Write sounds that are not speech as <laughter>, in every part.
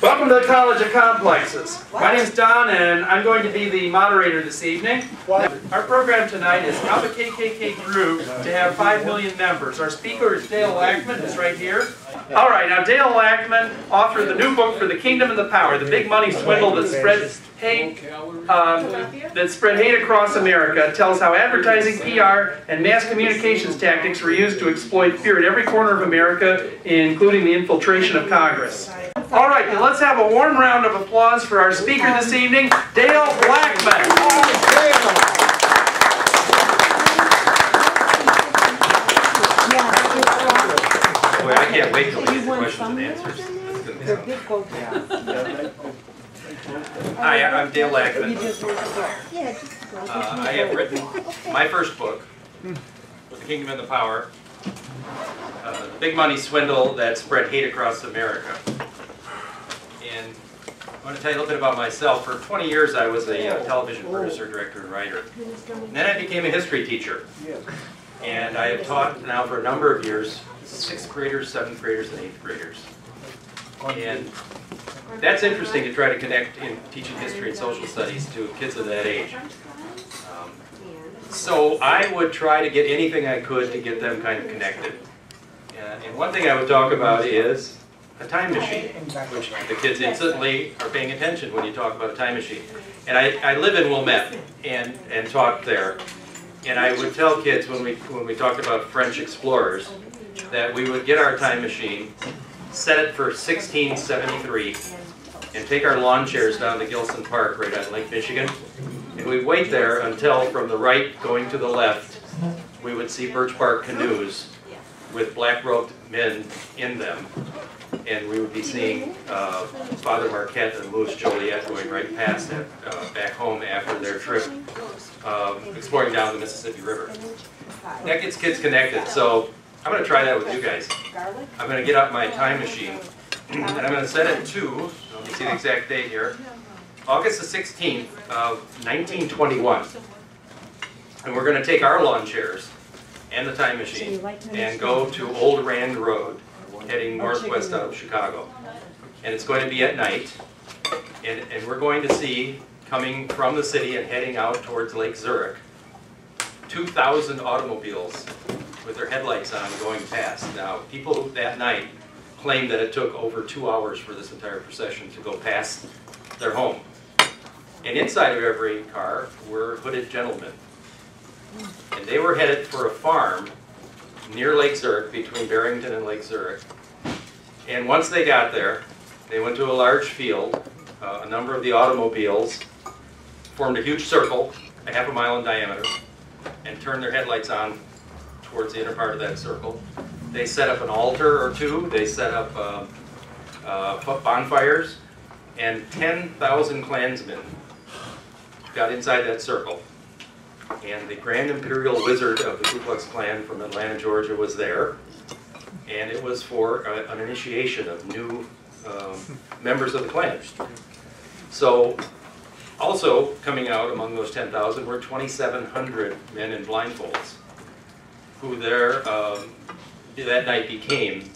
Welcome to the College of Complexes. My name is Don and I'm going to be the moderator this evening. Our program tonight is how the KKK grew to have 5 million members. Our speaker is Dale Laackman, who's right here. All right, now Dale Laackman authored the new book for the Kingdom and the Power, the big money swindle that spread hate, um, that spread hate across America. It tells how advertising, PR, and mass communications tactics were used to exploit fear in every corner of America, including the infiltration of Congress. All right, then let's have a warm round of applause for our speaker this evening, Dale Blackman. Boy, I can't wait till we get the questions and answers. This is gonna. Hi, I'm Dale Laackman. Uh, I have written my first book, the Kingdom and the Power, uh, The Big Money Swindle That Spread Hate Across America. And I want to tell you a little bit about myself. For 20 years, I was a uh, television producer, director, and writer. And then I became a history teacher. And I have taught now for a number of years, sixth graders, seventh graders, and eighth graders. And that's interesting to try to connect in teaching history and social studies to kids of that age. Um, So I would try to get anything I could to get them kind of connected. Uh, And one thing I would talk about is a time machine, which the kids instantly are paying attention when you talk about a time machine. And I, I live in Wilmette and, and taught there. And I would tell kids when we, when we talked about French explorers, that we would get our time machine, set it for 1673, and take our lawn chairs down to Gilson Park right on Lake Michigan. And we'd wait there until from the right going to the left, we would see birch bark canoes with black robed men in them. And we would be seeing uh, Father Marquette and Louis Joliet going right past it, uh, back home after their trip um, exploring down the Mississippi River. That gets kids connected, so I'm going to try that with you guys. I'm going to get out my time machine, and I'm going to set it to, let me see the exact date here, August the 16th of 1921. And we're going to take our lawn chairs and the time machine and go to Old Rand Road, heading northwest out of Chicago. And it's going to be at night, and, and we're going to see, coming from the city and heading out towards Lake Zurich, 2,000 automobiles with their headlights on going past. Now, people that night claimed that it took over two hours for this entire procession to go past their home. And inside of every car were hooded gentlemen. And they were headed for a farm near Lake Zurich, between Barrington and Lake Zurich. And once they got there, they went to a large field. Uh, a number of the automobiles formed a huge circle, a half a mile in diameter, and turned their headlights on towards the inner part of that circle. They set up an altar or two, they set up uh, uh, bonfires, and 10,000 Klansmen got inside that circle. And the Grand Imperial Wizard of the Ku Klux Klan from Atlanta, Georgia was there. And it was for uh, an initiation of new um, members of the Klan. So also coming out among those 10,000 were 2,700 men in blindfolds who there um, that night became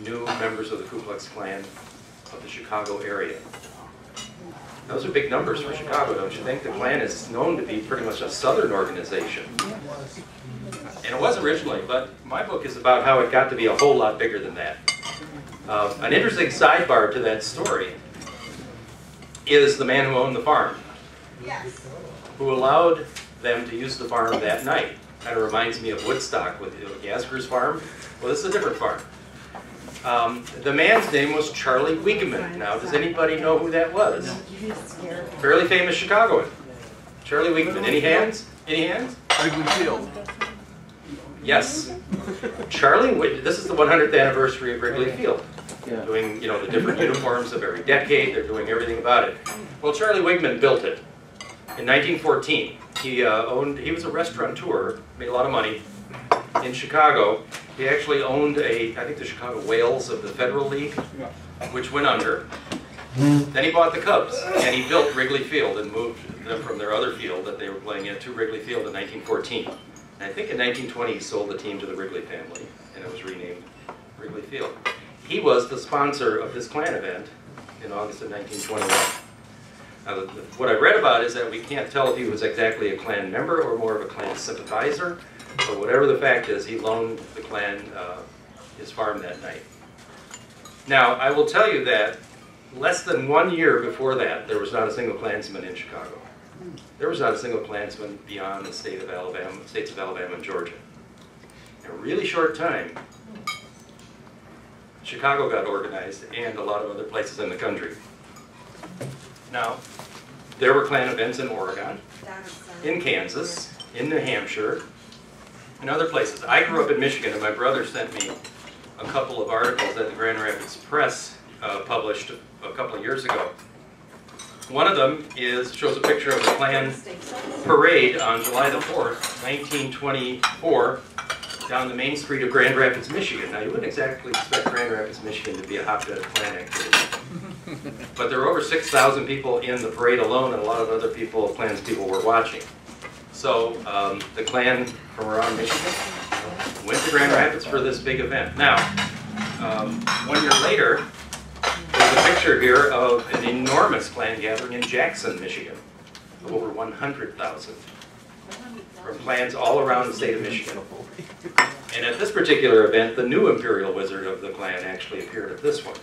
new members of the Ku Klux Klan of the Chicago area. Those are big numbers for Chicago, don't you think? The Klan is known to be pretty much a southern organization. And it was originally, but my book is about how it got to be a whole lot bigger than that. Uh, an interesting sidebar to that story is the man who owned the farm, who allowed them to use the farm that night. Kind of reminds me of Woodstock with Yasgur's farm. Well, this is a different farm. Um, the man's name was Charlie Weeghman. Now, does anybody know who that was? Fairly famous Chicagoan. Charlie Weeghman. Any hands? Any hands? Wrigley Field. Yes. Charlie, this is the 100th anniversary of Wrigley Field. Doing, you know, the different uniforms of every decade, they're doing everything about it. Well, Charlie Weeghman built it in 1914. He uh, owned, he was a restaurateur, made a lot of money in Chicago. He actually owned a, I think the Chicago Whales of the Federal League, which went under. Then he bought the Cubs, and he built Wrigley Field and moved them from their other field that they were playing in to Wrigley Field in 1914. I think in 1920 he sold the team to the Wrigley family, and it was renamed Wrigley Field. he was the sponsor of this Klan event in August of 1921. Now, what I read about is that we can't tell if he was exactly a Klan member or more of a Klan sympathizer, but whatever the fact is, he loaned the Klan uh, his farm that night. Now, I will tell you that less than one year before that, there was not a single Klansman in Chicago. There was not a single Klansman beyond the state of Alabama, states of Alabama and Georgia. In a really short time, Chicago got organized and a lot of other places in the country. Now, there were Klan events in Oregon, in Kansas, in New Hampshire, and other places. I grew up in Michigan and my brother sent me a couple of articles that the Grand Rapids Press uh, published a couple of years ago. One of them is, shows a picture of the Klan parade on July the 4th, 1924, down the main street of Grand Rapids, Michigan. Now, you wouldn't exactly expect Grand Rapids, Michigan to be a hotbed of Klan activity. <laughs> But there were over 6,000 people in the parade alone, and a lot of other people, Klans people, were watching. So um, the Klan from around Michigan went to Grand Rapids for this big event. Now, um, one year later, there's a picture here of an enormous Klan gathering in Jackson, Michigan, of over 100,000 from clans all around the state of Michigan. And at this particular event, the new Imperial Wizard of the Klan actually appeared at this one.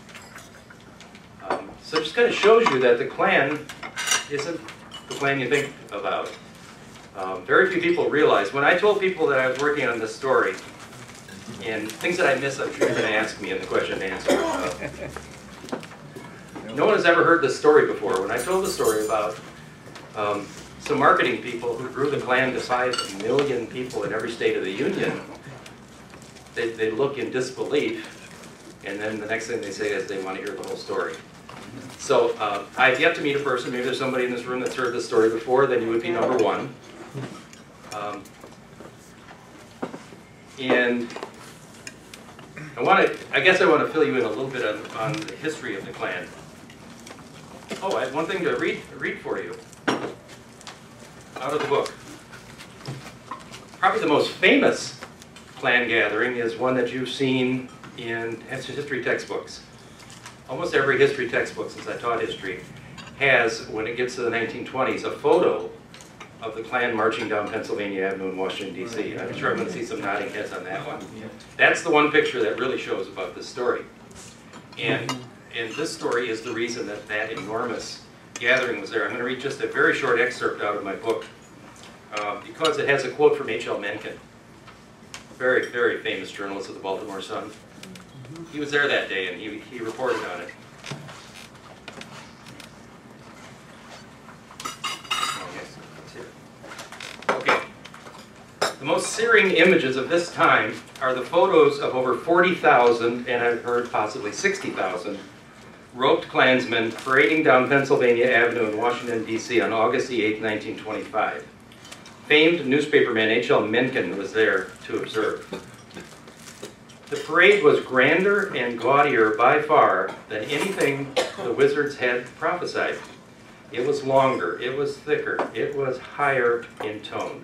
Um, so it just kind of shows you that the Klan isn't the Klan you think about. Um, very few people realize, when I told people that I was working on this story, and things that I miss, I'm sure you're going to ask me in the question and answer. <laughs> Uh, no one has ever heard this story before. When I told the story about um, some marketing people who grew the Klan to five million people in every state of the Union, they, they look in disbelief, and then the next thing they say is they want to hear the whole story. So uh, I've yet to meet a person, maybe there's somebody in this room that's heard this story before, then you would be number one. Um, and I want to, I guess I want to fill you in a little bit on, on the history of the Klan. Oh, I have one thing to read, read for you out of the book. Probably the most famous Klan gathering is one that you've seen in history textbooks. Almost every history textbook since I taught history has, when it gets to the 1920s, a photo of the Klan marching down Pennsylvania Avenue in Washington, D.C. I'm sure I'm going to see some nodding heads on that one. That's the one picture that really shows about this story. And, mm-hmm. And this story is the reason that that enormous gathering was there. I'm going to read just a very short excerpt out of my book uh, because it has a quote from H.L. Mencken, very, very famous journalist of the Baltimore Sun. He was there that day and he, he reported on it. Okay. The most searing images of this time are the photos of over 40,000, and I've heard possibly 60,000, roped Klansmen parading down Pennsylvania Avenue in Washington, D.C. on August the 8th, 1925. Famed newspaperman H.L. Mencken was there to observe. The parade was grander and gaudier by far than anything the wizards had prophesied. It was longer, it was thicker, it was higher in tone.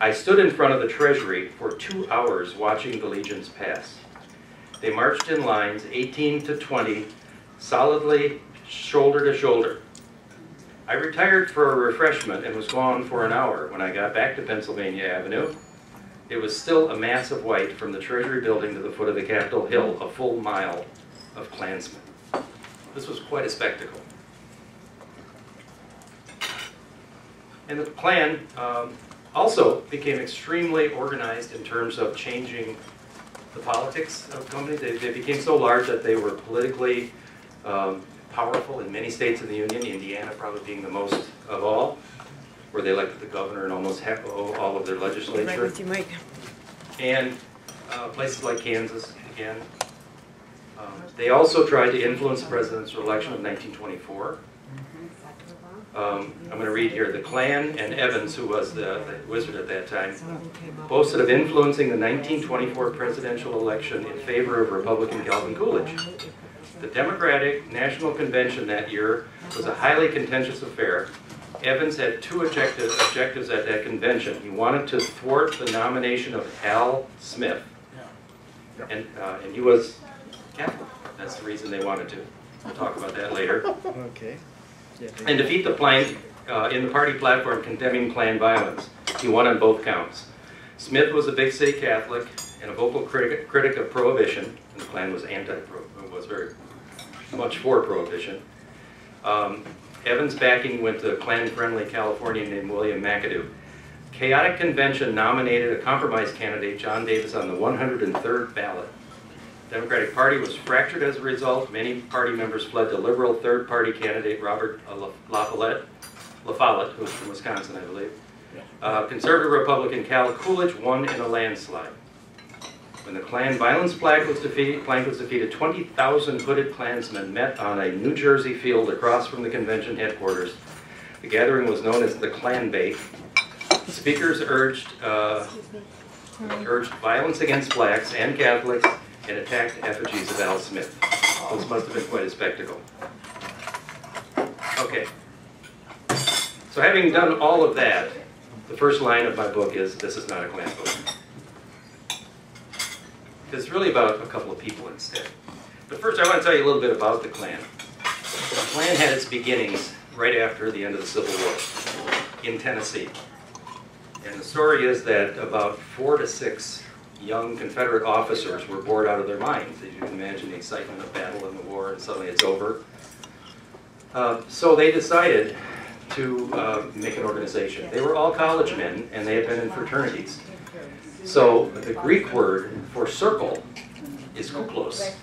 I stood in front of the treasury for two hours watching the legions pass. They marched in lines 18 to 20, solidly shoulder to shoulder. I retired for a refreshment and was gone for an hour. When I got back to Pennsylvania Avenue, it was still a mass of white from the Treasury building to the foot of the Capitol Hill, a full mile of Klansmen. This was quite a spectacle. And the Klan um, also became extremely organized in terms of changing the politics of companies. They, they became so large that they were politically um, powerful in many states in the Union, Indiana probably being the most of all, where they elected the governor and almost half, all of their Right legislature. with you, Mike. And uh, places like Kansas, again. Um, They also tried to influence the presidential election of 1924. Um, I'm going to read here, the Klan and Evans, who was the the wizard at that time, boasted of influencing the 1924 presidential election in favor of Republican Calvin Coolidge. The Democratic National Convention that year was a highly contentious affair. Evans had two objectives, objectives at that convention. He wanted to thwart the nomination of Al Smith, and, uh, and he was Catholic. That's the reason they wanted to. We'll talk about that later. Okay. Yeah, And defeat the plan uh, in the party platform condemning Klan violence. He won on both counts. Smith was a big city Catholic and a vocal critic, critic of prohibition, and the Klan was anti-pro, was very much for prohibition. Um, Evans' backing went to a Klan-friendly Californian named William McAdoo. Chaotic Convention nominated a compromise candidate, John Davis, on the 103rd ballot. Democratic Party was fractured as a result. Many party members fled to liberal third-party candidate Robert La- LaFollette, LaFollette, who's from Wisconsin, I believe. Uh, Conservative Republican Cal Coolidge won in a landslide. When the Klan violence flag was defeated, flag was defeated, 20,000 hooded Klansmen met on a New Jersey field across from the convention headquarters. The gathering was known as the Klanbake. Speakers urged, uh, urged violence against blacks and Catholics and attacked effigies of Al Smith. This must have been quite a spectacle. Okay. So having done all of that, the first line of my book is, this is not a Klan book. It's really about a couple of people instead. But first I want to tell you a little bit about the Klan. The Klan had its beginnings right after the end of the Civil War in Tennessee. And the story is that about four to six young Confederate officers were bored out of their minds. As you can imagine the excitement of battle and the war, and suddenly it's over. Uh, so they decided to uh, make an organization. They were all college men, and they had been in fraternities. So the Greek word for circle is kuklos.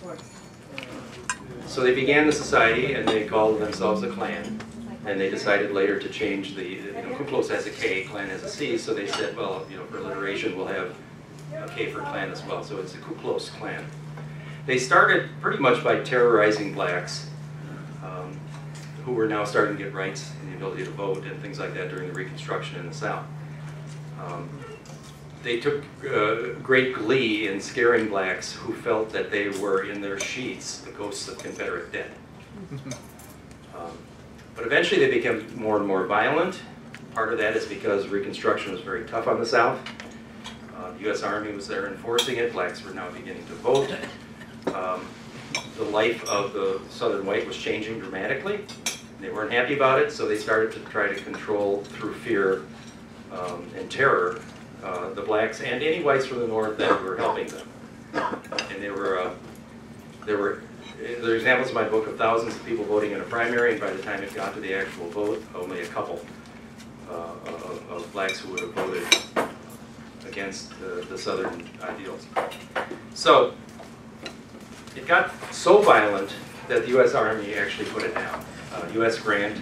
So they began the society, and they called themselves a clan. And they decided later to change the, you know, kuklos has a K, clan has a C, so they said, well, you know, for alliteration, we'll have a K for clan as well. So it's the Ku Klux Klan. They started pretty much by terrorizing blacks, um, who were now starting to get rights and the ability to vote and things like that during the Reconstruction in the South. Um, they took uh, great glee in scaring blacks who felt that they were in their sheets the ghosts of Confederate dead. <laughs> Um, but eventually they became more and more violent. Part of that is because Reconstruction was very tough on the South. Uh, the U.S. Army was there enforcing it. Blacks were now beginning to vote. Um, the life of the Southern white was changing dramatically. They weren't happy about it, so they started to try to control through fear um, and terror uh, the blacks and any whites from the north that were helping them. And they were, uh, there were, there are examples in my book of thousands of people voting in a primary, and by the time it got to the actual vote, only a couple uh, of, of blacks who would have voted against the, the southern ideals. So it got so violent that the U.S. Army actually put it down. Uh, U.S. Grant,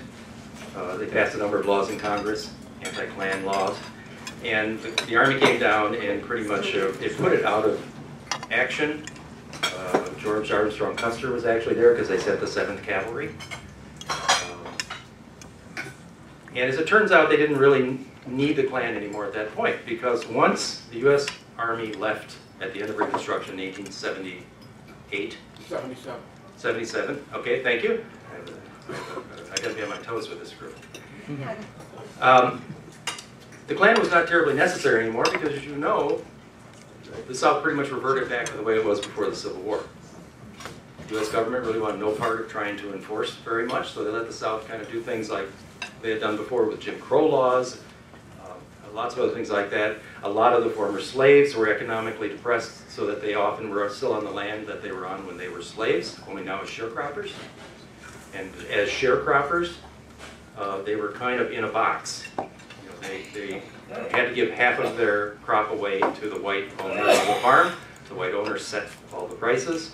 uh, they passed a number of laws in Congress, anti-Klan laws, and the, the Army came down and pretty much uh, it put it out of action. Uh, George Armstrong Custer was actually there because they sent the 7th Cavalry. Um, and as it turns out, they didn't really need the Klan anymore at that point because once the U.S. Army left at the end of Reconstruction in 1878, 77. 77, okay, thank you. I gotta be on my toes with this group. Um, the Klan was not terribly necessary anymore because, as you know, the South pretty much reverted back to the way it was before the Civil War. The U.S. government really wanted no part of trying to enforce very much, so they let the South kind of do things like they had done before with Jim Crow laws, uh, lots of other things like that. A lot of the former slaves were economically depressed so that they often were still on the land that they were on when they were slaves, only now as sharecroppers. And as sharecroppers, uh, they were kind of in a box. They, they had to give half of their crop away to the white owner of the farm. The white owner set all the prices.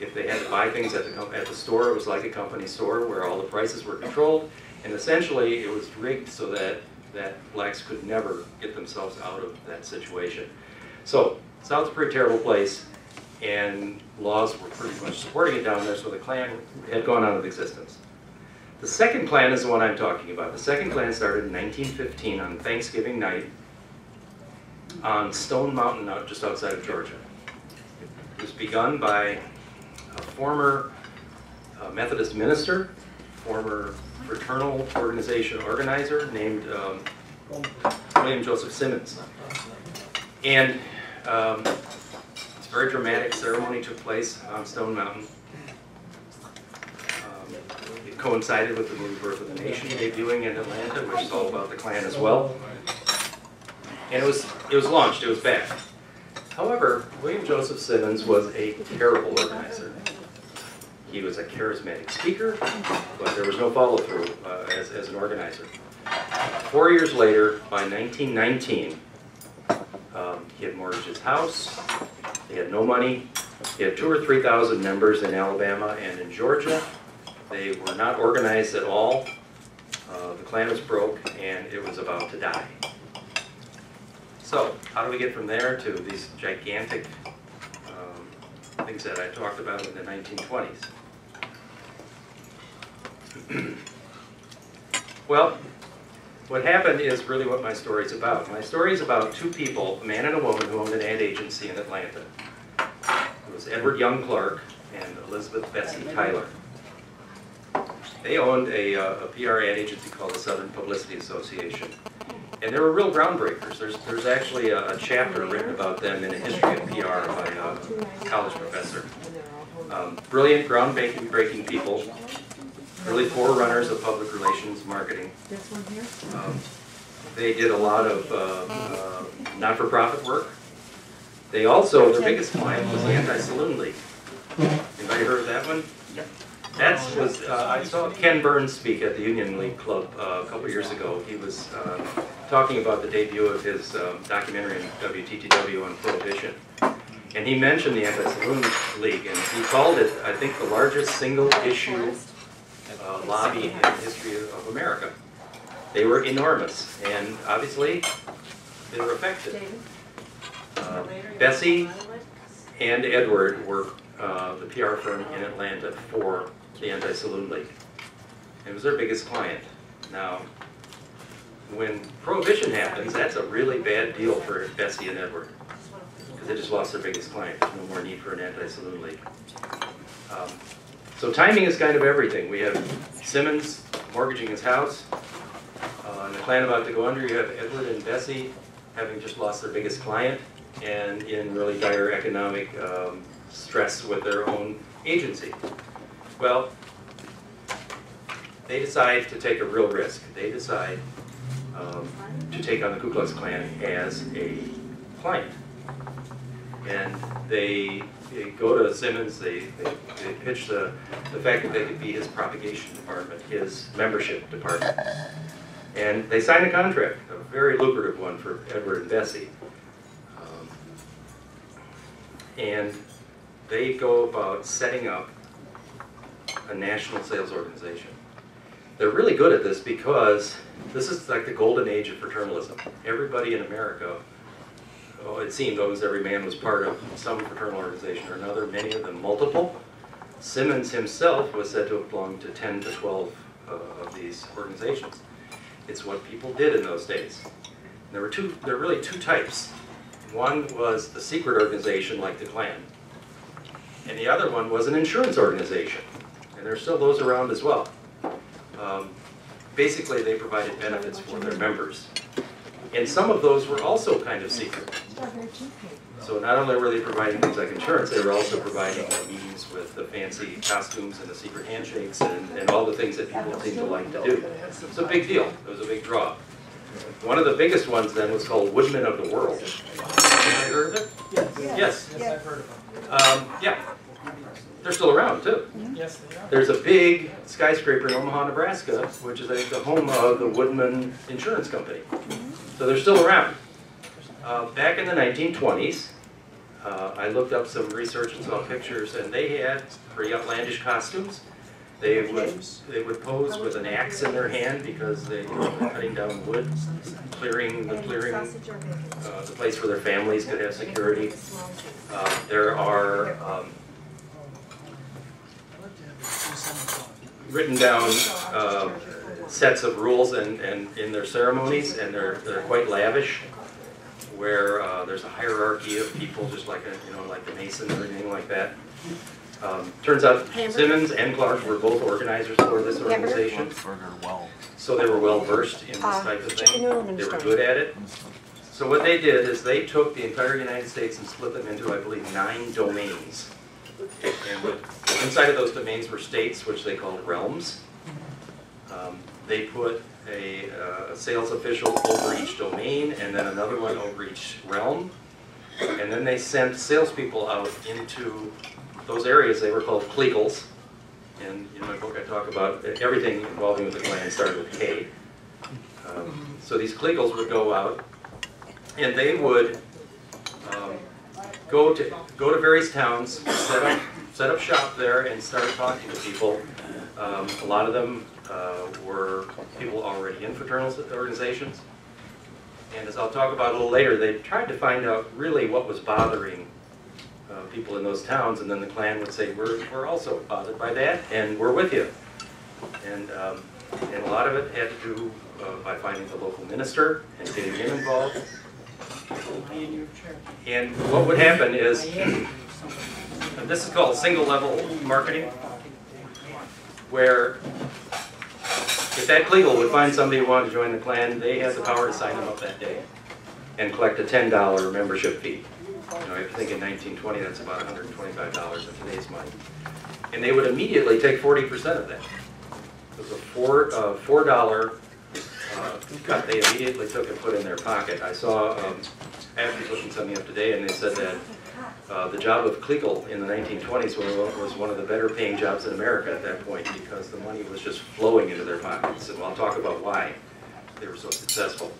If they had to buy things at the, at the store, it was like a company store where all the prices were controlled. And essentially, it was rigged so that, that blacks could never get themselves out of that situation. So, South's a pretty terrible place, and laws were pretty much supporting it down there, so the Klan had gone out of existence. The second Klan is the one I'm talking about. The second Klan started in 1915 on Thanksgiving night on Stone Mountain out just outside of Georgia. It was begun by a former uh, Methodist minister, former fraternal organization organizer named um, William Joseph Simmons. And um, it's a very dramatic ceremony took place on Stone Mountain. Coincided with the movie Birth of the Nation debuting in Atlanta, which is all about the Klan as well. And it was, it was launched, it was back. However, William Joseph Simmons was a terrible organizer. He was a charismatic speaker, but there was no follow-through uh, as, as an organizer. Four years later, by 1919, um, he had mortgaged his house, he had no money, he had two or 3,000 members in Alabama and in Georgia. They were not organized at all. Uh, the Klan was broke and it was about to die. So, how do we get from there to these gigantic um, things that I talked about in the 1920s? <clears throat> well, what happened is really what my story is about. My story is about two people, a man and a woman who owned an ad agency in Atlanta. It was Edward Young Clark and Elizabeth Betsy Tyler. They owned a, uh, a PR ad agency called the Southern Publicity Association. And they were real groundbreakers. There's, there's actually a, a chapter written about them in a history of PR by a college professor. Um, brilliant, groundbreaking breaking people, really forerunners of public relations marketing. This one here? They did a lot of uh, uh, not-for-profit work. They also, their biggest client was the Anti-Saloon League. Anybody heard of that one? That was, uh, I saw Ken Burns speak at the Union League Club uh, a couple years ago. He was uh, talking about the debut of his um, documentary in WTTW on Prohibition. And he mentioned the Anti-Saloon League, and he called it, I think, the largest single-issue uh, lobby in the history of America. They were enormous, and obviously, they were effective. Uh, Bessie and Edward were uh, the PR firm in Atlanta for the Anti-Saloon League. It was their biggest client. Now, when Prohibition happens, that's a really bad deal for Bessie and Edward, because they just lost their biggest client. There's no more need for an Anti-Saloon League. Um, So timing is kind of everything. We have Simmons mortgaging his house, uh, the Klan about to go under. You have Edward and Bessie having just lost their biggest client, and in really dire economic um, stress with their own agency. Well, they decide to take a real risk. They decide um, to take on the Ku Klux Klan as a client. And they, they go to Simmons, they, they, they pitch the, the fact that they could be his propagation department, his membership department. And they sign a contract, a very lucrative one for Edward and Bessie. Um, And they go about setting up a national sales organization. They're really good at this because this is like the golden age of fraternalism. Everybody in America, oh, it seemed almost every man was part of some fraternal organization or another, many of them multiple. Simmons himself was said to have belonged to 10 to 12 uh, of these organizations. It's what people did in those days. And there were two, there were really two types. One was the secret organization like the Klan, and the other one was an insurance organization. And there's still those around as well. Um, basically, they provided benefits for their members. And some of those were also kind of secret. So not only were they providing things like insurance, they were also providing meetings with the fancy costumes and the secret handshakes and, and all the things that people seem to like to do. It's a big deal. It was a big draw. One of the biggest ones then was called Woodmen of the World. Have you heard of it? Yes. Yes, I've heard of them. Um, yeah. They're still around too. Yes, they are. There's a big skyscraper in Omaha, Nebraska, which is like the home of the Woodman Insurance Company. So they're still around. Uh, back in the 1920s, uh, I looked up some research and saw pictures, and they had pretty outlandish costumes. They would they would pose with an axe in their hand because they were cutting down wood, clearing the clearing uh, the place where their families could have security. Uh, there are um, written down uh, sets of rules and, and in their ceremonies, and they're, they're quite lavish, where uh, there's a hierarchy of people, just like a, you know, like the Masons or anything like that. Um, turns out Simmons and Clark were both organizers for this organization, so they were well versed in this type of thing. They were good at it. So what they did is they took the entire United States and split them into, I believe, nine domains. And inside of those domains were states, which they called realms. Um, They put a uh, sales official over each domain and then another one over each realm. And then they sent salespeople out into those areas, they were called Kleagles. And in my book, I talk about everything involving with the Klan started with K. Um, So these Kleagles would go out and they would um, go to, go to various towns, set up, set up shop there and start talking to people. Um, A lot of them uh, were people already in fraternal organizations. And as I'll talk about a little later, they tried to find out really what was bothering uh, people in those towns, and then the Klan would say, we're, we're also bothered by that, and we're with you. And, um, and a lot of it had to do uh, by finding the local minister and getting him involved. And what would happen is, this is called single level marketing, where if that Kleagle would find somebody who wanted to join the Klan, they had the power to sign them up that day and collect a $10 membership fee. You know, I think in 1920, that's about $125 in today's money. And they would immediately take 40% of that. It was a four, uh, $4 cut they immediately took and put in their pocket. I saw, um, was looking something up today, and they said that uh, the job of Kleagle in the 1920s was- one of the better paying jobs in America at that point because the money was just flowing into their pockets. And I'll talk about why they were so successful.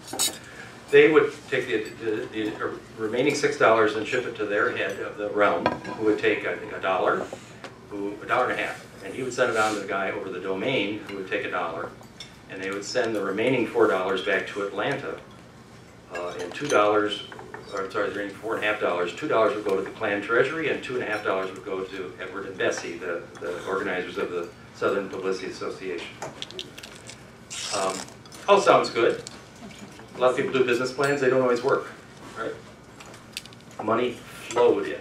They would take the, the, the remaining six dollars and ship it to their head of the realm, who would take, I think, a dollar, who, a dollar and a half. And he would send it on to the guy over the domain, who would take a dollar. And they would send the remaining four dollars back to Atlanta. Uh, and two dollars, or sorry, the remaining four and a half dollars, two dollars would go to the Klan treasury and two and a half dollars would go to Edward and Bessie, the, the organizers of the Southern Publicity Association. Um, all sounds good. A lot of people do business plans, they don't always work, right? Money flowed in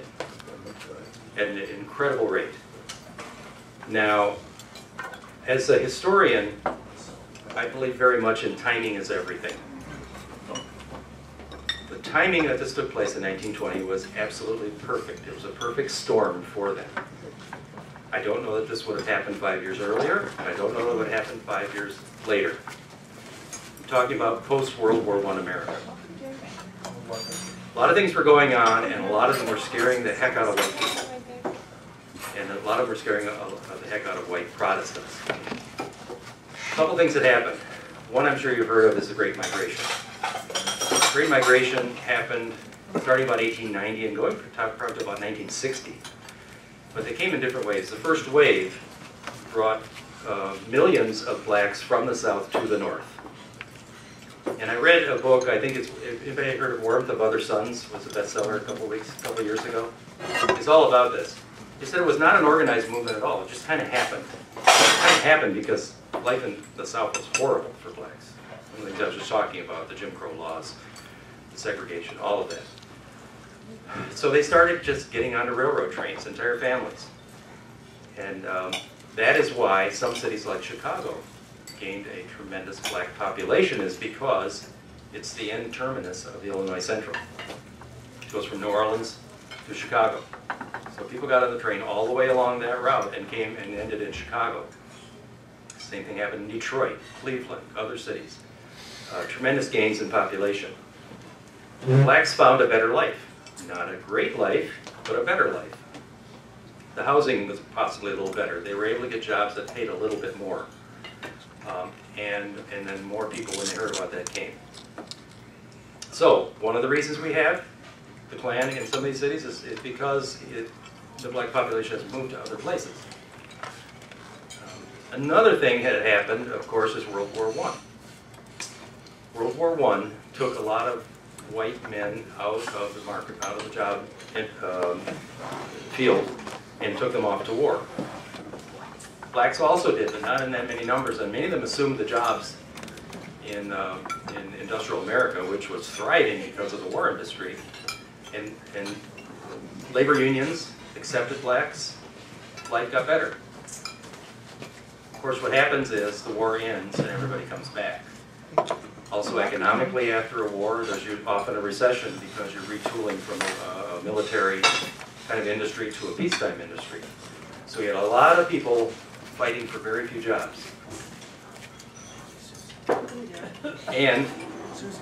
at an incredible rate. Now, as a historian, I believe very much in timing is everything. The timing that this took place in 1920 was absolutely perfect. It was a perfect storm for them. I don't know that this would have happened five years earlier, I don't know that it would have happened five years later. I'm talking about post-World War I America. A lot of things were going on, and a lot of them were scaring the heck out of white people. And a lot of them were scaring the heck out of white Protestants. A Couple things that happened. One I'm sure you've heard of is the Great Migration. The Great Migration happened starting about 1890 and going part to about 1960. But they came in different ways. The first wave brought uh, millions of blacks from the south to the north. And I read a book, I think it's, if anybody heard of Warmth of Other Suns, was a bestseller a couple weeks, a couple years ago. It's all about this. He said it was not an organized movement at all, it just kind of happened. It kind of happened because life in the South was horrible for blacks. One of the things I was just talking about, the Jim Crow laws, the segregation, all of that. So they started just getting onto railroad trains, entire families. And um, that is why some cities like Chicago gained a tremendous black population is because it's the end terminus of the Illinois Central. It goes from New Orleans to Chicago. So people got on the train all the way along that route and came and ended in Chicago. Same thing happened in Detroit, Cleveland, other cities. Uh, tremendous gains in population. Blacks found a better life. Not a great life, but a better life. The housing was possibly a little better. They were able to get jobs that paid a little bit more. Um, and, and then more people, when they heard about that, came. So, one of the reasons we have the Klan in some of these cities is, is because it, the black population has moved to other places. Another thing that happened, of course, is World War I. World War I took a lot of white men out of the market, out of the job um, field, and took them off to war. Blacks also did, but not in that many numbers, and many of them assumed the jobs in, um, in industrial America, which was thriving because of the war industry. And, and labor unions accepted blacks, life got better. Of course, what happens is the war ends and everybody comes back. Also economically, after a war, there's often a recession because you're retooling from a, a military kind of industry to a peacetime industry. So you had a lot of people fighting for very few jobs. And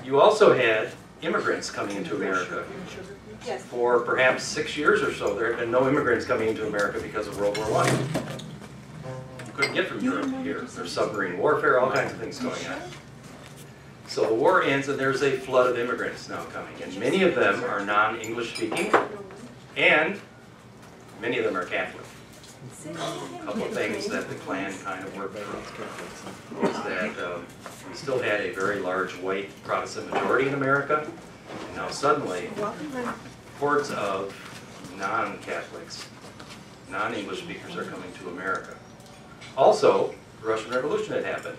you also had immigrants coming into America. For perhaps six years or so, there had been no immigrants coming into America because of World War One. Couldn't get from Europe here. There's submarine warfare, all kinds of things going on. So the war ends and there's a flood of immigrants now coming, and many of them are non-English speaking, and many of them are Catholic. A couple of things that the Klan kind of worked through was that um, we still had a very large white Protestant majority in America, and now suddenly hordes of non-Catholics, non-English speakers are coming to America. Also, the Russian Revolution had happened.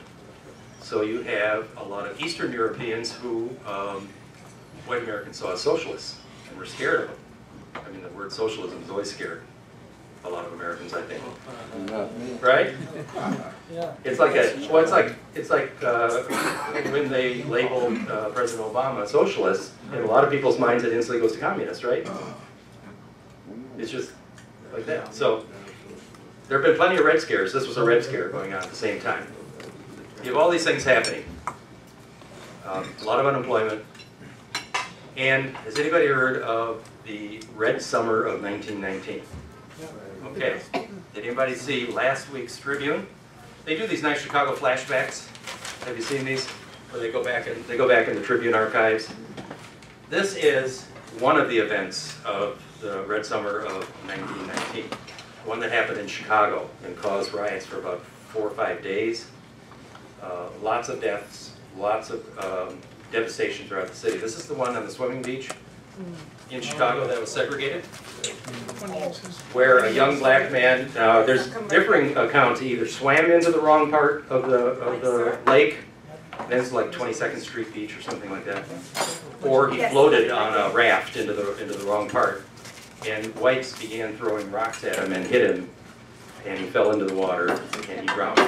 So you have a lot of Eastern Europeans who um, white Americans saw as socialists and were scared of them. I mean, the word socialism is always scared a lot of Americans, I think. Right? Yeah. It's like a, well, it's like, it's like uh, when they labeled uh, President Obama a socialist, in a lot of people's minds it instantly goes to communist, right? It's just like that. So there have been plenty of red scares. This was a red scare going on at the same time. You have all these things happening. Um, a lot of unemployment. And has anybody heard of the Red Summer of 1919? Okay. Did anybody see last week's Tribune? They do these nice Chicago flashbacks. Have you seen these? Where they go back and they go back in the Tribune archives. This is one of the events of the Red Summer of 1919. One that happened in Chicago and caused riots for about four or five days. Uh, lots of deaths, lots of um, devastation throughout the city. This is the one on the swimming beach in Chicago that was segregated, where a young black man, uh, there's differing accounts, he either swam into the wrong part of the, of the lake, and it's like 22nd Street Beach or something like that, or he floated on a raft into the, into the wrong part. And whites began throwing rocks at him and hit him, and he fell into the water, and he drowned.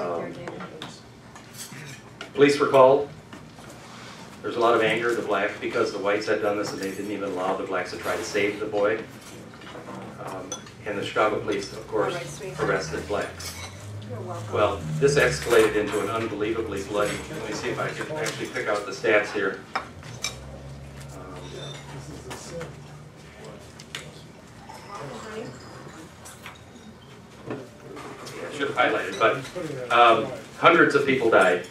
Um, Police were called. There's a lot of anger at the blacks because the whites had done this and they didn't even allow the blacks to try to save the boy. Um, And the Chicago police, of course, arrested blacks. Well, this escalated into an unbelievably bloody, let me see if I can actually pick out the stats here. Um, yeah, I should have highlighted, but um, hundreds of people died,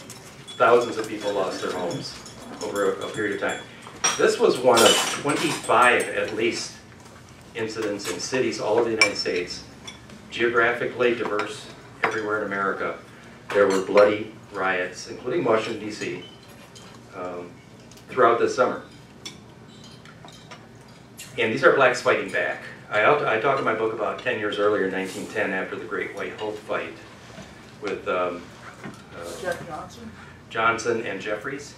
thousands of people lost their homes over a, a period of time. This was one of 25 at least incidents in cities all over the United States, geographically diverse everywhere in America. There were bloody riots, including Washington DC, um, throughout the summer. And these are blacks fighting back. I, I talked in my book about 10 years earlier, in 1910, after the Great White Hope fight with um, uh, Johnson? Johnson and Jeffries,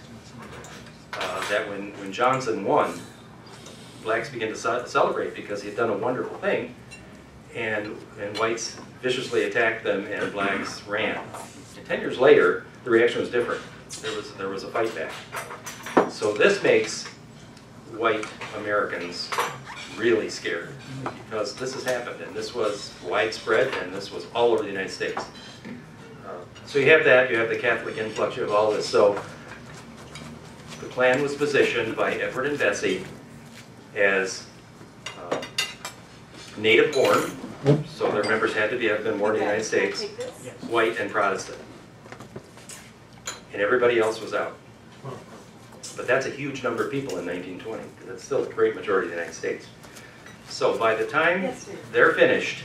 uh, that when, when Johnson won, blacks began to celebrate because he had done a wonderful thing, and, and whites viciously attacked them and blacks ran. And 10 years later, the reaction was different. There was, there was a fight back. So this makes white Americans really scared because this has happened and this was widespread and this was all over the United States. Uh, So you have that, you have the Catholic influx, you have all this. So the Klan was positioned by Edward and Bessie as uh, native born, so their members had to be, have been born in the United States, white and Protestant. And everybody else was out. But that's a huge number of people in 1920, because that's still the great majority of the United States. So by the time Yes, sir. they're finished,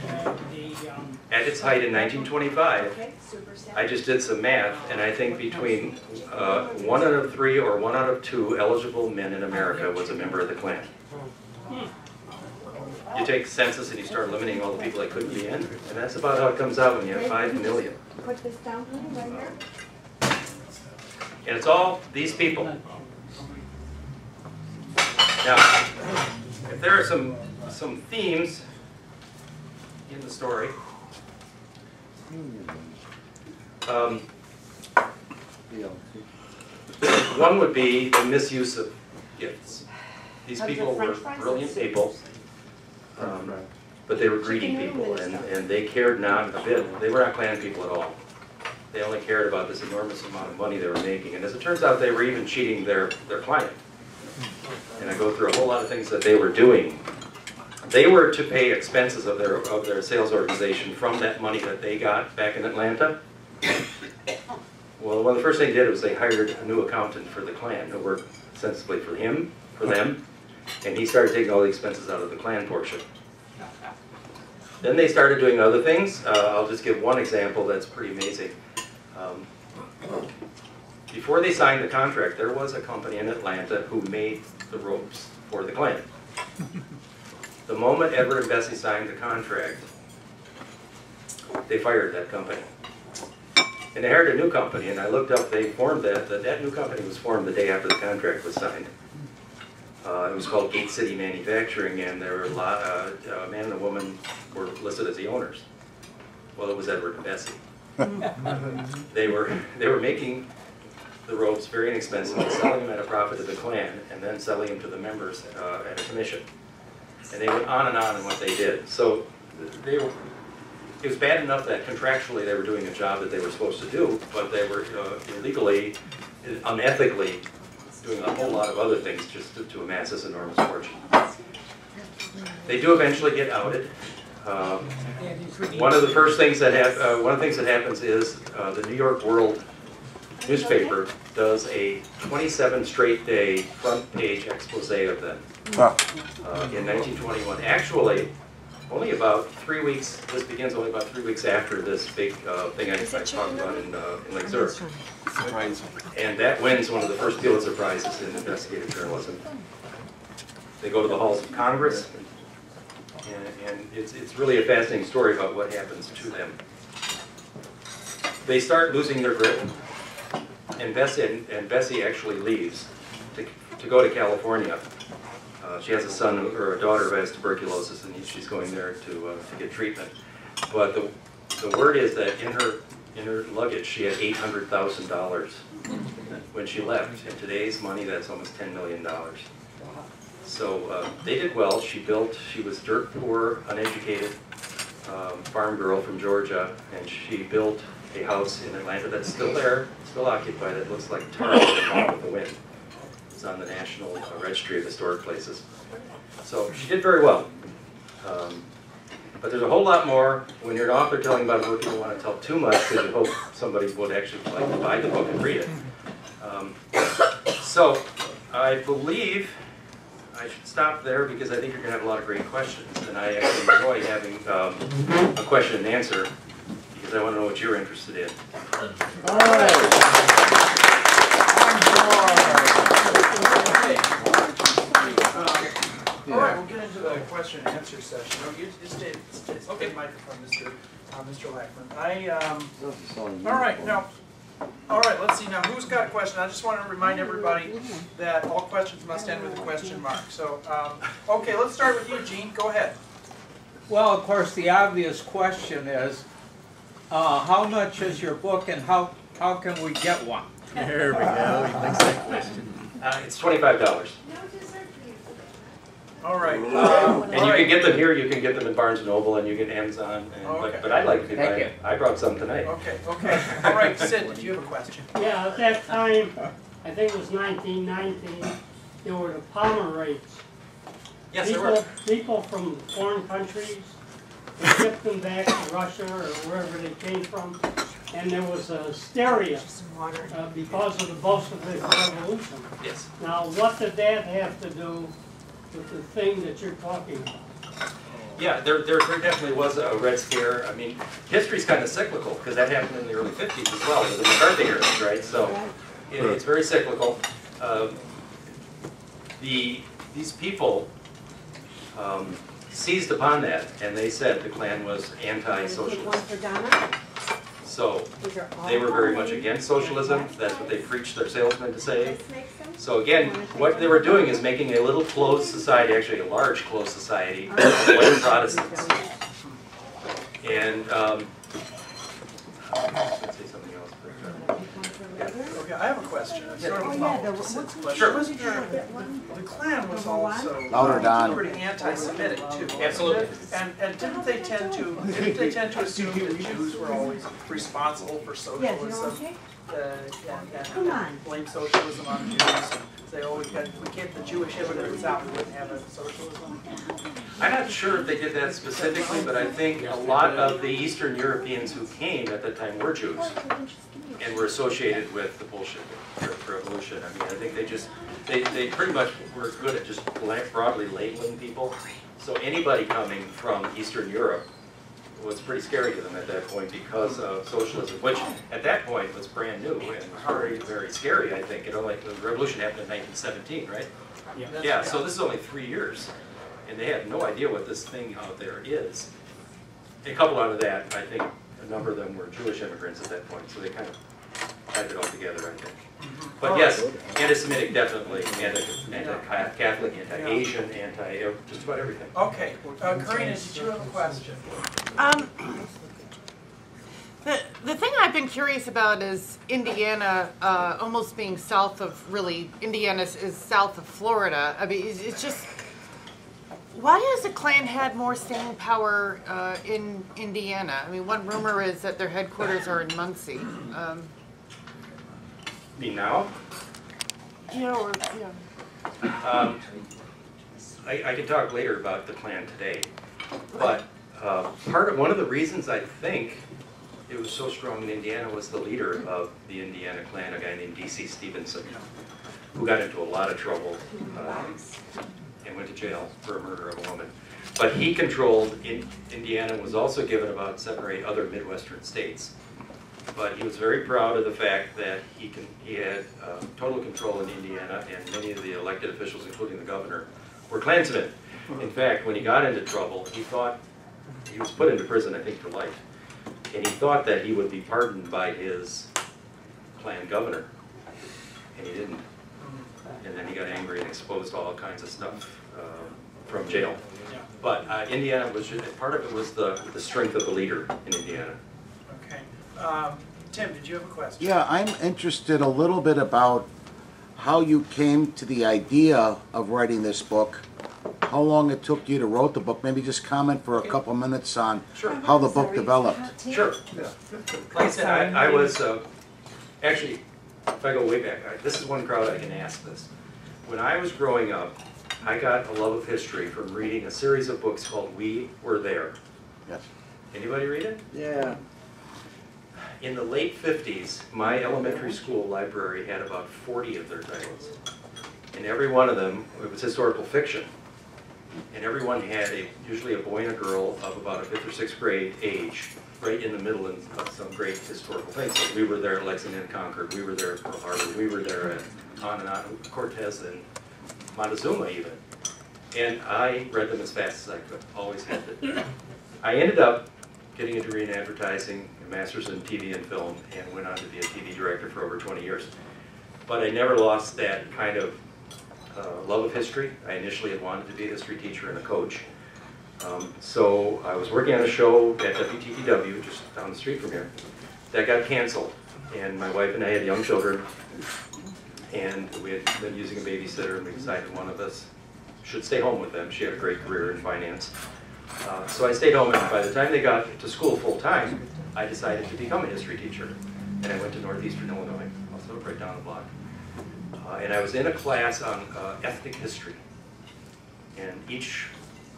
The, um, at its height in 1925, Okay, super staff. I just did some math, and I think between uh, one out of three or one out of two eligible men in America was a member of the Klan. You take census and you start limiting all the people that couldn't be in, and that's about how it comes out when you have five million. Put this down, honey, right here. And it's all these people. Now, if there are some, some themes in the story, um, one would be the misuse of gifts. These people were french fries and brilliant people, um, but they were greedy people, and and, they cared not a bit. They were not Klan people at all. They only cared about this enormous amount of money they were making. And as it turns out, they were even cheating their, their client. And I go through a whole lot of things that they were doing. They were to pay expenses of their, of their sales organization from that money that they got back in Atlanta. Well, one of the first thing they did was they hired a new accountant for the Klan to work sensibly for him, for them, and he started taking all the expenses out of the Klan portion. Then they started doing other things. Uh, I'll just give one example that's pretty amazing. Um, Before they signed the contract, there was a company in Atlanta who made the ropes for the Klan. The moment Edward and Bessie signed the contract, they fired that company. And they hired a new company, and I looked up, they formed that, that, that new company was formed the day after the contract was signed. Uh, it was called Gate City Manufacturing, and there were a lot, uh, a man and a woman were listed as the owners. Well, it was Edward and Bessie. <laughs> They were, they were making the ropes very inexpensive, selling them at a profit to the Klan, and then selling them to the members uh, at a commission. And they went on and on in what they did. So they were, it was bad enough that contractually they were doing a job that they were supposed to do, but they were uh, illegally, unethically, doing a whole lot of other things just to- to amass this enormous fortune. They do eventually get outed. Um, One of the first things that hap, uh, one of the things that happens is, uh, the New York World newspaper does a twenty-seven straight day front page expose of them uh, in 1921. Actually, only about three weeks, this begins only about three weeks after this big uh, thing I I talked about in uh, in Lake Zurich. Surprising. And that wins one of the first Pulitzer Prizes in investigative journalism. They go to the halls of Congress, and, and it's, it's really a fascinating story about what happens to them. They start losing their grip, and Bessie, and- and Bessie actually leaves to, to go to California. Uh, she has a son or a daughter who has tuberculosis, and she's going there to, uh, to get treatment. But the, the word is that in her, in her luggage, she had eight hundred thousand dollars when she left. In today's money, that's almost ten million dollars. So uh, they did well. She built, she was dirt poor, uneducated um, farm girl from Georgia, and she built a house in Atlanta that's still there, still occupied. It looks like tar with the wind. It's on the National Registry of Historic Places. So she did very well. Um, But there's a whole lot more. When you're an author telling about a book, you don't want to tell too much because you hope somebody would actually like to buy the book and read it. Um, So I believe I should stop there because I think you're going to have a lot of great questions. And I actually enjoy having um, a question and answer because I want to know what you're interested in. All right. All right, we'll get into the question and answer session. Oh, you just stay, stay, stay the microphone, Mr. uh, Mr. Laackman. I, um, all right, now, all right, let's see now, who's got a question? I just want to remind everybody that all questions must end with a question mark. So, um, okay, let's start with you, Gene, go ahead. Well, of course, the obvious question is, uh, how much is your book and how, how can we get one? There we go, he likes that question. Uh, It's twenty-five dollars. No dessert, please. All right. um, And all you right. can get them here, you can get them in Barnes and Noble, and you get Amazon, and, Okay. but, but I'd like to buy Thank it. I brought some tonight. Okay, okay. All right, Sid, did you have a question? <laughs> Yeah, at that time, I think it was nineteen nineteen, there were the Palmer Yes, there were. People, people from foreign countries, they shipped them back to Russia or wherever they came from, and there was a hysteria uh, because of the Bolshevik Revolution. Yes. Now, what did that have to do with the thing that you're talking about? Yeah, there, there, there definitely was a Red Scare. I mean, history's kind of cyclical, because that happened in the early fifties as well, with the McCarthy era, right? So, it, it's very cyclical. Um, The, these people, um, seized upon that, and they said the Klan was Take one anti-socialist. for Donna. So, These are all they were very much against socialism, that's what they preached their salesmen to say. This makes them- So again, what they were doing is making a little closed society, actually a large closed society, of white Protestants. And, um, I was gonna say something else, but, uh, Take one for Rivers. Okay, Okay, I have a question. It's sort of a follow-up the, to what's Sid's question. Sure. what did you have. The Klan was Number one? also Louder, Don. pretty anti-Semitic too. Absolutely. And, and didn't they tend to, didn't they tend to <laughs> assume that Jews were always responsible for Yeah, you know socialism? what I'm uh, and, and Come on. blame socialism on Jews. and Say, oh, we got, if we kept the Jewish immigrants out, we wouldn't have a socialism. I'm not sure if they did that specifically, but I think a lot of the Eastern Europeans who came at that time were Jews and were associated with the Bolshevik Revolution. I mean, I think they just, they, they pretty much were good at just broadly labeling people. So anybody coming from Eastern Europe was pretty scary to them at that point because of socialism, which at that point was brand new and very, very scary, I think. It only, the revolution happened in 1917, right? Yeah. Yeah, so this is only three years, and they have no idea what this thing out there is. A couple out of that, I think, a number of them were Jewish immigrants at that point, so they kind of tied it all together, I think. But yes, anti-Semitic definitely, anti- anti-Catholic, anti-Asian, anti, just about everything. Okay, uh, Karina, did you have a question? Um, the, the thing I've been curious about is Indiana uh, almost being south of, really, Indiana is, is south of Florida. I mean, it's, it's just, why has the Klan had more staying power uh, in Indiana? I mean, one rumor is that their headquarters are in Muncie. Um, Me now? yeah, or, yeah. Um, I, I can talk later about the Klan today, but uh, part of, one of the reasons I think it was so strong in Indiana was the leader of the Indiana Klan, a guy named D.C. Stephenson, who got into a lot of trouble uh, and went to jail for a murder of a woman. But he controlled, in, Indiana and was also given about seven or eight other Midwestern states. But he was very proud of the fact that he can, he had uh, total control in Indiana, and many of the elected officials, including the governor, were Klansmen. In fact, when he got into trouble, he thought, he was put into prison, I think, for life. And he thought that he would be pardoned by his Klan governor, and he didn't. And then he got angry and exposed all kinds of stuff uh, from jail. But uh, Indiana was, part of it was the, the strength of the leader in Indiana. Okay. Um, Tim, did you have a question? Yeah, I'm interested a little bit about how you came to the idea of writing this book, how long it took you to write the book, maybe just comment for a couple minutes on Sure. how the book developed. Sure. Like I said, I, I was, uh, actually, if I go way back, I- this is one crowd I can ask this. When I was growing up, I got a love of history from reading a series of books called We Were There. Yes. Anybody read it? Yeah. In the late fifties, my elementary school library had about forty of their titles. And every one of them, it was historical fiction. And everyone had a, usually a boy and a girl of about a fifth or sixth grade age, right in the middle of some great historical things. So we were there at Lexington and Concord, we were there at Pearl Harbor, we were there at, on and Cortez and Montezuma even. And I read them as fast as I could, always had it. I ended up getting a degree in advertising, a master's in TV and film, and went on to be a TV director for over 20 years. But I never lost that kind of uh, love of history. I initially had wanted to be a history teacher and a coach. Um, So I was working on a show at WTTW, just down the street from here, that got canceled. And my wife and I had young children, and we had been using a babysitter, and we decided one of us should stay home with them. She had a great career in finance. Uh, So I stayed home, and by the time they got to school full-time, I decided to become a history teacher. And I went to Northeastern Illinois, also right down the block. Uh, And I was in a class on uh, ethnic history. And each,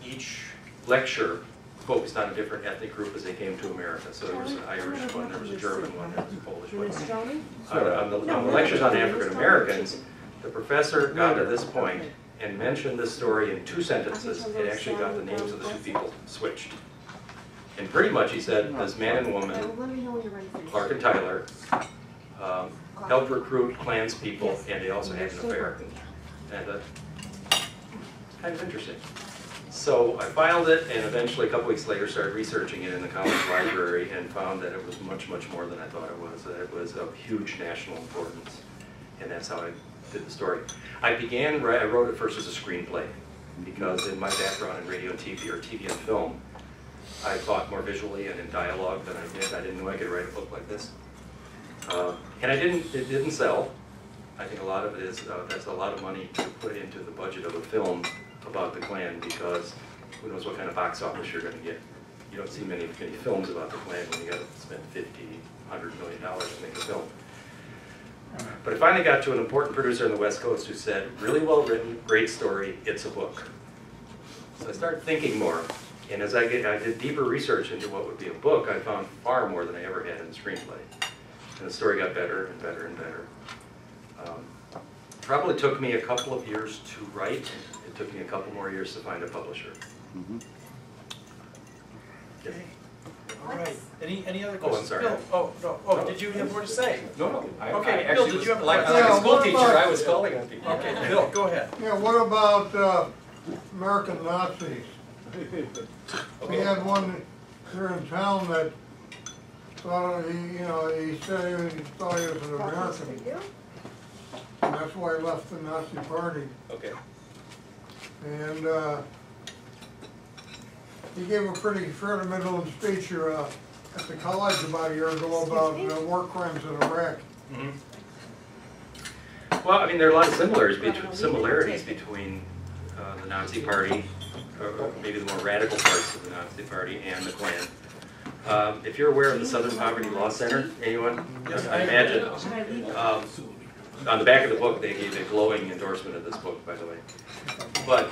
each lecture focused on a different ethnic group as they came to America. So there was an Irish one, there was a German one, there was a Polish one. Uh, On the, on the lectures on African Americans, the professor got to this point and mentioned this story in two sentences, and actually got the names of the two people switched. And pretty much he said, this man and woman, Let me know when you're ready for this. Clarke and Tyler, um, helped recruit Klans people, and they also had an affair. And uh, kind of interesting. So I filed it, and eventually, a couple weeks later, started researching it in the college library, and found that it was much, much more than I thought it was. That it was of huge national importance, and that's how I did the story. I began, I wrote it first as a screenplay, because in my background in radio and TV, or TV and film, I thought more visually and in dialogue than I did. I didn't know I could write a book like this. Uh, And I didn't, it didn't sell. I think a lot of it is, uh, that's a lot of money to put into the budget of a film about the Klan because who knows what kind of box office you're gonna get. You don't see many, many films about the Klan when you gotta spend fifty, hundred million dollars to make a film. But I finally got to an important producer on the West Coast who said, really well written, great story, it's a book. So I started thinking more, and as I get, I did deeper research into what would be a book, I found far more than I ever had in the screenplay. And the story got better and better and better. Um, Probably took me a couple of years to write, it took me a couple more years to find a publisher. Okay. All right, any, any other Oh, I'm questions? sorry. Bill, oh, no, oh, did you have more to say? No, no, I, Okay, I Bill, actually did you have like, question? like a Yeah, school teacher, about- I was calling on people. Okay, Bill, go ahead. Yeah, what about, uh, American Nazis? <laughs> We had one here in town that thought, he, you know, he said he thought he was an American. And that's why he left the Nazi party. Okay. And, uh, he gave a pretty fair-to-middle speech here, uh, at the college about a year ago about uh, war crimes in Iraq. Mhm. Well, I mean, there are a lot of similarities between, similarities between uh, the Nazi Party, or or maybe the more radical parts of the Nazi Party and the Klan. Um, If you're aware of the Southern Poverty Law Center, anyone? Yes, I I imagine. um, On the back of the book, they gave a glowing endorsement of this book, by the way. But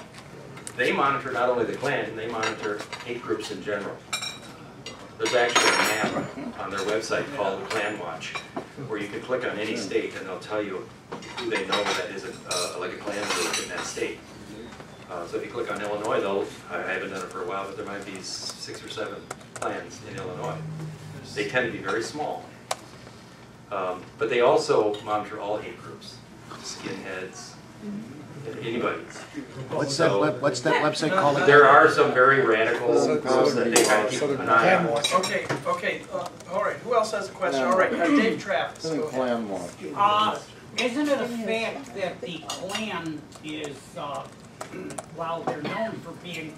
they monitor not only the Klan, they monitor hate groups in general. There's actually a map on their website called Klan Watch, where you can click on any state and they'll tell you who they know that is a, uh, like a Klan group in that state. Uh, so if you click on Illinois, though, I haven't done it for a while, but there might be six or seven Klans in Illinois. They tend to be very small. Um, but they also monitor all hate groups, skinheads, anybody. What's that, web- what's that website called again? There are some very radical groups that they kind of keep an eye on. Okay, okay, uh, all right, who else has a question? All right, uh, Dave Travis, go ahead. Uh, isn't it a fact that the Klan is, uh, while they're known for being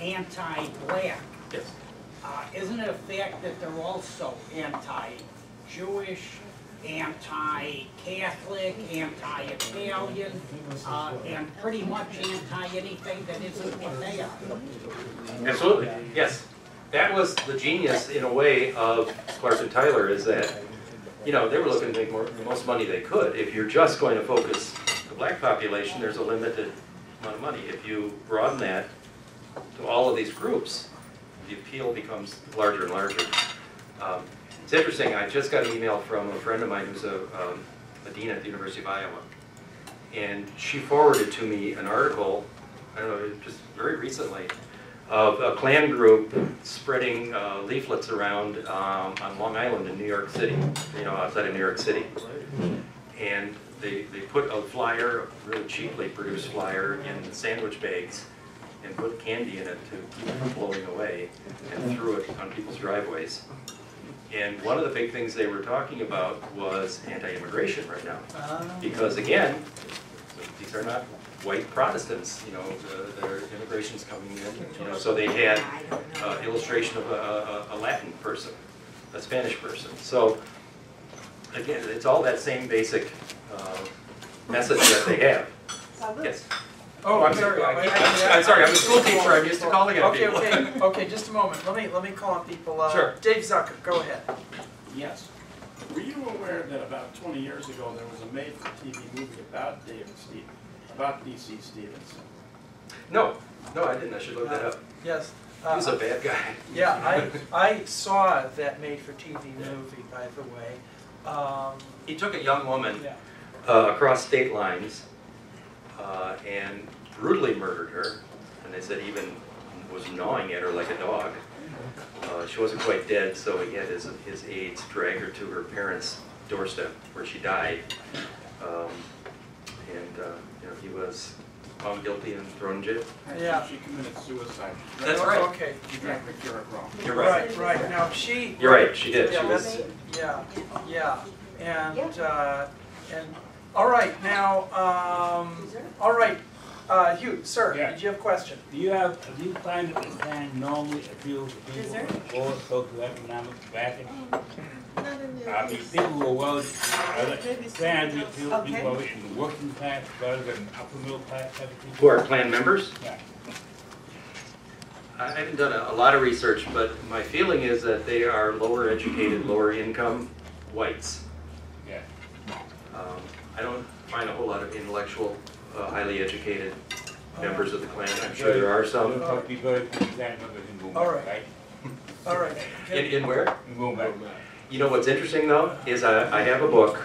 anti-black, Yes. uh, isn't it a fact that they're also anti-Jewish, anti-Catholic, anti-Italian, uh, and pretty much anti-anything that isn't what they are? Absolutely, yes. That was the genius, in a way, of Clarke and Tyler, is that, you know, they were looking to make more, the most money they could. If you're just going to focus the black population, there's a limited amount of money. If you broaden that to all of these groups, the appeal becomes larger and larger. Um, It's interesting, I just got an email from a friend of mine who's a, um, a dean at the University of Iowa. And she forwarded to me an article, I don't know, just very recently, of a Klan group spreading uh, leaflets around um, on Long Island in New York City, you know, outside of New York City. And they, they put a flyer, a really cheaply produced flyer, in sandwich bags and put candy in it to keep it from blowing away and threw it on people's driveways. And one of the big things they were talking about was anti-immigration right now. Because again, these are not white Protestants, you know, the- their immigration's coming in, you know, so they had uh, illustration of a, a- a Latin person, a Spanish person. So, again, it's all that same basic uh, message that they have. Yes. Oh, I'm sorry. I- I- I'm sorry, I'm a school teacher, I'm used to calling on Okay, people. okay, <laughs> okay, just a moment, let me, let me call on people. Uh, Sure. Dave Zucker, go ahead. Yes. Were you aware that about twenty years ago, there was a made-for-TV movie about David Stevens, about D.C. Stephenson? No, no, I didn't, I should look that up. Yes. He was a Uh, bad guy. Yeah, I, <laughs> I saw that made-for-TV movie, by the way. Um, He took a young woman yeah. uh, across state lines uh, and brutally murdered her. And they said even was gnawing at her like a dog. Uh, she wasn't quite dead, so he had his, his aides drag her to her parents' doorstep where she died. Um, and uh, you know he was found guilty and thrown in jail. Yeah. She committed suicide. That's right. Okay. You can't picture it wrong. You're right. Right, right, now she. You're right, she did. Yeah, She was- yeah, yeah, and, uh, and, all right, now, um, all right, uh, Hugh, sir, Yeah. did you have a question? Do you have, do you find that the Klan normally appeals to people with poor socioeconomic bracket? Uh, I mean, people were well, uh, Klan, people people are in the working class rather than upper middle class type of people. Who are Klan members? Yeah. I haven't done a, a lot of research, but my feeling is that they are lower educated, lower income whites. Yeah. Um, I don't find a whole lot of intellectual, uh, highly educated members of the Klan. I'm sure there are some. Don't talk to be very few Klan members in Wilmette, All right. right? All right. In, in where? In Wilmette. You know what's interesting though, is I, I have a book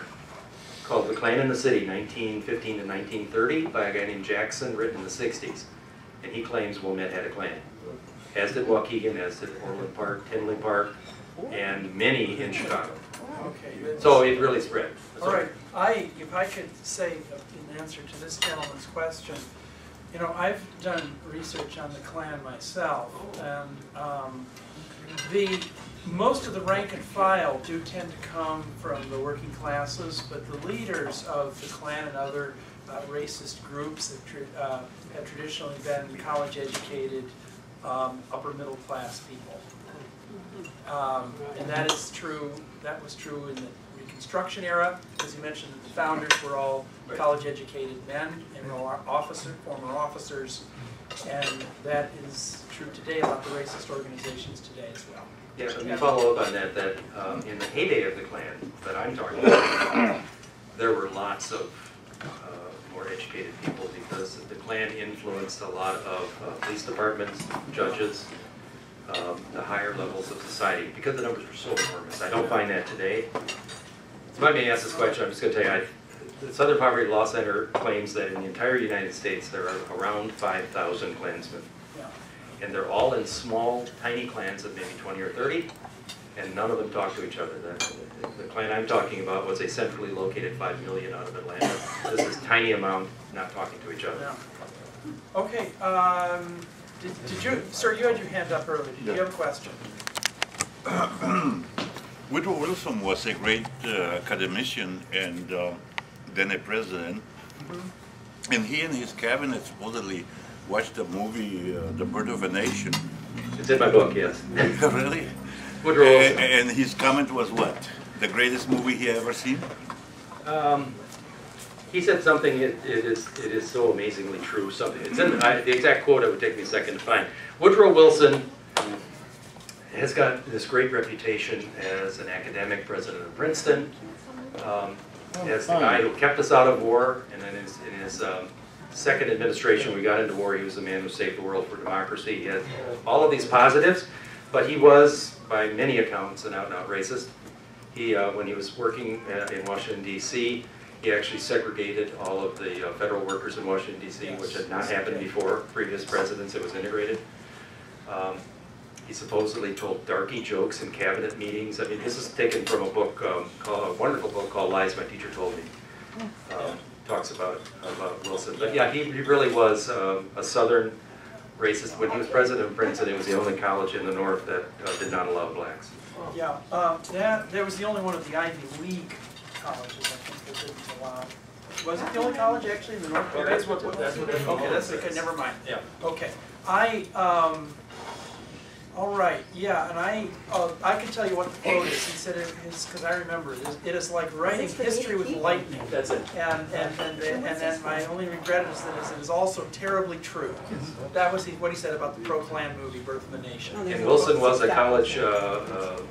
called The Klan in the City, 1915 to 1930, by a guy named Jackson, written in the 60s. And he claims Wilmette had a Klan. As did Waukegan, as did Orland Park, Tinley Park, and many in Chicago. Okay. So it really spread. All right, I, if I could say in answer to this gentleman's question, you know, I've done research on the Klan myself, and um, the, most of the rank and file do tend to come from the working classes, but the leaders of the Klan and other uh, racist groups have tr- uh, have traditionally been college-educated, um, upper-middle-class people. Um, And that is true, that was true in the Reconstruction era, as you mentioned, the founders were all college-educated men and were officer, former officers, and that is true today about the racist organizations today as well. Yeah, let me follow up on that, that um, in the heyday of the Klan that I'm talking about, there were lots of uh, more educated people because the Klan influenced a lot of uh, police departments, judges, um, the higher levels of society, because the numbers were so enormous. I don't find that today. So let me ask this question, I'm just gonna tell you, I- the Southern Poverty Law Center claims that in the entire United States, there are around 5,000 Klansmen. Yeah. And they're all in small, tiny Klans of maybe 20 or 30, and none of them talk to each other. The, the Klan I'm talking about was a centrally located 5 million out of Atlanta. This is tiny amount not talking to each other. Yeah. Okay, um, did did you, sir, you had your hand up earlier, did you have a question? <clears throat> <clears throat> Woodrow Wilson was a great uh, academician and uh, then a president. And he and his cabinet supposedly watched the movie uh, The Birth of a Nation. It's in my book, yes. <laughs> really? Woodrow A- And his comment was what? The greatest movie he ever seen? Um, he said something, it, it is, it is so amazingly true, something, it's in, I, the exact quote, it would take me a second to find. Woodrow Wilson has got this great reputation as an academic, president of Princeton, um, as the guy who kept us out of war, and in his, in his, um, second administration, we got into war, he was the man who saved the world for democracy, he had all of these positives, but he was, by many accounts, an out-and-out racist. He, uh, when he was working uh, in Washington DC, he actually segregated all of the uh, federal workers in Washington DC, which had not happened before. Previous presidents, it was integrated. Um, He supposedly told darky jokes in cabinet meetings. I mean, this is taken from a book, um, called, a wonderful book called Lies My Teacher Told Me. Um, Talks about, about Wilson. But yeah, he he really was um, a southern racist. When he was president of Princeton, it was the only college in the north that uh, did not allow blacks. Yeah, um, that, that was the only one of the Ivy League colleges, I think, that didn't allow. Was it the only college actually in the North? Well, that's what- that's what Okay, that's, okay, never mind. Yeah. Okay, I, um, all right, yeah, and I, uh, I can tell you what the quote is, he said it is, because I remember it, is- it is like writing history with lightning. That's it. And, and, and, the- and then my only regret is that it is also terribly true. That was what he said about the pro-Klan movie, Birth of a Nation. And Wilson was a college, uh, uh,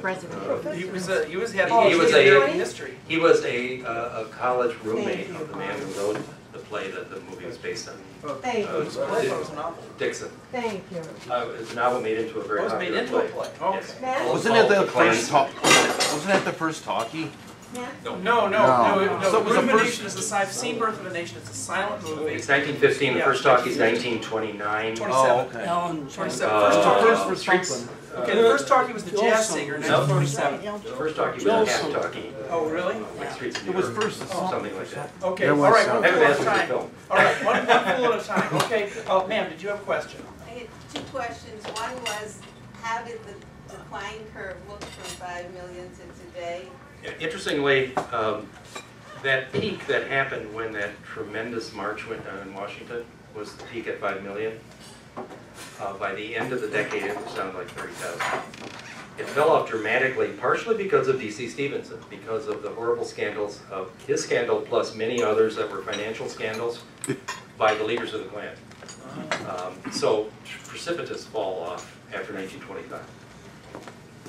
President. He was a, he was, had He a was a- history. He was a, uh, a college roommate of the man who wrote the play that the movie was based on. Thank Uh, you. I thought it was a novel. Dixon. Thank you. Uh, it's a novel made into a very Oh, it was made popular into a play. play. Okay. Yes. Wasn't it the Called first talk? Wasn't that the first talkie? Matt? No, no, no, No. no, So it was Birth of the a first- Nation is a, si- I've seen Birth of a Nation, it's a silent movie. It's nineteen fifteen, the first talkie's 1915. nineteen twenty-nine. Oh, Twenty-seven. okay. Ellen, Twenty-seven, Uh, first talkie. First for Streets- something. Okay, the first talkie was the jazz singer, nineteen forty-seven. The first talkie was a half talkie, Oh, really? like Streets of It New was York, first the something like that. Okay, There all was right, some- one I haven't fool at asked a for time. film. All right, one, one fool at a time, okay. Oh, ma'am, did you have a question? I had two questions. One was, how did the decline curve look from five million to today? Interestingly, um, that peak that happened when that tremendous march went down in Washington was the peak at five million. Uh, By the end of the decade, it was down to like thirty thousand. it fell off dramatically, partially because of DC Stephenson, because of the horrible scandals of his scandal plus many others that were financial scandals by the leaders of the Klan. Um, So precipitous fall off after 1925.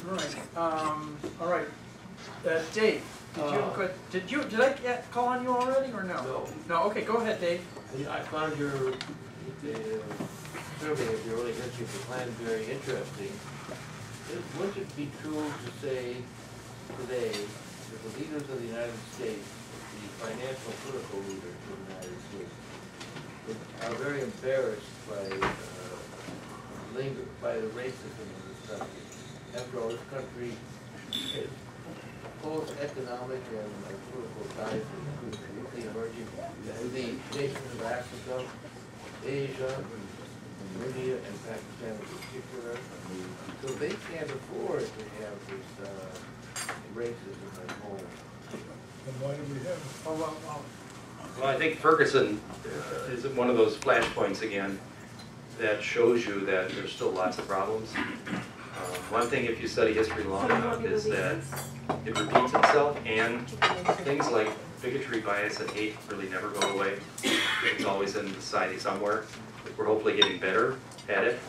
All right, um, all right. Uh, Dave, did you, have a que- did you, did I get, call on you already or no? No. No, okay, go ahead, Dave. I found your, the survey of the early history of the Klan very interesting. It- Wouldn't it be true to say today that the leaders of the United States, the financial political leaders of the United States, are very embarrassed by, uh, linger, by the racism of this country? After all, this country is both economic and uh, political ties with the emerging, the nations of Africa, Asia, India, and Pakistan in particular. So they can't afford to have this uh, racism at home. And why do we have it? Oh, well, well, Well, I think Ferguson uh, is one of those flashpoints again that shows you that there's still lots of problems. Uh, One thing, if you study history long enough, is that it repeats itself, and things like bigotry, bias, and hate really never go away. It's always in society somewhere. We're hopefully getting better at it,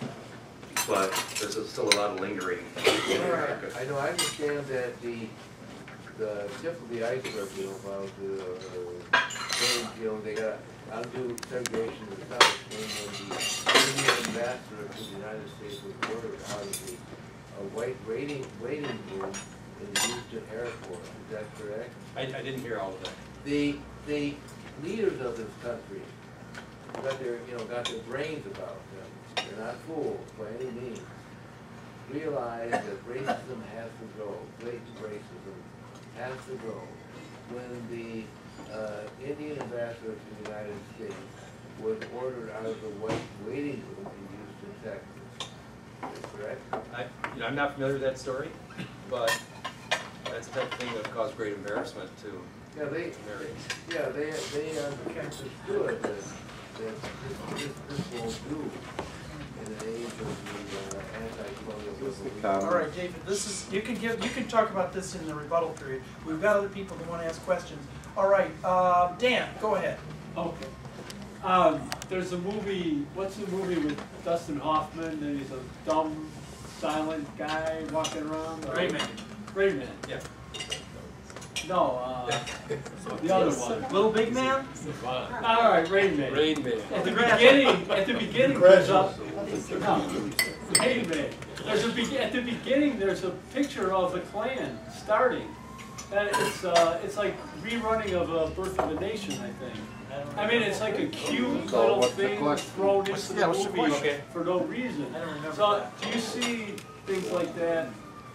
but there's still a lot of lingering. in I know, I understand that the, the tip of the iceberg, you know, about the, uh, you know, they got undue segregation in the South, came when the Indian ambassador to the United States was ordered out of the, uh, white waiting, waiting room in Houston airport, is that correct? I, I didn't hear all of that. The, the leaders of this country got their, you know, got their brains about them, they're not fools by any means. Realize that racism has to go, blatant racism has to go. When the, uh, Indian ambassador to the United States was ordered out of the white waiting room in Houston, Texas. Is that correct? I, you know, I'm not familiar with that story, but that's the type of thing that caused great embarrassment to Yeah, they, Americans. yeah, they, they understood that, that this, this, this won't do in an age of the uh, anti-colonial All right, David, this is, you can give, you can talk about this in the rebuttal period. We've got other people who want to ask questions. All right, uh, Dan, go ahead. Okay. Um, there's a movie, what's the movie with Dustin Hoffman, and he's a dumb, silent guy walking around? Uh, Rain Man. Rain Man. Yeah. No, uh, the other one. Little Big Man? All right, Rain Man. Rain Man. At the beginning, at the beginning, there's a, no, Rain Man. There's a, be- at the beginning, there's a picture of the Klan starting. And it's, uh, it's like rerunning of a Birth of a Nation, I think. I mean, it's like a cute So little what's the thing question? thrown into yeah, the what's the movie question? for no reason. I don't remember So, that. do you see things like that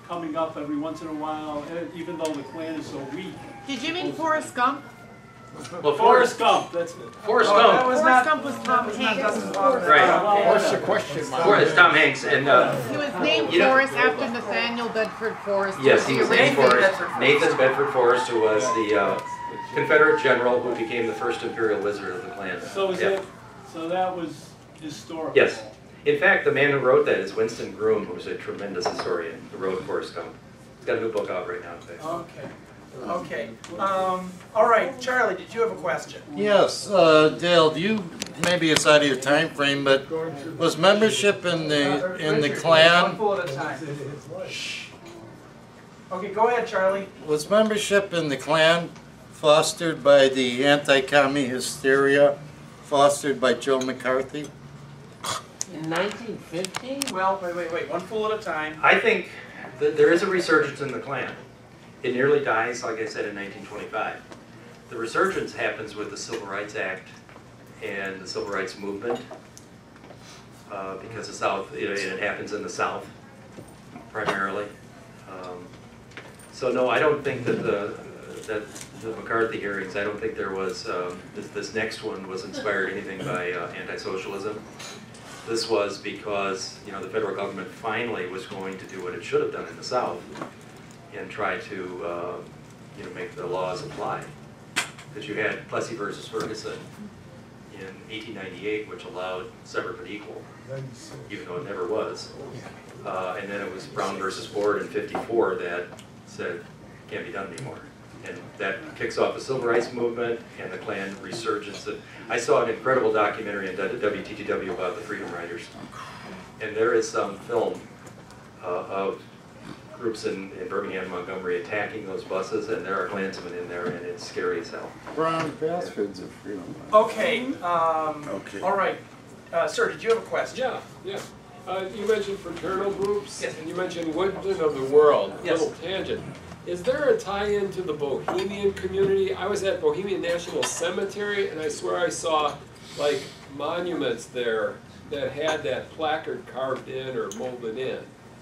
coming up every once in a while, eh, even though the Klan is so weak? Did you mean Forrest Gump? Well, Forrest Gump, that's it. Forrest Oh, Gump, was Forrest not- Gump was Tom Hanks. right. What's the question, Mom? Forrest, Tom Hanks, and, uh, He was named You know- Forrest after Nathaniel Bedford Forrest. yes, he was named Forrest, Nathan Bedford Forrest, who was the, uh, Confederate general who became the first imperial wizard of the Klan. So is Yeah. that, so that was historical? Yes. In fact, the man who wrote that is Winston Groom, who's a tremendous historian, who wrote Forrest Gump. He's got a new book out right now, in fact. Okay, okay. Um, all right, Charlie, did you have a question? Yes, uh, Dale, do you, maybe it's out of your time frame, but was membership in the, in the One Klan, full at a time. Okay, go ahead, Charlie. was membership in the Klan fostered by the anti-commie hysteria fostered by Joe McCarthy? In nineteen fifty? Well, wait, wait, wait, one fool at a time. I think that there is a resurgence in the Klan. It nearly dies, like I said, in 1925. The resurgence happens with the Civil Rights Act and the Civil Rights Movement, uh, because the South, you know, and it happens in the South primarily. Um, So no, I don't think that the, that the McCarthy hearings, I don't think there was, um, this, this next one was inspired anything by uh, anti-socialism. This was because, you know, the federal government finally was going to do what it should have done in the South and try to, uh, you know, make the laws apply. Because you had Plessy versus Ferguson in 1898, which allowed separate but equal, even though it never was. Uh, and then it was Brown versus Board in 54 that said, can't be done anymore. And that kicks off the civil rights movement and the Klan resurgence. I saw an incredible documentary on WTTW about the Freedom Riders. And there is some film uh, of groups in, in Birmingham, Montgomery attacking those buses, and there are Klansmen in there, and it's scary as hell. Brown bastards of freedom. Okay, um, Okay. all right. Uh, sir, did you have a question? Yeah, yeah. Uh, you mentioned fraternal groups, yes. and you mentioned Woodmen of the World. Yes. Little tangent. Is there a tie-in to the Bohemian community? I was at Bohemian National Cemetery, and I swear I saw like monuments there that had that placard carved in or molded in.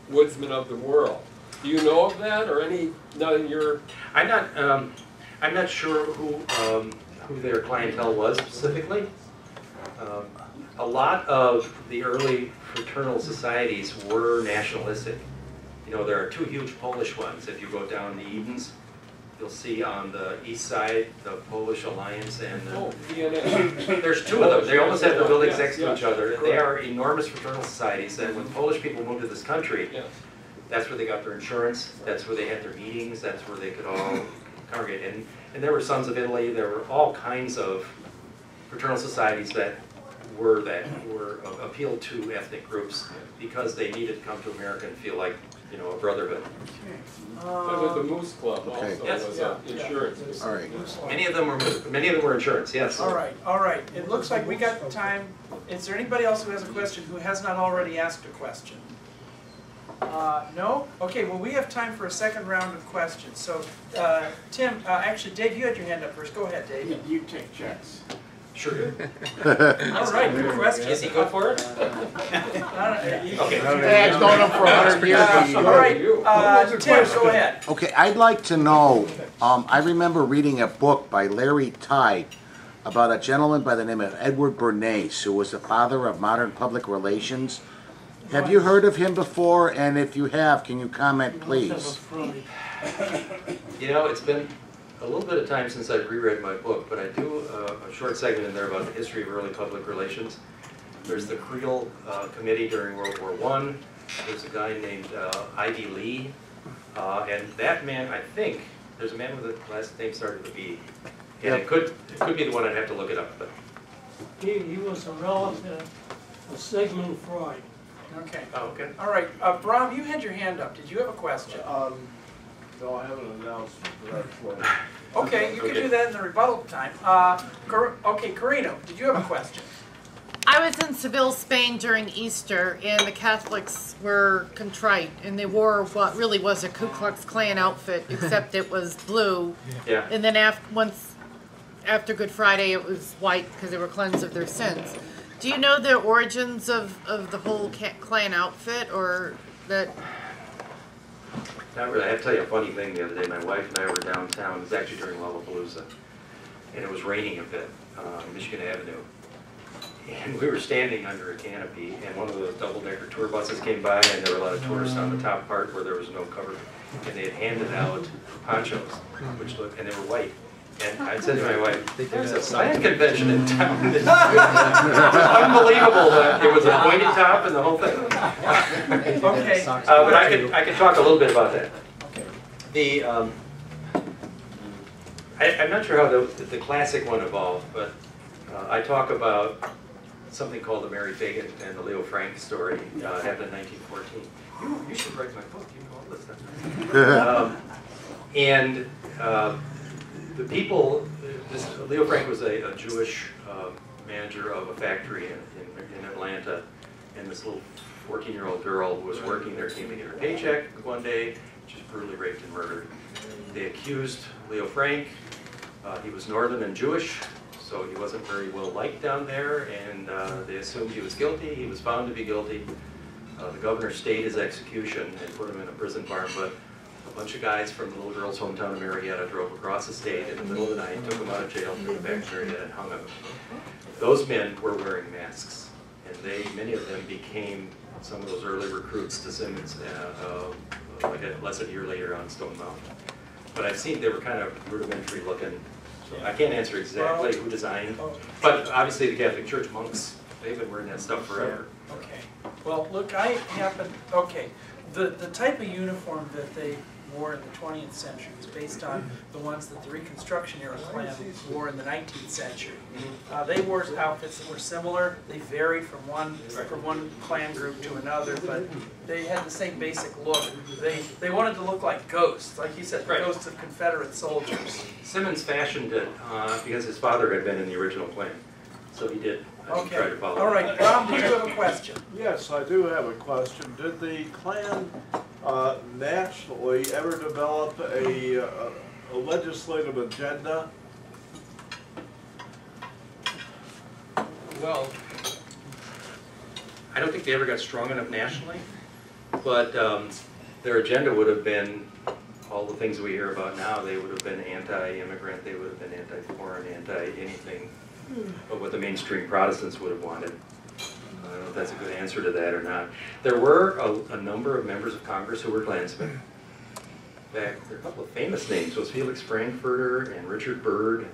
Woodmen of the World. Do you know of that, or any? Not in your. I'm not, um, I'm not sure who, um, who their clientele was specifically. Um, A lot of the early fraternal societies were nationalistic. You know, there are two huge Polish ones. If you go down the Edens, you'll see on the east side, the Polish Alliance and the Oh, There's two of them. They almost have the buildings Yes, next to each other. They are enormous fraternal societies, and when Polish people moved to this country, Yes. that's where they got their insurance, that's where they had their meetings, that's where they could all congregate. And, and there were Sons of Italy, there were all kinds of fraternal societies that were, that were appealed to ethnic groups because they needed to come to America and feel like, you know, a brotherhood. But with the Moose Club Okay. also Yes, was yeah, uh, insurance. All right. Many of them were, many of them were insurance, yes. All right, all right. It looks like we got time. Is there anybody else who has a question who has not already asked a question? Uh, no? Okay, well, we have time for a second round of questions. So, uh, Tim, uh, actually, Dave, you had your hand up first. Go ahead, Dave. You take checks. Sure. <laughs> All right, good question. Is he good for it? Okay. Hey, I've known him for a hundred years. All right, uh, Tim, go ahead. Okay, I'd like to know, um, I remember reading a book by Larry Tye about a gentleman by the name of Edward Bernays, who was the father of modern public relations. Have you heard of him before? And if you have, can you comment, please? You know, it's been a little bit of time since I've reread my book, but I do uh, a short segment in there about the history of early public relations. There's the Creel uh, Committee during World War One. There's a guy named uh, Ivy Lee. Uh, And that man, I think, there's a man with a last name started with a B. And it could, it could be the one, I'd have to look it up, but, He, he was a relative of Sigmund Freud. Okay. oh, okay. All right, uh, Brom, you had your hand up. Did you have a question? Um, no, I have an announcement, but that's what. Okay, you can Okay. do that in the rebuttal time. Uh, Cor- okay, Carino, did you have a question? I was in Seville, Spain during Easter, and the Catholics were contrite, and they wore what really was a Ku Klux Klan outfit, <laughs> except it was blue. Yeah. And then after once, after Good Friday, it was white because they were cleansed of their sins. Do you know the origins of, of the whole ca- Klan outfit, or that? Not really. I have to tell you a funny thing the other day. My wife and I were downtown. It was actually during Lollapalooza. And it was raining a bit uh, Michigan Avenue. And we were standing under a canopy, and one of those double-decker tour buses came by, and there were a lot of tourists on the top part where there was no cover. And they had handed out ponchos, which looked, and they were white. And I said to my wife, there's a Klan convention in town. <laughs> It was unbelievable that it was a pointed top and the whole thing. <laughs> Okay. Uh, but I could, I could talk a little bit about that. The, um, I, I'm not sure how the, the classic one evolved, but uh, I talk about something called the Mary Phagan and the Leo Frank story, uh, happened in 1914. You, you should write my book, you know all this stuff. <laughs> Um, And uh, the people, this, Leo Frank was a, a Jewish uh, manager of a factory in, in, in Atlanta, and this little 14-year-old girl was working there came to get her paycheck one day. She was brutally raped and murdered. They accused Leo Frank. Uh, he was Northern and Jewish, so he wasn't very well liked down there, and uh, they assumed he was guilty. He was found to be guilty. Uh, the governor stayed his execution and put him in a prison farm, but a bunch of guys from the little girl's hometown of Marietta drove across the state in the middle of the night, took him out of jail, took him back to Marietta, and hung him. Those men were wearing masks, and they, many of them became some of those early recruits to Simmons, uh, uh, like a, less than a year later on Stone Mountain. But I've seen, they were kind of rudimentary looking, So I can't answer exactly who designed, but obviously the Catholic Church monks, they've been wearing that stuff forever. Okay, well, look, I happen, okay, the, the type of uniform that they wore in the twentieth century was based on the ones that the Reconstruction era Klan wore in the nineteenth century. Uh, they wore outfits that were similar, they varied from one, from one Klan group to another, but they had the same basic look. They, they wanted to look like ghosts, like you said, Right. ghosts of Confederate soldiers. Simmons fashioned it uh, because his father had been in the original Klan, so he did Okay, try to follow. all right, Tom, do you have a question? Yes, I do have a question. Did the Klan uh, nationally ever develop a, uh, a legislative agenda? Well, I don't think they ever got strong enough nationally, but um, their agenda would have been all the things we hear about now. They would have been anti-immigrant, they would have been anti-foreign, anti-anything but what the mainstream Protestants would have wanted. I don't know if that's a good answer to that or not. There were a, a number of members of Congress who were Klansmen. In fact, there are a couple of famous names, was Felix Frankfurter and Richard Byrd,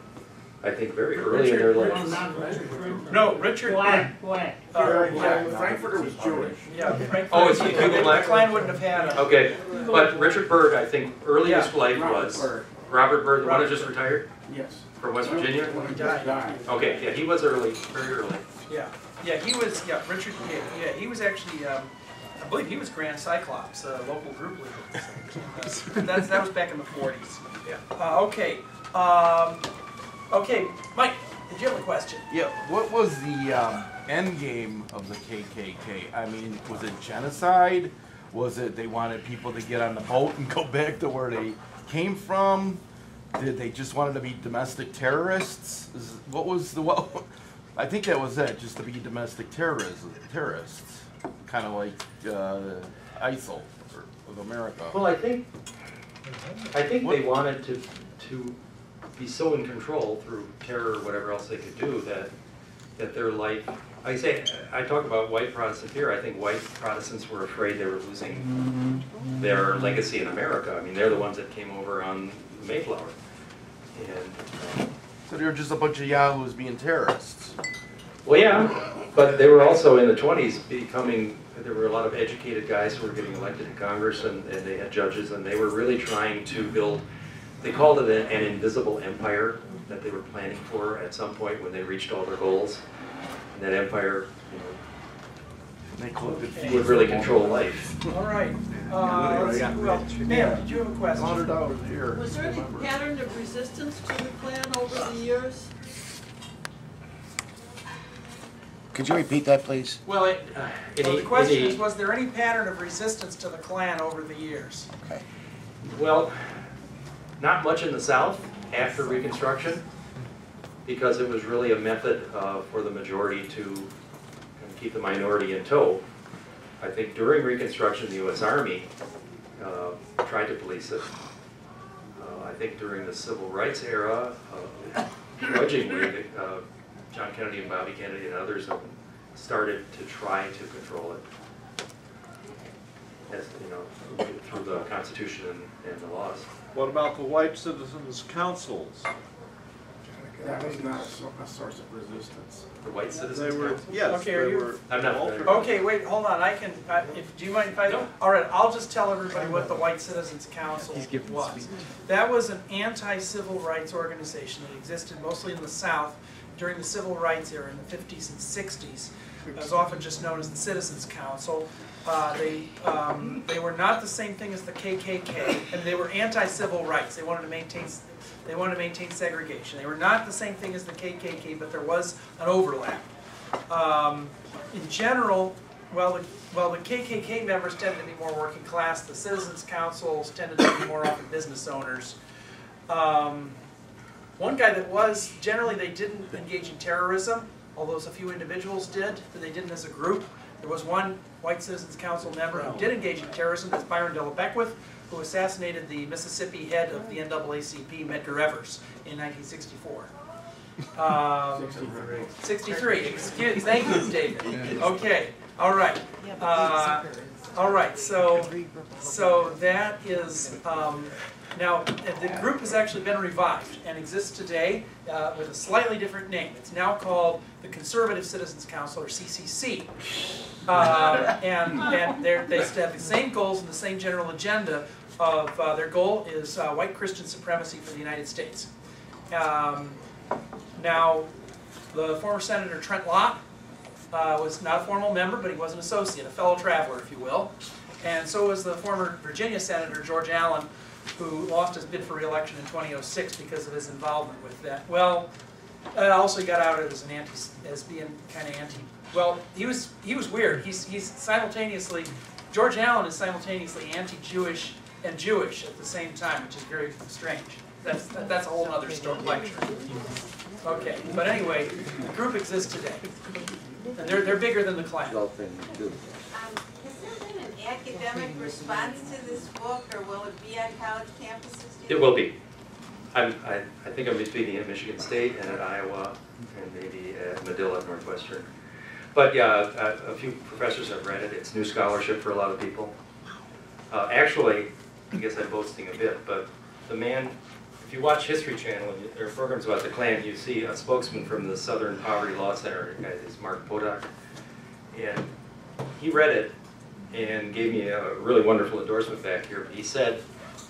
I think very early in their Richard- lives. No, Richard. Black, black. Uh, Yeah, yeah, Frankfurter was Jewish. Yeah, Frankfurt. Oh, is he Hugo Black? Klan wouldn't have had a. Okay, but Richard Byrd, I think, earliest Yeah, life Robert was, Byrd. Robert Byrd, the one who just retired Yes. From West Virginia? When he died. Okay, yeah, he was early, very early. Yeah, yeah, he was, yeah, Richard, yeah, yeah, he was actually, um, I believe he was Grand Cyclops, uh, local group leader. Uh, That's, that was back in the forties. Yeah. Uh, okay, um, okay, Mike, did you have a question? Yeah, what was the um, end game of the KKK? I mean, was it genocide? Was it they wanted people to get on the boat and go back to where they came from? Did they just wanted to be domestic terrorists? Is, what was the what? I think that was it, just to be domestic terrorism, terrorists, kind of like uh, ISIL of America. Well, I think, I think they wanted to, to be so in control through terror or whatever else they could do that, that their life, I say, I talk about white Protestant fear, I think white Protestants were afraid they were losing their legacy in America. I mean, they're the ones that came over on Mayflower. And, um, So they were just a bunch of yahoos being terrorists. Well, yeah, but they were also in the twenties becoming, there were a lot of educated guys who were getting elected to Congress and, and they had judges and they were really trying to build, they called it an, an invisible empire that they were planning for at some point when they reached all their goals. And that empire, you They collected know, would really control life. All right, uh, let's see who else. Ma'am, did you have a question? Hundred dollars a year. Was there any pattern of resistance to the Klan over the years? Could you repeat that, please? Well, it, uh, in So a- the question in a- is, was there any pattern of resistance to the Klan over the years? Okay. Well, not much in the South after Reconstruction, because it was really a method uh, for the majority to kind of keep the minority in tow. I think during Reconstruction, the U.S. Army uh, tried to police it. Uh, I think during the Civil Rights era, uh, grudgingly, uh, John Kennedy and Bobby Kennedy and others started to try to control it. As, you know, through the Constitution and, and the laws. What about the white citizens' councils? That was not a source of resistance. The white They citizens were, council? yes, Okay, they are you- were. I'm not all familiar. for- Okay, wait, hold on, I can, uh, if, do you mind if I? All right, I'll just tell everybody what the White Citizens Council was. That was an anti-civil rights organization that existed mostly in the South during the Civil Rights era in the fifties and sixties. It was often just known as the Citizens Council. Uh, they, um, they were not the same thing as the KKK, and they were anti-civil rights. They wanted to maintain, they wanted to maintain segregation. They were not the same thing as the KKK, but there was an overlap. Um, in general, while the, while the KKK members tended to be more working class, the citizens councils tended to be more often business owners. Um, one guy that was, generally they didn't engage in terrorism, although a few individuals did, but they didn't as a group. There was one White Citizens Council member who did engage in terrorism, that's Byron De La Beckwith, who assassinated the Mississippi head of the NAACP, Medgar Evers, in 1964. Um, 63, excuse, me. thank you, David. Okay, all right. Uh, All right, so, so that is, um, now, the group has actually been revived and exists today uh, with a slightly different name. It's now called the Conservative Citizens Council, or CCC. Uh, <laughs> and and they have the same goals and the same general agenda of uh, their goal is uh, white Christian supremacy for the United States. Um, now, the former Senator Trent Lott uh, was not a formal member, but he was an associate, a fellow traveler, if you will. And so was the former Virginia Senator George Allen, who lost his bid for re-election in 2006 because of his involvement with that. Well, uh, also got outed as an anti, as being kind of anti. Well, he was he was weird. He's he's simultaneously George Allen is simultaneously anti-Jewish and Jewish at the same time, which is very strange. That's that's a whole other story lecture. Okay, but anyway, the group exists today, and they're they're bigger than the Klan academic response to this book, or will it be on college campuses? It will be. I'm, I, I think I'm between at Michigan State and at Iowa, and maybe at Medill at Northwestern. But yeah, a, a, few professors have read it. It's new scholarship for a lot of people. Uh, actually, I guess I'm boasting a bit, but the man, if you watch History Channel and there are programs about the Klan, you see a spokesman from the Southern Poverty Law Center, guy is Mark Potok, and he read it and gave me a really wonderful endorsement back here. He said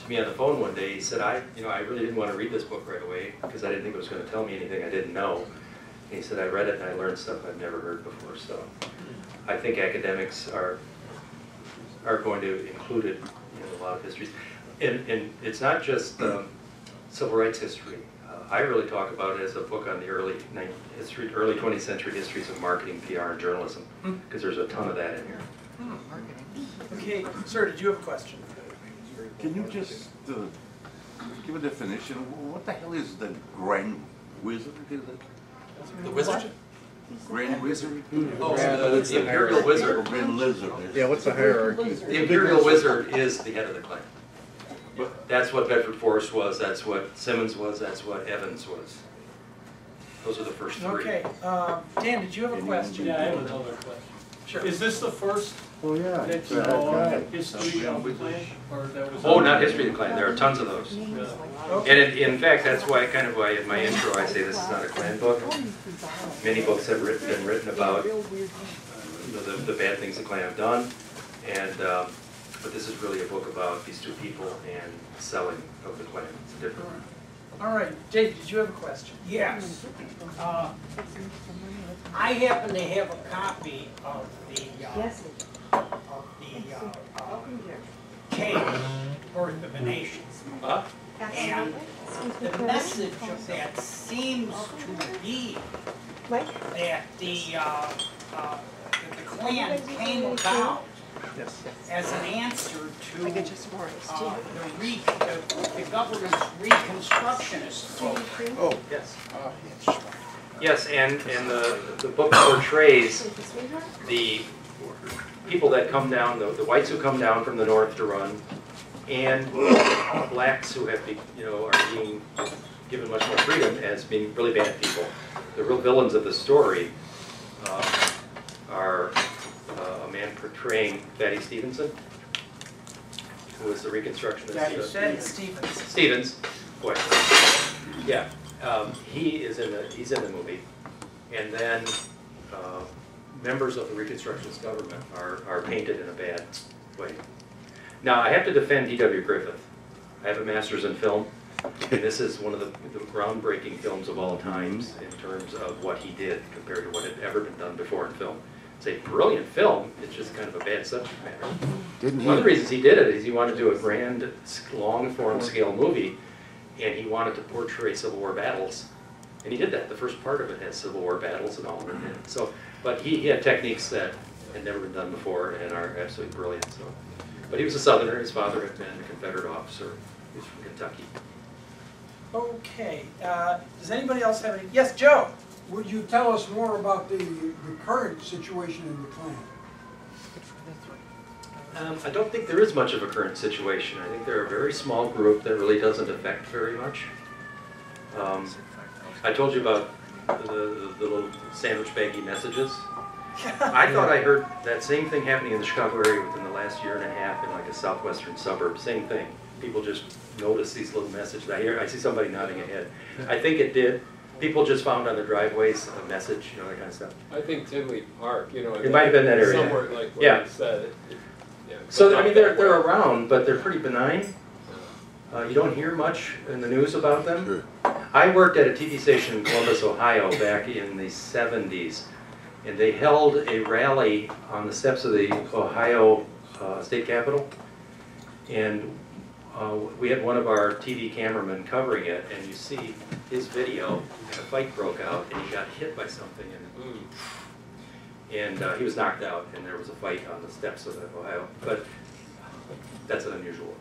to me on the phone one day, he said, I, you know, I really didn't want to read this book right away because I didn't think it was going to tell me anything I didn't know. And he said, I read it and I learned stuff I've never heard before. So I think academics are are going to include it in a lot of histories. And, and it's not just um, civil rights history. Uh, I really talk about it as a book on the early history, early 20th century histories of marketing, PR, and journalism, because hmm. there's a ton of that in here. Okay, sir, did you have a question? Can you just uh, give a definition? What the hell is the Grand Wizard? Is it? The wizard? Grand Wizard? Oh, the, the Imperial Wizard. Grand Lizard. Yeah, what's the hierarchy? The Imperial Wizard is the head of the Klan. That's what Bedford Forrest was, that's what Simmons was, that's what Evans was. Those are the first three. Okay, um, Dan, did you have a question? Yeah, I have another question. Sure. Is this the first Oh, yeah. that you know of, history of the Klan? Or that was? Oh, not history of the Klan, there are tons of those. And in, in fact, that's why, kind of why in my intro I say this is not a Klan book. Many books have written, been written about you the, the bad things the Klan have done. And, um, but this is really a book about these two people and selling of the Klan, It's a different one. All right, Dave, did you have a question? Yes. Uh, I happen to have a copy of the, uh, of the, uh, uh, Birth of a Nation. Huh? And the message of that seems to be that the, uh, uh, that the Klan came about as an answer to uh, the, re the, the government's reconstructionist. Oh, yes. Yes, and, and the, the book portrays the people that come down, the, the whites who come down from the north to run, and blacks who have, be, you know, are being given much more freedom as being really bad people. The real villains of the story uh, are uh, a man portraying Thaddeus Stevenson, who was the Reconstructionist. Thaddeus Stevens. Stevens, boy, yeah. Um, he is in the he's in the movie, and then uh, members of the Reconstructionist government are are painted in a bad way. Now I have to defend D.W. Griffith. I have a master's in film, and <laughs> this is one of the, the groundbreaking films of all times in terms of what he did compared to what had ever been done before in film. It's a brilliant film. It's just kind of a bad subject matter. Didn't One of the reasons he did it is he wanted to do a grand, long-form scale movie and he wanted to portray Civil War battles. And he did that. The first part of it has Civil War battles and all of it. So, but he, he had techniques that had never been done before and are absolutely brilliant. So, but he was a Southerner. His father had been a Confederate officer. He was from Kentucky. Okay. Uh, does anybody else have any? Yes, Joe. Would you tell us more about the, the current situation in the Klan? Um, I don't think there is much of a current situation. I think they're a very small group that really doesn't affect very much. Um, I told you about the, the, the little sandwich baggy messages. <laughs> I thought I heard that same thing happening in the Chicago area within the last year and a half in like a southwestern suburb. Same thing. people just notice these little messages. I hear, I see somebody nodding ahead. I think it did. People just found on their driveways a message, you know, that kind of stuff. I think Tinley Park, you know. It might have been that area. Somewhere like what Yeah. you said. it- it- yeah, So, I mean, they're, they're around, but they're pretty benign. Uh, you don't hear much in the news about them. I worked at a TV station in Columbus, Ohio back in the seventies. And they held a rally on the steps of the Ohio, uh, State Capitol. And, uh, we had one of our TV cameramen covering it, and you see his video, and a fight broke out, and he got hit by something, and and uh, he was knocked out, and there was a fight on the steps of the Ohio. But that's an unusual.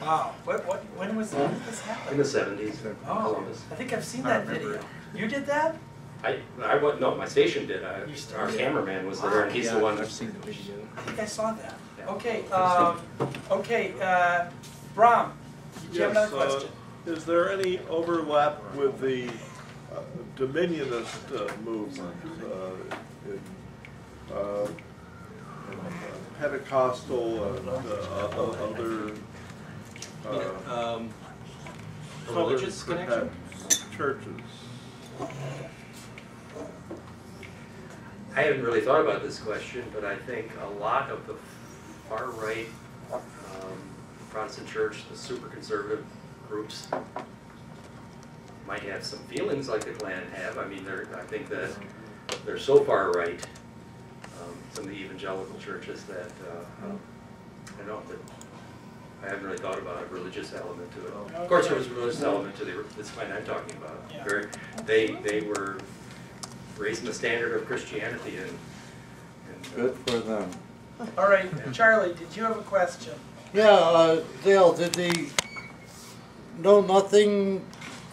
Wow, what, what, when was, when did this In the seventies, Oh, Columbus. I think I've seen I that remember video. You did that? I, I wasn't, no, my station did. I, our cameraman was there, and he's the one. I've seen the video. I think I saw that. Okay, um, okay, uh, Brom, do you have Yes, another uh, question? Is there any overlap with the uh, Dominionist uh, movement uh, in uh, Pentecostal and uh, o- other uh, Um, religious connection? churches? I haven't really thought about this question, but I think a lot of the far-right um, Protestant church, the super conservative groups, might have some feelings like the Klan have. I mean, they're, I think that they're so far right, um, some of the evangelical churches that, uh, I don't know, that I haven't really thought about a religious element to it. Of course, there was a religious element to the, this Klan I'm talking about. Yeah. Very, they, they were raising the standard of Christianity and, and. uh, Good for them. All right, Charlie, did you have a question? Yeah, uh, Dale, did the Know Nothing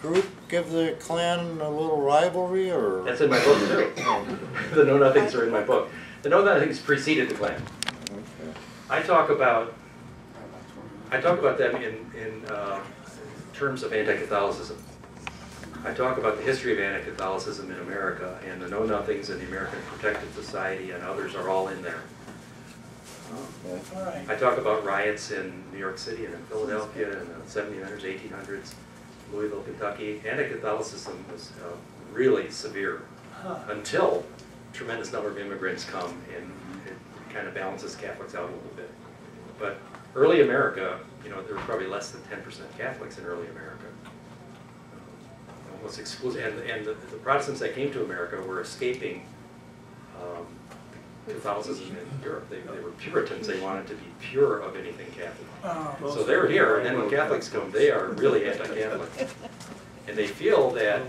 group give the Klan a little rivalry, or? That's in my book too. The Know Nothings are in my book. The Know Nothings preceded the Klan. I talk about, I talk about them in, in uh, terms of anti-Catholicism. I talk about the history of anti-Catholicism in America, and the Know Nothings and the American Protective Society and others are all in there. I talk about riots in New York City and in Philadelphia in the 1700s, 1800s, Louisville, Kentucky. Anti-Catholicism was uh, really severe until tremendous number of immigrants come and it kind of balances Catholics out a little bit. But early America, you know, there were probably less than 10% Catholics in early America. Um, Almost exclusive, and, and the the Protestants that came to America were escaping um, Catholicism in Europe. They, they were Puritans, they wanted to be pure of anything Catholic. Oh. So they're here, and then when Catholics come, they are really anti-Catholic. And they feel that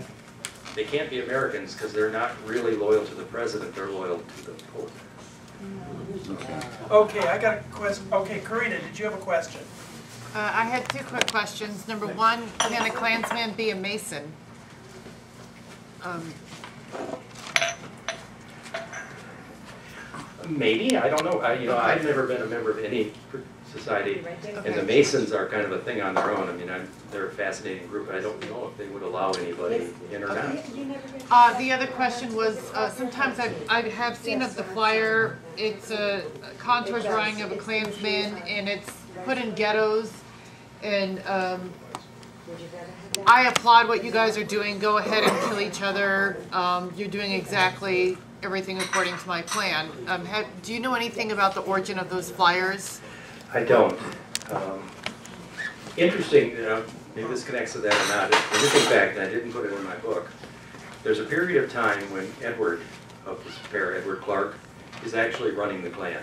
they can't be Americans because they're not really loyal to the president, they're loyal to the Pope. Okay, I got a question. Okay, Karina, did you have a question? Uh, I had two quick questions. Number one, can a Klansman be a Mason? Um, Maybe, I don't know, I, you know, I've never been a member of any society, and the Masons are kind of a thing on their own, I mean, I'm, they're a fascinating group, I don't know if they would allow anybody in or not. Uh, the other question was, uh, sometimes I, I have seen of the flyer, it's a contour drawing of a Klansman, and it's put in ghettos, and, um, I applaud what you guys are doing, go ahead and kill each other, um, you're doing exactly everything according to my plan. Um, have, do you know anything about the origin of those flyers? I don't. Um, Interesting, you know, maybe this connects to that or not, interesting fact, and I didn't put it in my book. There's a period of time when Edward, of this pair, Edward Clarke, is actually running the Klan.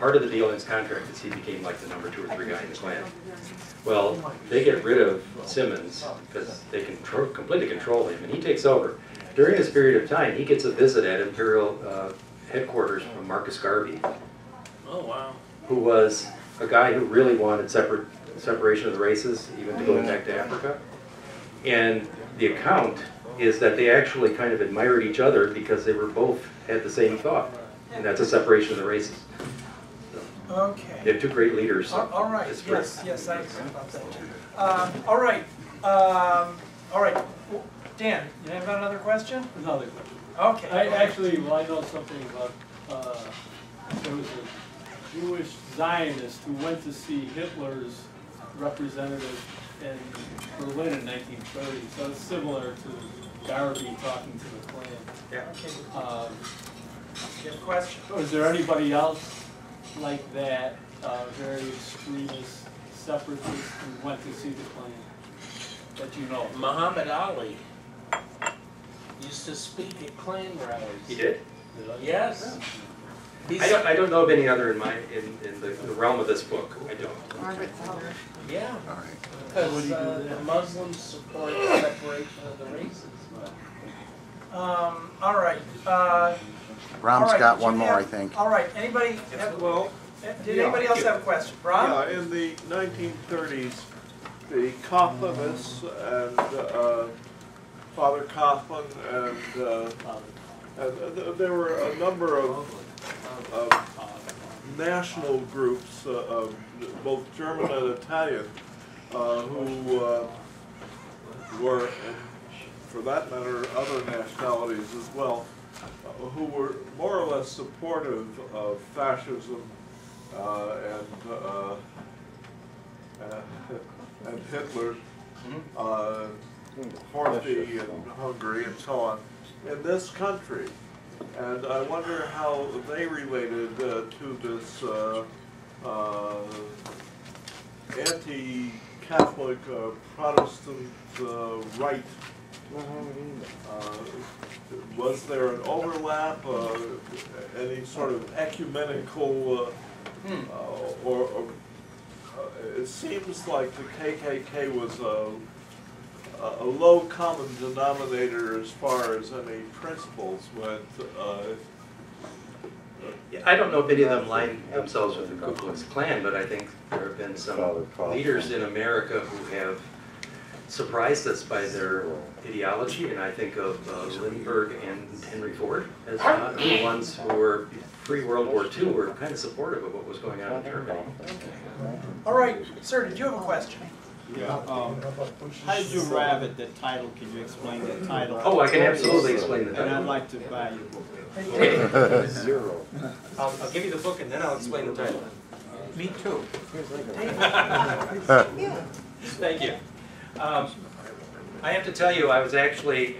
Part of the deal in his contract is he became like the number two or three guy in the Klan. Well, they get rid of Simmons because they control, completely control him, and he takes over. During this period of time, he gets a visit at Imperial uh, headquarters from Marcus Garvey, Oh, wow. who was a guy who really wanted separate, separation of the races, even to going back to Africa. And the account is that they actually kind of admired each other because they were both had the same thought, and that's a separation of the races. Okay. They have two great leaders. All all right, It's great. yes, yes, I agree about that too. Um, all right, um, all right. W- Dan, you have another question? Another question. Okay. I actually, well, I know something about, uh, there was a Jewish Zionist who went to see Hitler's representative in Berlin in nineteen thirty, so it's similar to Garvey talking to the Klan. Yeah. Um, Good question. so is there anybody else like that, uh, very extremist separatist who went to see the Klan that you know? Muhammad Ali used to speak at Klan rallies. He did? Yes. I don't, I don't know of any other in my, in, in the the realm of this book, I don't. Margaret Thatcher. Yeah, All right. because uh, the Muslims support the separation of the races. Um, all right, uh. Bram's all right, got one you more, I think. All right, anybody, have- Well, did yeah. anybody else have a question? Brom? Yeah, in the nineteen thirties, the Kaufmanists and, uh, Father Kaufman and, uh, and th- there were a number of, of national groups, uh, of both German and Italian, uh, who, uh, were, and for that matter, other nationalities as well, uh, who were more or less supportive of fascism uh, and, and Hitler, uh, Horthy and Hungary and so on, in this country. And I wonder how they related uh, to this uh, uh, anti-Catholic uh, Protestant uh, right. Uh, Was there an overlap, uh, any sort of ecumenical, uh, uh, or, or, uh, it seems like the KKK was a, a low common denominator as far as any principles went. uh, Yeah, I don't know if any of them line themselves with the Ku Klux Klan, but I think there have been some leaders in America who have surprised us by their ideology, and I think of uh, Lindbergh and Henry Ford as uh, the ones who were, pre-World War II, were kind of supportive of what was going on in Germany. All right, sir, did you have a question? Yeah, um, how did you arrive at that title? Can you explain that title? Oh, I can absolutely explain the And. I'd like to buy your book. <laughs> Zero. I'll, I'll give you the book and then I'll explain the title. Me too. <laughs> Thank you. Um, I have to tell you, I was actually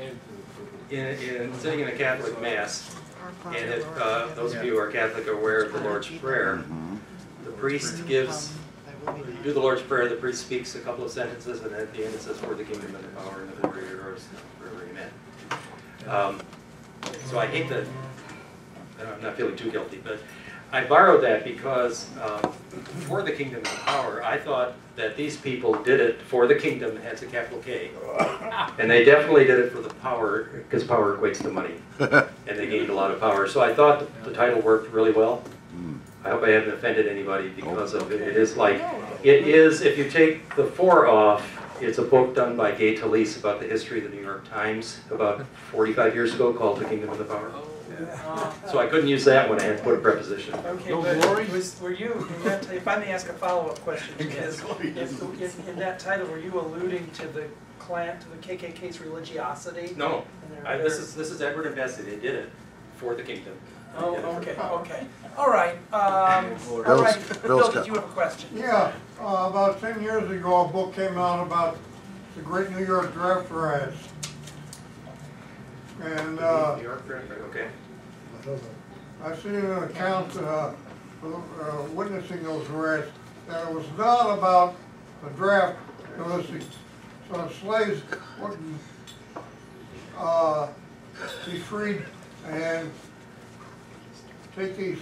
in, in, sitting in a Catholic mass, and if, uh, those of you who are Catholic are aware of the Lord's Prayer, the priest gives, you do the Lord's Prayer, the priest speaks a couple of sentences, and at the end it says, for the kingdom and the power and the glory of yours, forever, amen. Um, So I hate that, I'm not feeling too guilty, but I borrowed that because um, for the kingdom and the power, I thought that these people did it for the kingdom, has a capital K. <laughs> And they definitely did it for the power, because power equates to money. <laughs> And they gained a lot of power. So I thought the title worked really well. I hope I haven't offended anybody because of it. It is like, it is, if you take the four off, it's a book done by Gay Talese about the history of the New York Times about 45 years ago called The Kingdom and the Power. Oh, so I couldn't use that one, I had to put a preposition. Okay, but was, were you, that, if I may ask a follow-up question, <laughs> is, is, in, in that title, were you alluding to the Klan, to the KKK's religiosity? No, their- I, this is, this is Edward and Bessie, they did it for the kingdom. Oh, okay, okay. All right, um, all right. Bill's Bill, got- did you have a question? Yeah, uh, about ten years ago, a book came out about the Great New York Draft Riots. And, uh, New York, okay. I've seen an account, uh, uh, witnessing those riots, that it was not about the draft, it was the, so slaves wouldn't, uh, be freed and take these,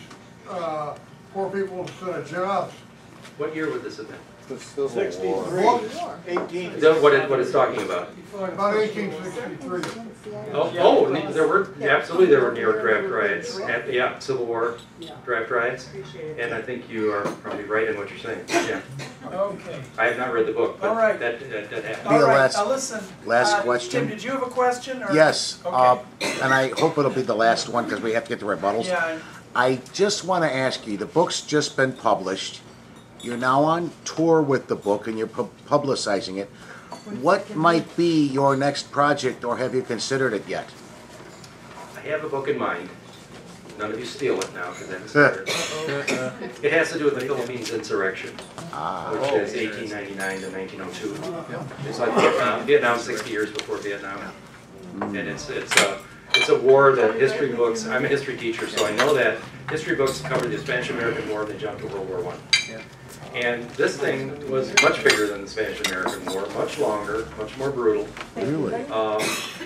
uh, poor people instead of jobs. What year would this have been? Sixty-three, eighteen. Is that what it, what it's talking about? About eighteen sixty-three. Oh, oh, ne- there were, yeah, absolutely, there were near draft riots, At- yeah, Civil War draft riots. And I think you are probably right in what you're saying, yeah. Okay. I have not read the book, All but right. that, that, that happened. All Be a right, last- now listen. last uh, question. Tim, did you have a question, or? Yes, Okay. uh, and I hope it'll be the last one because we have to get to rebuttals. Yeah, I just want to ask you, the book's just been published. You're now on tour with the book and you're pu- publicizing it. What might be your next project or have you considered it yet? I have a book in mind. none of you steal it now, because that's. <laughs> It has to do with the Philippines insurrection, Ah. which is 1899 to 1902. It's like Vietnam, Vietnam 60 years before Vietnam. And it's, it's a, it's a war that history books, I'm a history teacher, so I know that history books cover the Spanish-American War and they jump to World War One. And this thing was much bigger than the Spanish-American War, much longer, much more brutal. Really? Um,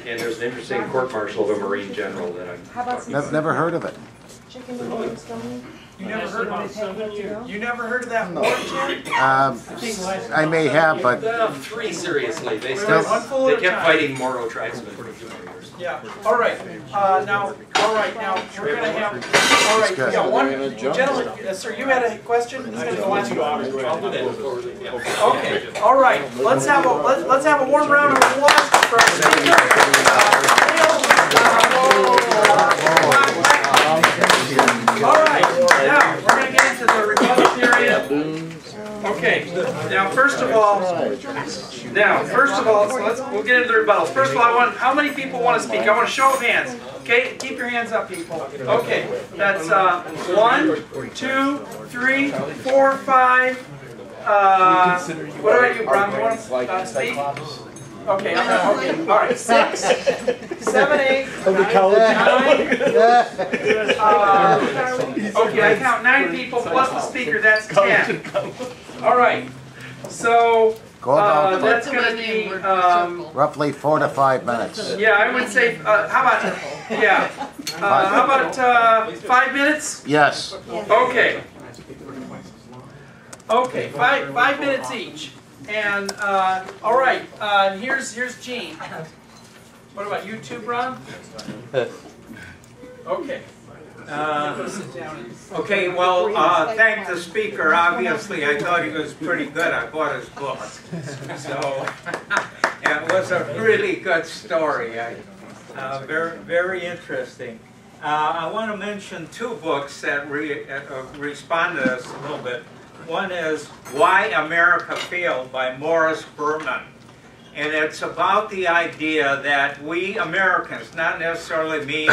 and there's an interesting court-martial of a Marine general that I'm. Never, never heard of it. Chicken and stone. You never heard of it? You never heard of that war, Jim? Um, I may have, but Uh, Three, seriously, they still, wait, one full they kept fighting Moro tribesmen for a few more years. Yeah, all right, uh, now, all right, now, we're gonna have, all right, Good. yeah, one, We're gonna jump. gentlemen, uh, sir, you had a question? He's gonna go on. I'll do that. Okay, all right, let's have a, let's, let's have a warm round of applause for our speaker. All right, now, we're gonna get into the rebuttal period. Okay, now first of all, now first of all, so let's we'll get into the rebuttals. First of all, I want how many people want to speak? I want a show of hands. Okay, keep your hands up, people. Okay, that's uh, one, two, three, four, five. Uh, what about you, Bron? You want to uh, speak? Okay, I'm not, okay, all right, six, seven, eight, nine, <laughs> uh, okay, I count nine people plus the speaker, that's ten. All right, so, Go uh, down. that's gonna be, um, roughly four to five minutes. <laughs> yeah, I would say, uh, how about, yeah, uh, how about, uh, five minutes? Yes. Okay. Okay, five, five minutes each. And, uh, all right, uh, here's, here's Gene. What about you two, Ron? <laughs> Okay. Uh, Okay, well, uh, thank the speaker, obviously, I thought he was pretty good, I bought his book. So, <laughs> it was a really good story, I, uh, very, very interesting. Uh, I want to mention two books that re, uh, respond to this a little bit. One is Why America Failed by Morris Berman. And it's about the idea that we Americans, not necessarily me,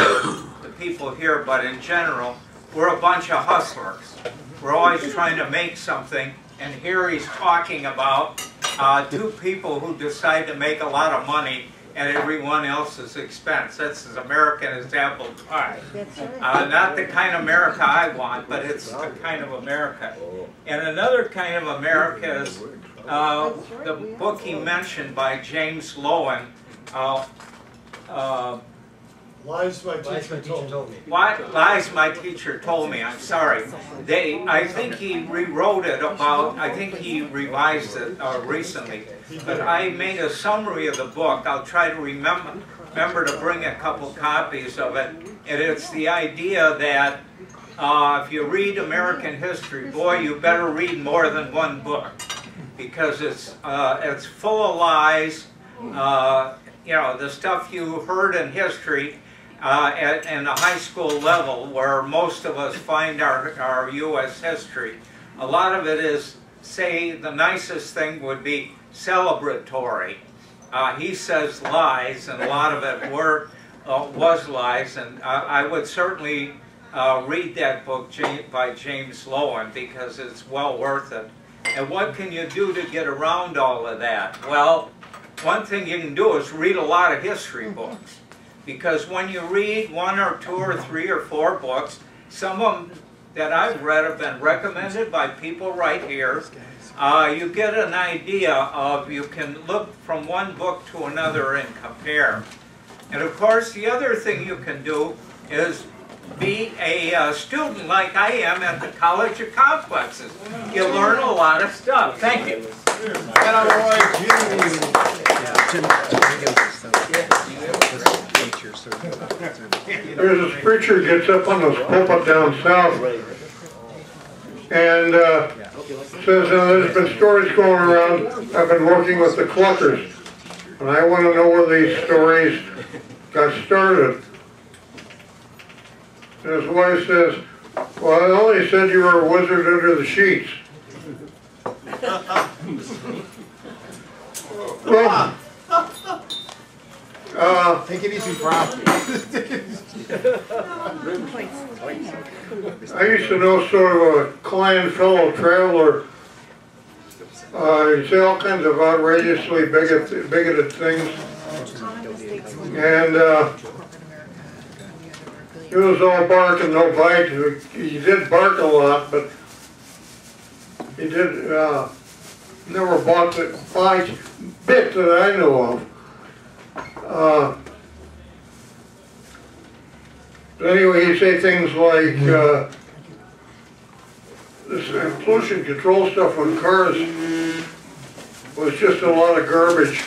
people here, but in general, we're a bunch of hustlers. We're always trying to make something. And here he's talking about uh, two people who decide to make a lot of money at everyone else's expense. That's as American as apple pie. Uh, not the kind of America I want, but it's the kind of America. And another kind of America is uh, the book he mentioned by James Loewen. Uh, uh, Lies my teacher told me. why, lies my teacher told me, I'm sorry. They, I think he rewrote it about, I think he revised it uh, recently. But I made a summary of the book. I'll try to remember, remember to bring a couple copies of it. And it's the idea that uh, if you read American history, boy, you better read more than one book. Because it's, uh, it's full of lies. Uh, you know, the stuff you heard in history uh, at, in the high school level where most of us find our, our U.S. history. A lot of it is, say, the nicest thing would be celebratory. Uh, he says lies, and a lot of it were, uh, was lies, and uh, I would certainly uh, read that book by James Loewen because it's well worth it. And what can you do to get around all of that? Well, one thing you can do is read a lot of history books. Because when you read one or two or three or four books, some of them that I've read have been recommended by people right here. Uh, you get an idea of, you can look from one book to another and compare. And of course, the other thing you can do is be a uh, student like I am at the College of Complexes. You learn a lot of stuff. Thank you. There's <laughs> this preacher gets up on the pulpit down south and uh, says, uh, there's been stories going around, I've been working with the Cluckers, and I want to know where these stories got started. And his wife says, well, I only said you were a wizard under the sheets. <laughs> Well, Uh, Take it easy, Brown. <laughs> I used to know sort of a Klan fellow traveler. Uh, he'd say all kinds of outrageously bigoted, bigoted things. And, uh, he was all bark and no bite. He he did bark a lot, but he did, uh, never bought the bite, bit that I know of. Uh, but anyway, he'd say things like, uh, this pollution control stuff on cars was just a lot of garbage.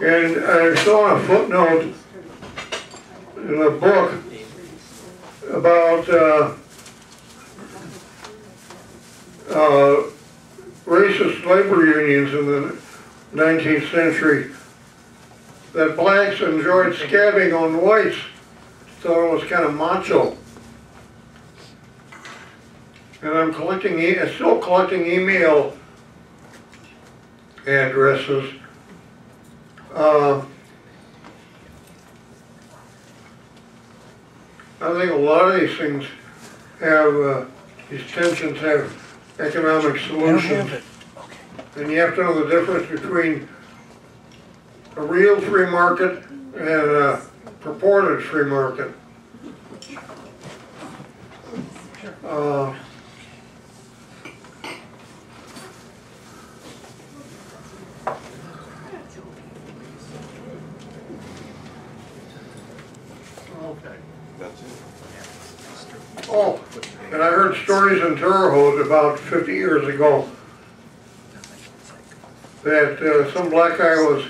And I saw a footnote in a book about, uh, uh, racist labor unions in the nineteenth century, that blacks enjoyed scabbing on whites, thought it was kind of macho. And I'm collecting, e- still collecting email addresses. Uh, I think a lot of these things have, uh, these tensions have economic solutions. And you have to know the difference between a real free market and a purported free market. Uh, Okay. That's it. Oh, and I heard stories in Terre Haute about fifty years ago that uh, some black guy was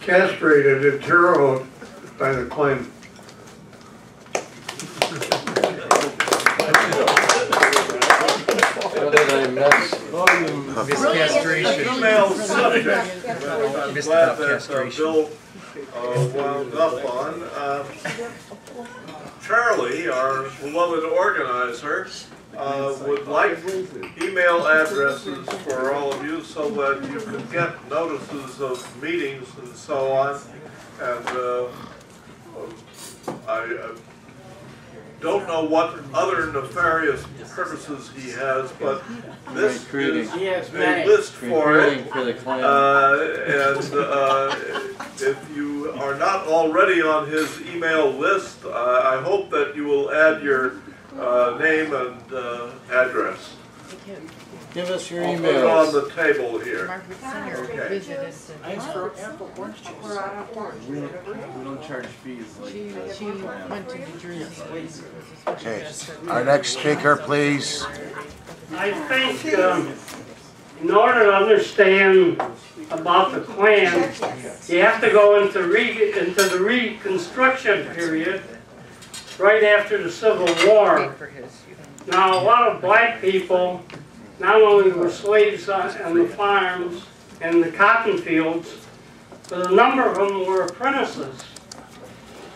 castrated in Terre Haute by the Klan. What did I miss? Email subject, I'm glad that uh, Bill uh, wound up on. Uh, Charlie, our beloved organizer, uh, would like email addresses for all of you so that you can get notices of meetings and so on. And uh, I uh, don't know what other nefarious purposes he has, but this is a list for it. For the Klan. Uh, and uh, if you are not already on his email list, uh, I hope that you will add your uh, name and uh, address. Give us your I'll put it on emails. the table here. Margaret Sanger Okay. visited. Thanks for apple orange juice. We don't, we don't charge fees like She, the she Klan. went to New Jersey. Okay, our next speaker, please. I think, um, in order to understand about the Klan, you have to go into re, into the Reconstruction period, right after the Civil War. Now, a lot of black people, not only were slaves on, on the farms and the cotton fields, but a number of them were apprentices.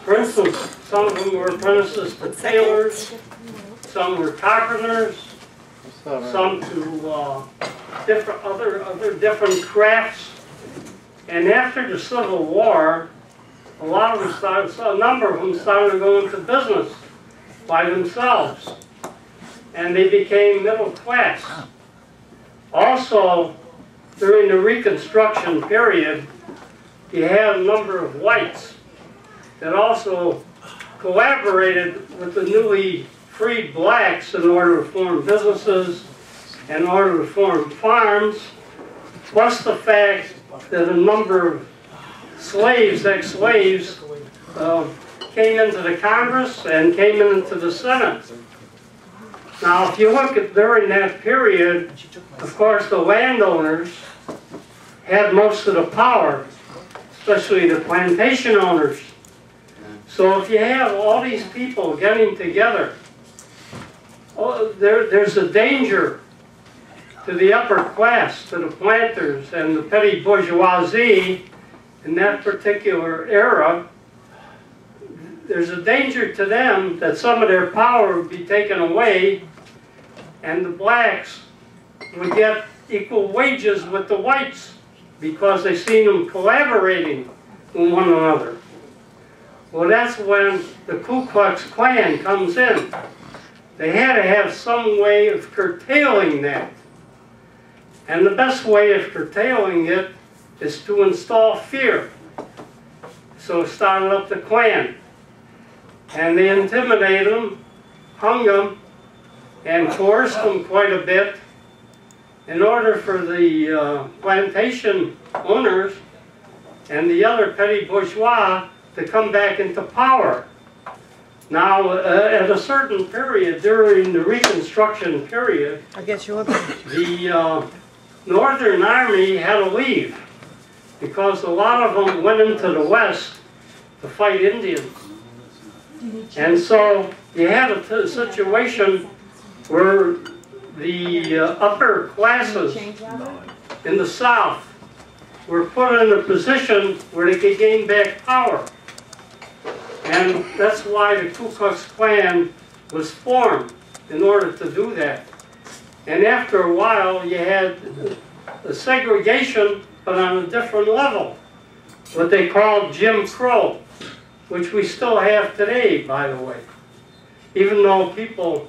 For instance, some of them were apprentices to tailors, some were carpenters, some to uh, different other other different crafts. And after the Civil War, a lot of them started, a number of them started to go into business by themselves, and they became middle class. Also, during the Reconstruction period, you had a number of whites that also collaborated with the newly freed blacks in order to form businesses, in order to form farms, plus the fact that a number of slaves, ex-slaves, uh, came into the Congress and came into the Senate. Now, if you look at during that period, of course, the landowners had most of the power, especially the plantation owners. So if you have all these people getting together, oh, there, there's a danger to the upper class, to the planters and the petty bourgeoisie in that particular era. There's a danger to them that some of their power would be taken away and the blacks would get equal wages with the whites. because they seen them collaborating with one another. Well, that's when the Ku Klux Klan comes in. They had to have some way of curtailing that. And the best way of curtailing it is to install fear. So started up the Klan. And they intimidated them, hung them, and coerced them quite a bit in order for the uh, plantation owners and the other petty bourgeois to come back into power. Now, uh, at a certain period during the Reconstruction period, I guess you the uh, Northern Army had to leave because a lot of them went into the West to fight Indians. And so you had a situation where the uh, upper classes in the South were put in a position where they could gain back power. And that's why the Ku Klux Klan was formed, in order to do that. And after a while, you had a segregation, but on a different level. What they called Jim Crow, which we still have today, by the way. Even though people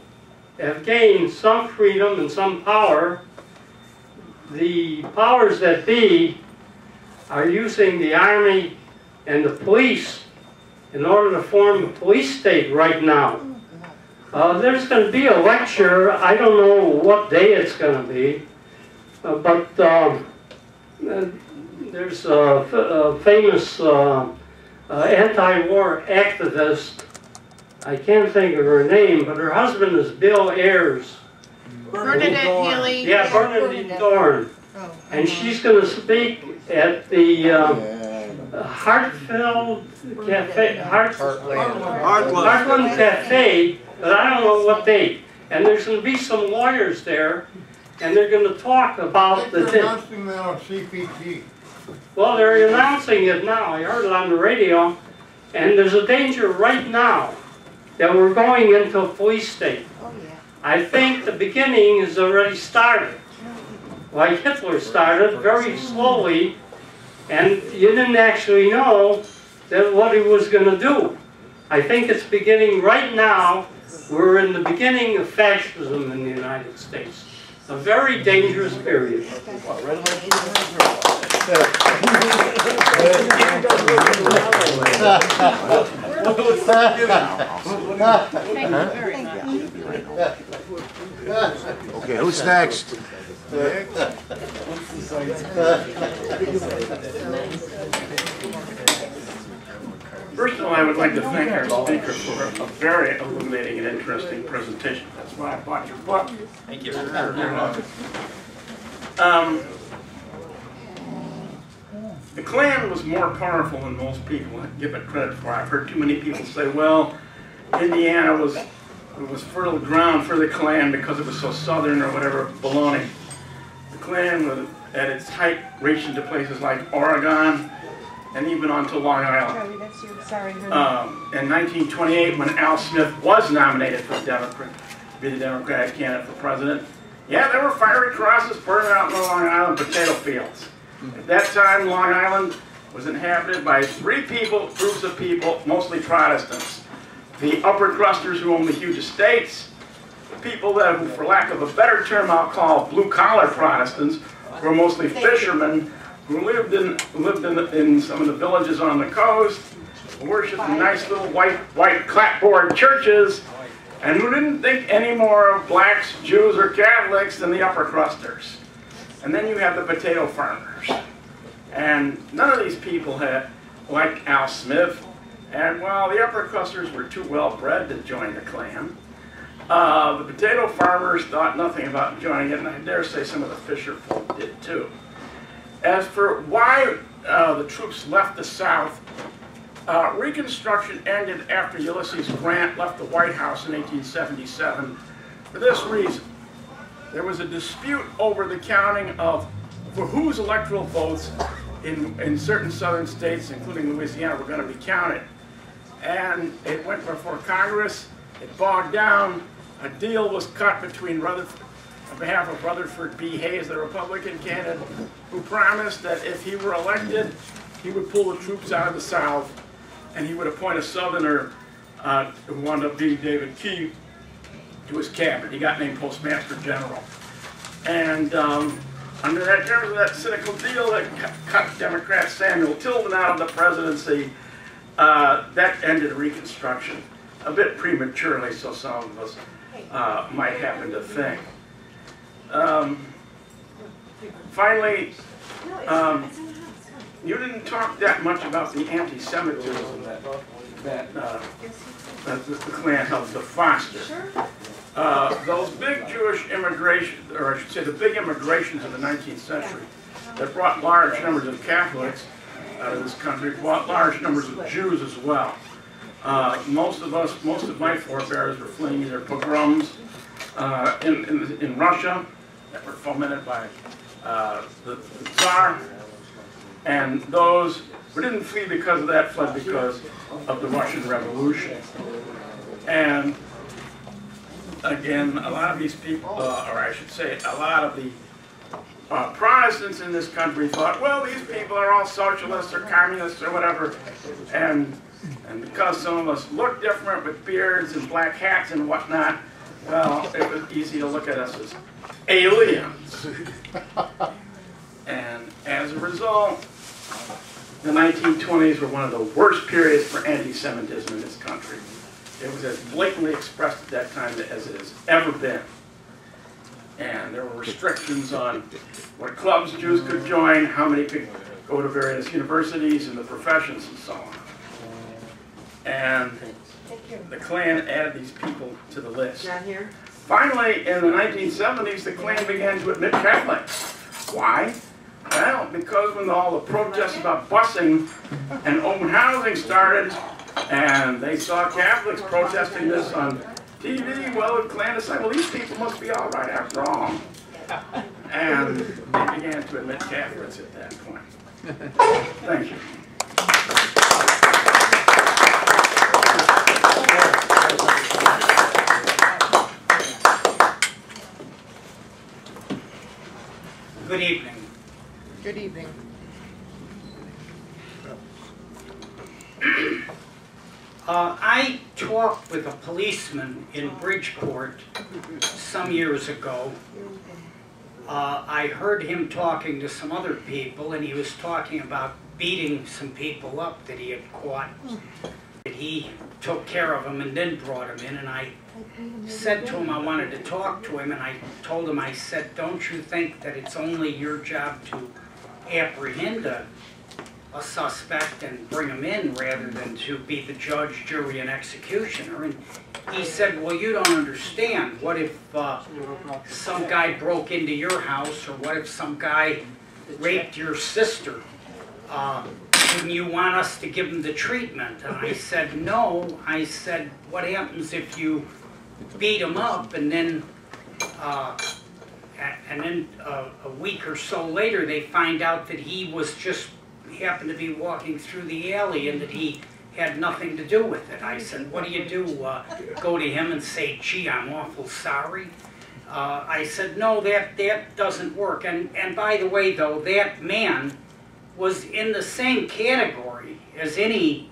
have gained some freedom and some power, the powers that be are using the army and the police in order to form a police state right now. Uh, there's going to be a lecture, I don't know what day it's going to be, uh, but um, uh, there's a, famous uh, anti-war activist, I can't think of her name, but her husband is Bill Ayers. Bernadette Healy. Yeah, Bernadette Thorne. And she's going to speak at the um, Hartfield Cafe, Hart, Heartland. Heartland Cafe, but I don't know what date. And there's going to be some lawyers there, and they're going to talk about the. they're announcing that on CPT. Well, they're announcing it now. I heard it on the radio. And there's a danger right now that we're going into a police state. Oh, I think the beginning is already started. Like Hitler started, very slowly, and you didn't actually know that what he was going to do. I think it's beginning right now. We're in the beginning of fascism in the United States. A very dangerous period. Okay, who's next? First of all, I would like to thank our speaker for a very illuminating and interesting presentation. That's why I bought your book. Thank you. Um, the Klan was more powerful than most people give it credit for. I've heard too many people say, well, Indiana was was fertile ground for the Klan because it was so southern or whatever baloney. The Klan was at its height reached into places like Oregon and even onto Long Island. Charlie, that's you. Sorry. honey. Um, in 1928, when Al Smith was nominated for the Democrat, be the Democratic candidate for president, yeah, there were fiery crosses burning out in the Long Island potato fields. At that time, Long Island was inhabited by three people, groups of people, mostly Protestants. The upper crusters who owned the huge estates, the people that, for lack of a better term, I'll call blue-collar Protestants, were mostly fishermen who lived in lived in, the, in some of the villages on the coast, worshipped in nice little white white clapboard churches, and who didn't think any more of blacks, Jews, or Catholics than the upper crusters. And then you have the potato farmers. And none of these people had, like Al Smith, and while the upper crusters were too well bred to join the Klan, uh, the potato farmers thought nothing about joining it, and I dare say some of the fisher folk did too. As for why uh, the troops left the South, uh, Reconstruction ended after Ulysses Grant left the White House in 1877 for this reason. There was a dispute over the counting of for whose electoral votes in, in certain southern states, including Louisiana, were going to be counted. And it went before Congress, it bogged down, a deal was cut between Rutherford, behalf of Rutherford B. Hayes, the Republican candidate, who promised that if he were elected, he would pull the troops out of the South and he would appoint a Southerner uh, who wound up being David Key to his cabinet. He got named Postmaster General. And um, under that terms of that cynical deal that cut Democrat Samuel Tilden out of the presidency, uh, that ended Reconstruction a bit prematurely, so some of us uh, might happen to think. Um, finally, um, you didn't talk that much about the anti-Semitism that, that, uh, that the Klan helped to foster. Uh, those big Jewish immigration, or I should say the big immigrations of the 19th century that brought large numbers of Catholics out of this country, brought large numbers of Jews as well. Uh, most of us, most of my forebears were fleeing either pogroms uh, in, in, in, Russia that were fomented by uh, the, the Tsar, and those who didn't flee because of that fled because of the Russian Revolution. And again, a lot of these people, uh, or I should say, a lot of the uh, Protestants in this country thought, well, these people are all socialists or communists or whatever, and and because some of us look different with beards and black hats and whatnot, well, it was easy to look at us as aliens. and as a result, the 1920s were one of the worst periods for anti-Semitism in this country. It was as blatantly expressed at that time as it has ever been. And there were restrictions on what clubs Jews could join, how many could go to various universities and the professions and so on. And the Klan added these people to the list. Not here? Finally, in the 1970s, the Klan began to admit Catholics. Why? Well, because when all the protests about busing and open housing started, and they saw Catholics protesting this on TV, well, the Klan decided, well, these people must be all right after all. And they began to admit Catholics at that point. Thank you. Good evening. Good evening. Uh, I talked with a policeman in Bridgeport some years ago. Uh, I heard him talking to some other people, and he was talking about beating some people up that he had caught. He took care of him and then brought him in, and I said to him I wanted to talk to him, and I told him, I said, don't you think that it's only your job to apprehend a, a suspect and bring him in rather than to be the judge, jury, and executioner? And he said, well, you don't understand. What if uh, some guy broke into your house, or what if some guy raped your sister? Uh, wouldn't you want us to give him the treatment? And I said, no. I said, what happens if you beat him up and then, uh, and then uh, a week or so later they find out that he was just, happened to be walking through the alley and that he had nothing to do with it. I said, what do you do? Uh, go to him and say, gee, I'm awful sorry? Uh, I said, no, that, that doesn't work. And, and by the way, though, that man was in the same category as any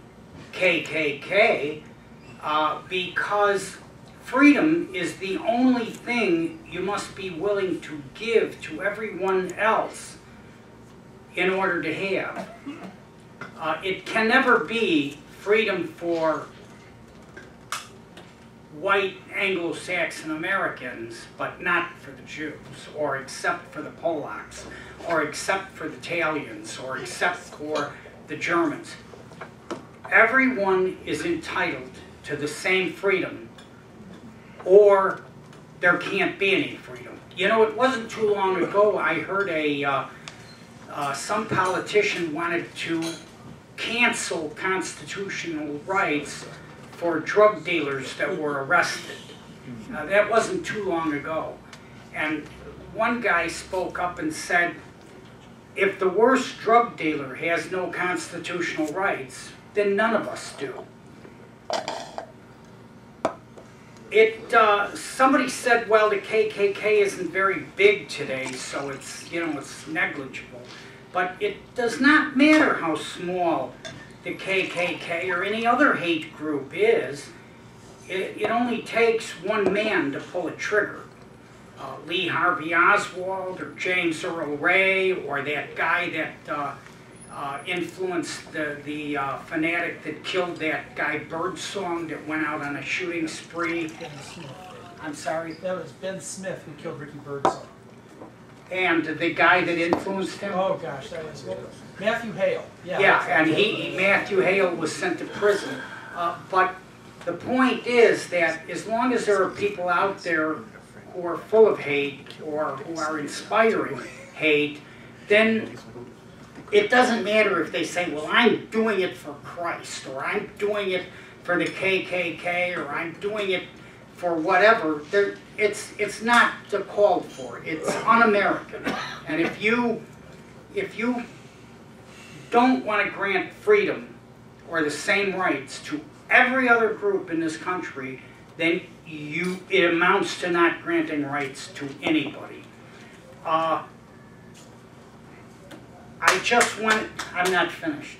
KKK uh, because freedom is the only thing you must be willing to give to everyone else in order to have. Uh, it can never be freedom for white Anglo-Saxon Americans, but not for the Jews, or except for the Polacks, or except for the Italians, or except for the Germans. Everyone is entitled to the same freedom, or there can't be any freedom. You know, it wasn't too long ago I heard a, uh, uh, some politician wanted to cancel constitutional rights for drug dealers that were arrested. Uh, that wasn't too long ago. And one guy spoke up and said, if the worst drug dealer has no constitutional rights, then none of us do. it, uh, somebody said, well, the KKK isn't very big today, so it's, you know, it's negligible. But it does not matter how small the KKK or any other hate group is. It, it only takes one man to pull a trigger. Uh, Lee Harvey Oswald or James Earl Ray or that guy that uh, uh, influenced the, the uh, fanatic that killed that guy Birdsong that went out on a shooting spree. I'm sorry? That was Ben Smith who killed Ricky Birdsong. And the guy that influenced him? Oh gosh, that was Matthew Hale. Yeah, Yeah, and he, Matthew Hale was sent to prison. Uh, but the point is that as long as there are people out there who are full of hate or who are inspiring hate, then it doesn't matter if they say, well, I'm doing it for Christ, or I'm doing it for the KKK, or I'm doing it for whatever. There, it's, it's not called for. It's un-American. And if you, if you don't want to grant freedom or the same rights to every other group in this country, then you, it amounts to not granting rights to anybody. Uh, I just want, I'm not finished.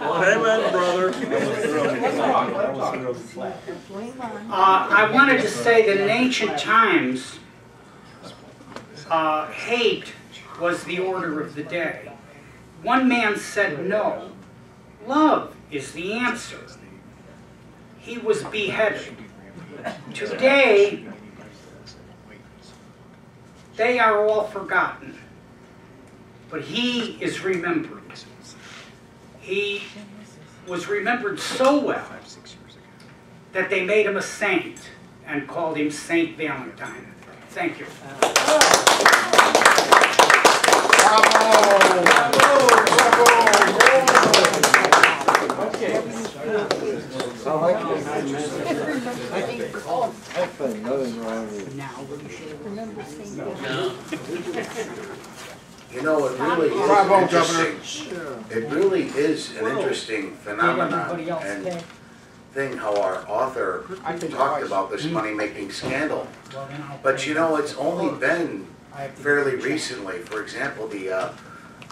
Amen, brother. Uh, I wanted to say that in ancient times, uh, hate was the order of the day. One man said no. Love is the answer. He was beheaded. Today, they are all forgotten. But he is remembered. He was remembered so well that they made him a saint and called him Saint Valentine. Thank you. Nothing wrong with You know, it really is Bravo, interesting. It really is an interesting phenomenon and thing how our author talked about this money-making scandal. But you know, it's only been fairly recently, for example, the uh,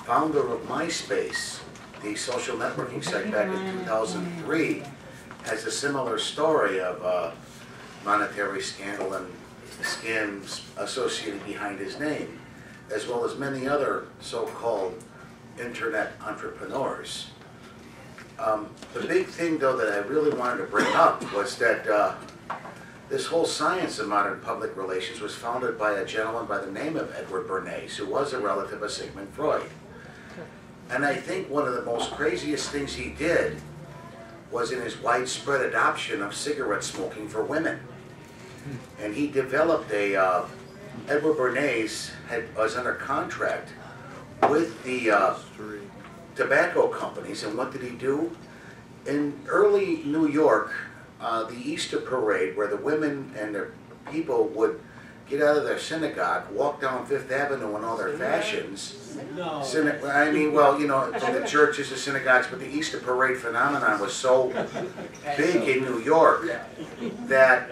founder of MySpace, the social networking site back in 2003, has a similar story of uh, monetary scandal and scams associated behind his name, as well as many other so-called internet entrepreneurs. Um, the big thing, though, that I really wanted to bring up was that uh, this whole science of modern public relations was founded by a gentleman by the name of Edward Bernays, who was a relative of Sigmund Freud. And I think one of the most craziest things he did was in his widespread adoption of cigarette smoking for women. And he developed a, uh, Edward Bernays had, was under contract with the uh, tobacco companies, and what did he do? In early New York, uh, the Easter parade, where the women and the people would get out of their synagogue, walk down Fifth Avenue in all their fashions. No. Syna- I mean, well, you know, from the churches, the synagogues, but the Easter parade phenomenon was so big in New York that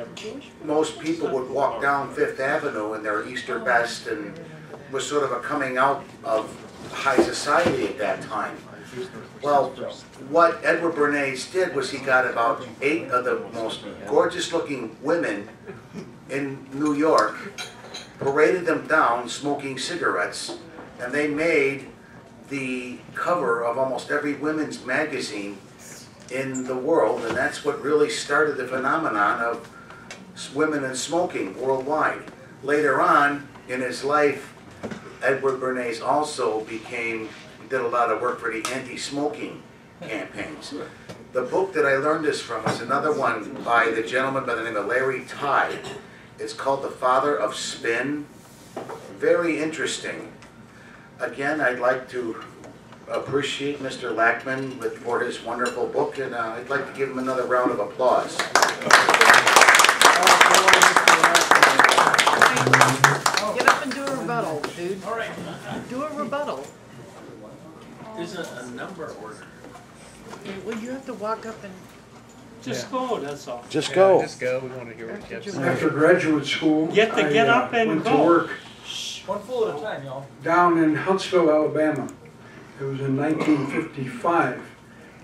most people would walk down Fifth Avenue in their Easter best and was sort of a coming out of high society at that time. Well, what Edward Bernays did was he got about eight of the most gorgeous looking women in New York, paraded them down smoking cigarettes, and they made the cover of almost every women's magazine in the world, and that's what really started the phenomenon of women and smoking worldwide. Later on in his life, Edward Bernays also became, did a lot of work for the anti-smoking campaigns. The book that I learned this from is another one by the gentleman by the name of Larry Tye. It's called The Father of Spin. Very interesting. Again, I'd like to appreciate Mr. Laackman with, for his wonderful book, and uh, I'd like to give him another round of applause. Get up and do a rebuttal, dude. All right. Do a rebuttal. There's a, a number order. Well, you have to walk up and Just go, that's all. Just go. Just go, we want to hear what you have to say. After graduate school, You have to I, get uh, up and went to go. work One full at a time, y'all. down in Huntsville, Alabama. It was in 1955.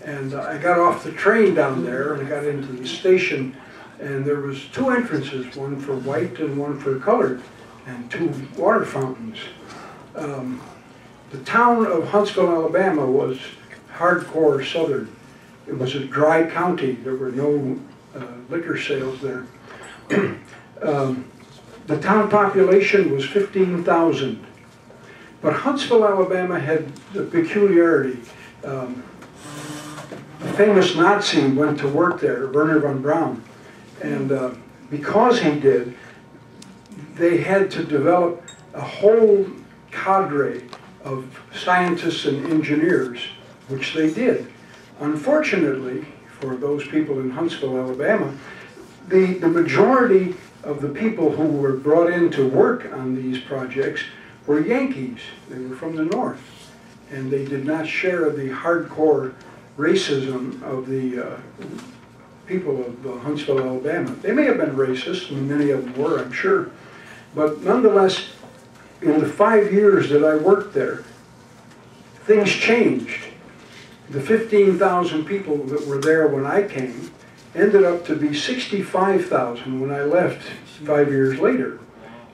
And uh, I got off the train down there and I got into the station and there was two entrances, one for white and one for colored, and two water fountains. Um, the town of Huntsville, Alabama was hardcore southern. It was a dry county. There were no uh, liquor sales there. <clears throat> um, the town population was 15,000. But Huntsville, Alabama had the peculiarity. Um, a famous Nazi went to work there, Wernher von Braun. And uh, because he did, they had to develop a whole cadre of scientists and engineers, which they did. Unfortunately, for those people in Huntsville, Alabama, the, the majority of the people who were brought in to work on these projects were Yankees. They were from the North. And they did not share the hardcore racism of the uh, people of uh, Huntsville, Alabama. They may have been racist, and many of them were, I'm sure. But nonetheless, in the five years that I worked there, things changed. The 15,000 people that were there when I came ended up to be 65,000 when I left five years later.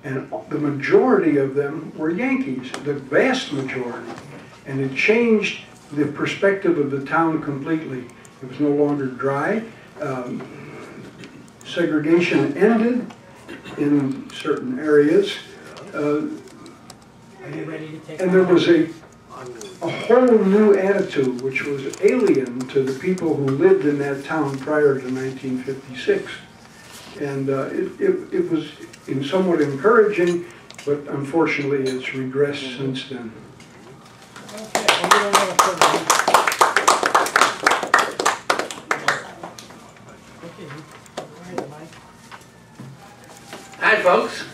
And the majority of them were Yankees, the vast majority. And it changed the perspective of the town completely. It was no longer dry. Um, segregation ended in certain areas. Uh, and there was a, a whole new attitude which was alien to the people who lived in that town prior to 1956. And uh, it, it, it was in somewhat encouraging, but unfortunately it's regressed since then. Hi, folks.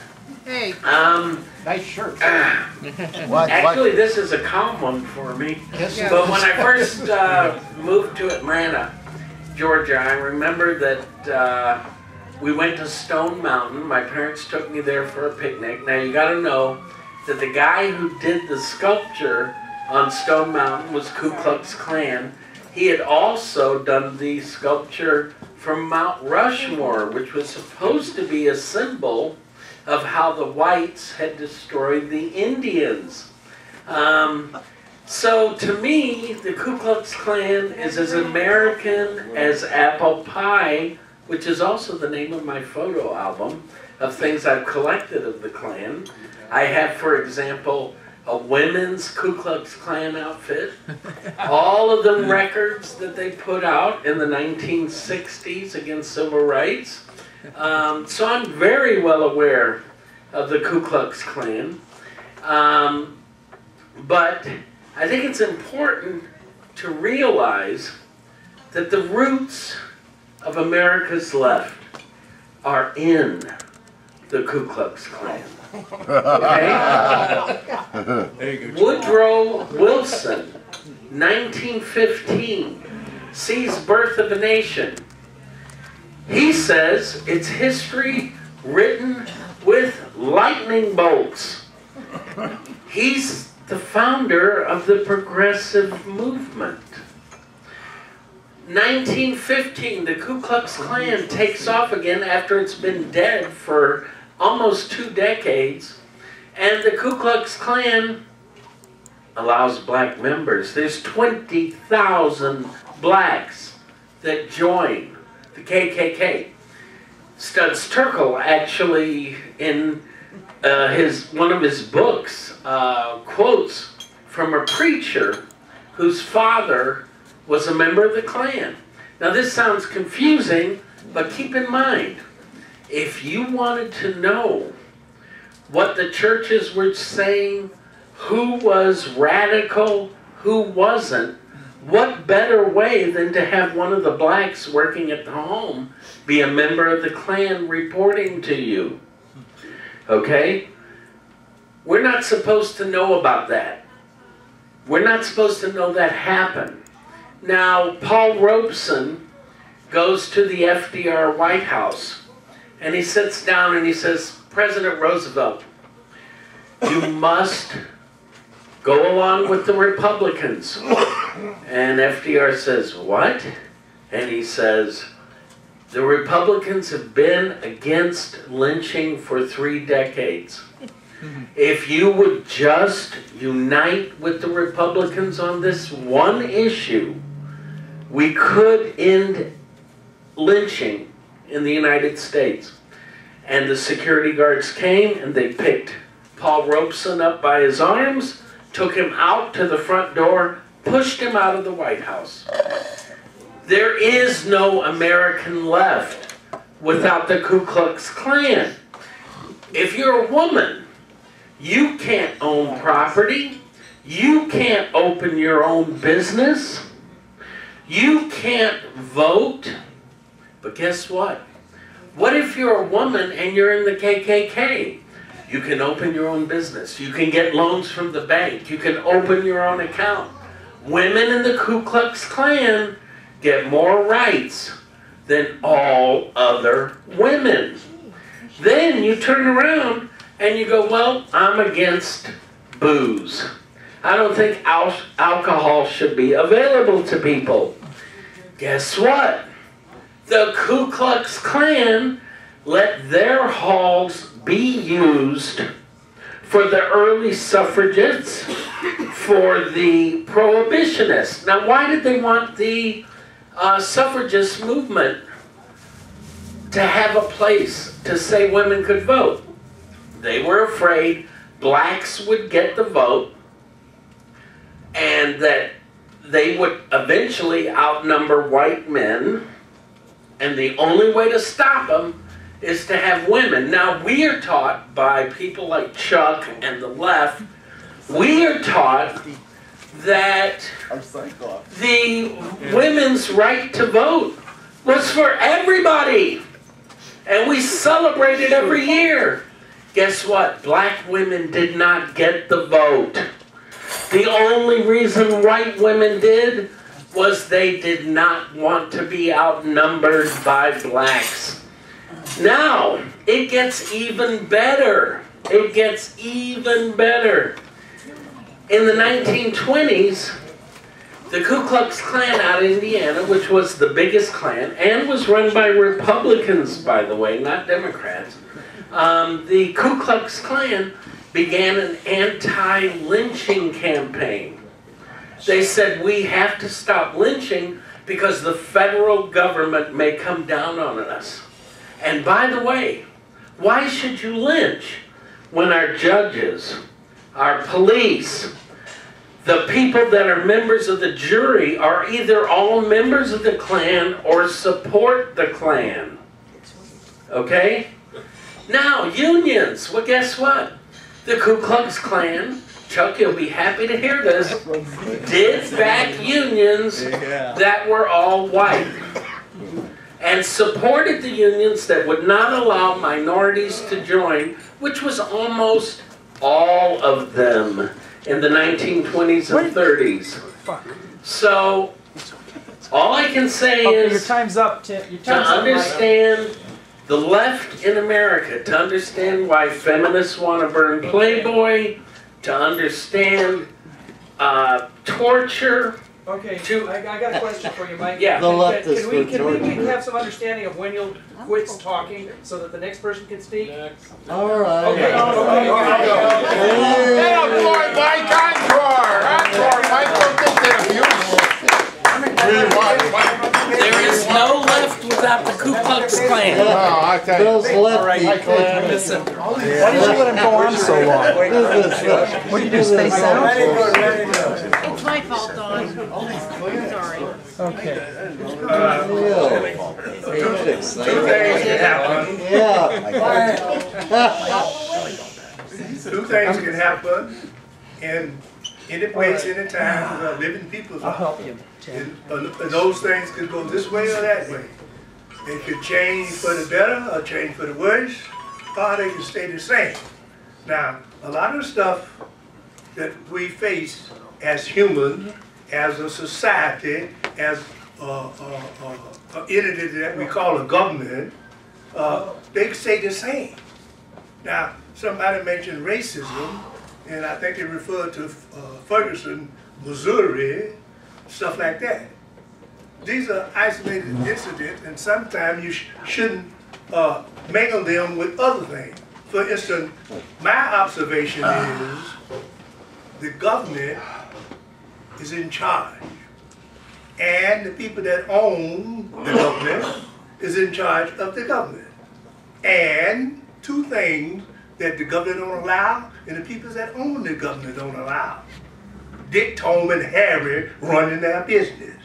Hey. Um, nice shirt. <clears throat> What- actually, this is a calm one for me. Yes, Yeah. But when I first uh, moved to Atlanta, Georgia, I remember that uh, we went to Stone Mountain. My parents took me there for a picnic. Now, you got to know that the guy who did the sculpture on Stone Mountain was Ku Klux Klan. He had also done the sculpture from Mount Rushmore, which was supposed to be a symbol of how the whites had destroyed the Indians. Um, so to me, the Ku Klux Klan is as American as apple pie, which is also the name of my photo album of things I've collected of the Klan. I have, for example, a women's Ku Klux Klan outfit, <laughs> all of the records that they put out in the 1960s against civil rights. Um, so I'm very well aware of the Ku Klux Klan. Um, but I think it's important to realize that the roots of America's left are in the Ku Klux Klan. Okay? <laughs> Woodrow Wilson, 1915, sees Birth of a Nation. He says it's history written with lightning bolts. He's the founder of the progressive movement. 1915, the Ku Klux Klan takes off again after it's been dead for almost two decades. And the Ku Klux Klan allows black members. There's 20,000 blacks that join the KKK. Studs Terkel actually, in uh, his one of his books, uh, quotes from a preacher whose father was a member of the Klan. Now this sounds confusing, but keep in mind, if you wanted to know what the churches were saying, who was radical, who wasn't, what better way than to have one of the blacks working at the home be a member of the Klan reporting to you? Okay? We're not supposed to know about that. We're not supposed to know that happened. Now, Paul Robeson goes to the FDR White House and he sits down and he says, President Roosevelt, you must go along with the Republicans. And FDR says, What? And he says, The Republicans have been against lynching for three decades. If you would just unite with the Republicans on this one issue, we could end lynching in the United States. And the security guards came and they picked Paul Robeson up by his arms, took him out to the front door, pushed him out of the White House. There is no American left without the Ku Klux Klan. If you're a woman, you can't own property. You can't open your own business. You can't vote. But guess what? What if you're a woman and you're in the KKK? You can open your own business. You can get loans from the bank. You can open your own account. Women in the Ku Klux Klan get more rights than all other women. Then you turn around and you go, well, I'm against booze. I don't think al alcohol should be available to people. Guess what? The Ku Klux Klan let their halls be used for the early suffragettes, for the prohibitionists. Now, why did they want the uh, suffragist movement to have a place to say women could vote? They were afraid blacks would get the vote and that they would eventually outnumber white men, and the only way to stop them is to have women. Now, we are taught by people like Chuck and the left, we are taught that the women's right to vote was for everybody. And we celebrate it every year. Guess what? Black women did not get the vote. The only reason white women did was they did not want to be outnumbered by blacks. Now, it gets even better. It gets even better. In the 1920s, the Ku Klux Klan out of Indiana, which was the biggest Klan, and was run by Republicans, by the way, not Democrats, um, the Ku Klux Klan began an anti-lynching campaign. They said, we have to stop lynching because the federal government may come down on us. And by the way, why should you lynch when our judges, our police, the people that are members of the jury are either all members of the Klan or support the Klan? Okay? Now, unions. Well, guess what? The Ku Klux Klan, Chuck, you'll be happy to hear this, did back unions that were all white and supported the unions that would not allow minorities to join, which was almost all of them in the 1920s and 30s. So, all I can say Okay, is your time's up, Tim. Your to time's up, Mike. understand the left in America, to understand why feminists want to burn Playboy, to understand uh, torture. Okay, I, I got a question for you, Mike. Yeah. The Can- left can, is we, for can we torture. have some understanding of when you'll quit talking so that the next person can speak? All right. Okay. okay. Hey, boy, Mike, encore, encore, Mike, don't think that There is no left without the Ku Klux Klan. No, I tell you. Bill's lefty Klan. Listen, Yeah. why did you let him go on so long? What did you do, stay sound? It's my fault, Dawn. Sorry. Okay. Two things can happen. Two things can happen in any place, any time, where living people's. I'll help you, And, uh, those things could go this way or that way. They could change for the better or change for the worse, or they can stay the same. Now, a lot of stuff that we face as humans, as a society, as uh, uh, uh, entity that we call a government, they say the same. Now, somebody mentioned racism, and I think they referred to Ferguson, Missouri, stuff like that. These are isolated incidents, and sometimes you sh shouldn't uh, mingle them with other things. For instance, my observation is the government is in charge, and the people that own the government is in charge of the government. And two things that the government don't allow, and the people that own the government don't allow. Dick, Tom, and Harry running their business.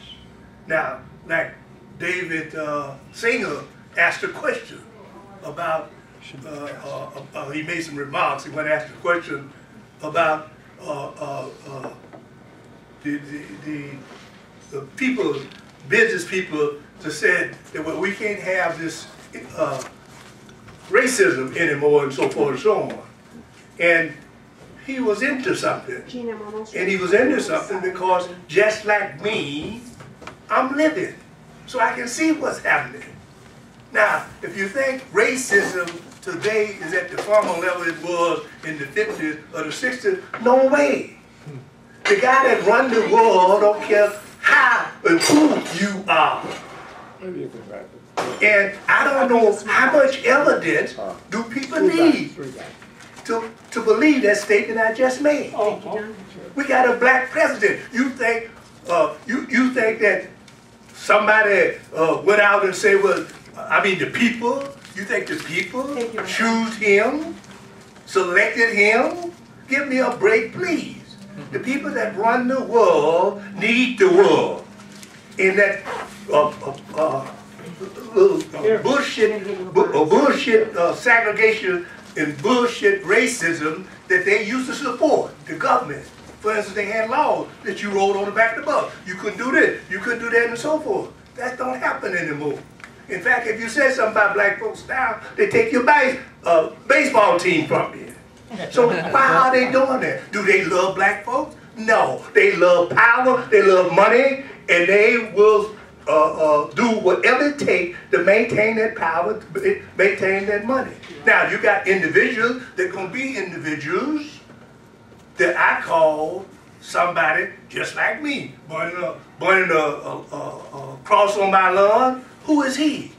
Now, like David uh, Singer asked a question about, uh, uh, uh, he made some remarks, he went and asked a question about uh, uh, uh, the, the, the, the people, business people, that said that well, we can't have this uh, racism anymore and so forth and so on. And he was into something. And he was into something because just like me, I'm living. So I can see what's happening. Now, if you think racism today is at the former level it was in the 50s or the 60s, no way. The guy that run the world don't care how and who you are. And I don't know how much evidence do people need to, to believe that statement I just made. We got a black president. You think uh, you, you think that somebody uh, went out and say, well, I mean the people, you think the people choose him, selected him? Give me a break, please. The people that run the world need the world. In that uh, uh, uh, uh, bullshit, bullshit uh, segregation and bullshit racism that they used to support, the government. For instance, they had laws that you rolled on the back of the bus. You couldn't do this, you couldn't do that, and so forth. That don't happen anymore. In fact, if you say something about black folks now, they take your base, uh, baseball team from you. So why are they doing that? Do they love black folks? No. They love power, they love money, and they will uh, uh, do whatever it takes to maintain that power, maintain that money. Now, you got individuals that to be individuals that I call somebody just like me, burning a, burning a, a, a, a cross on my lawn. Who is he?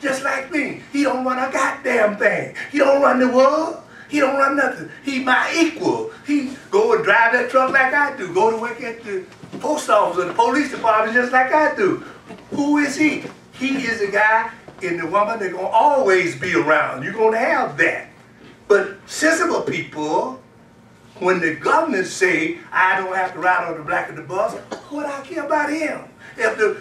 Just like me. He don't run a goddamn thing. He don't run the world. He don't run nothing. He my equal. He go and drive that truck like I do. Go to work at the post office or the police department just like I do. Who is he? He is a guy and the woman that's gonna always be around. You're gonna have that. But sensible people, when the government say, I don't have to ride on the back of the bus, what I care about him? If the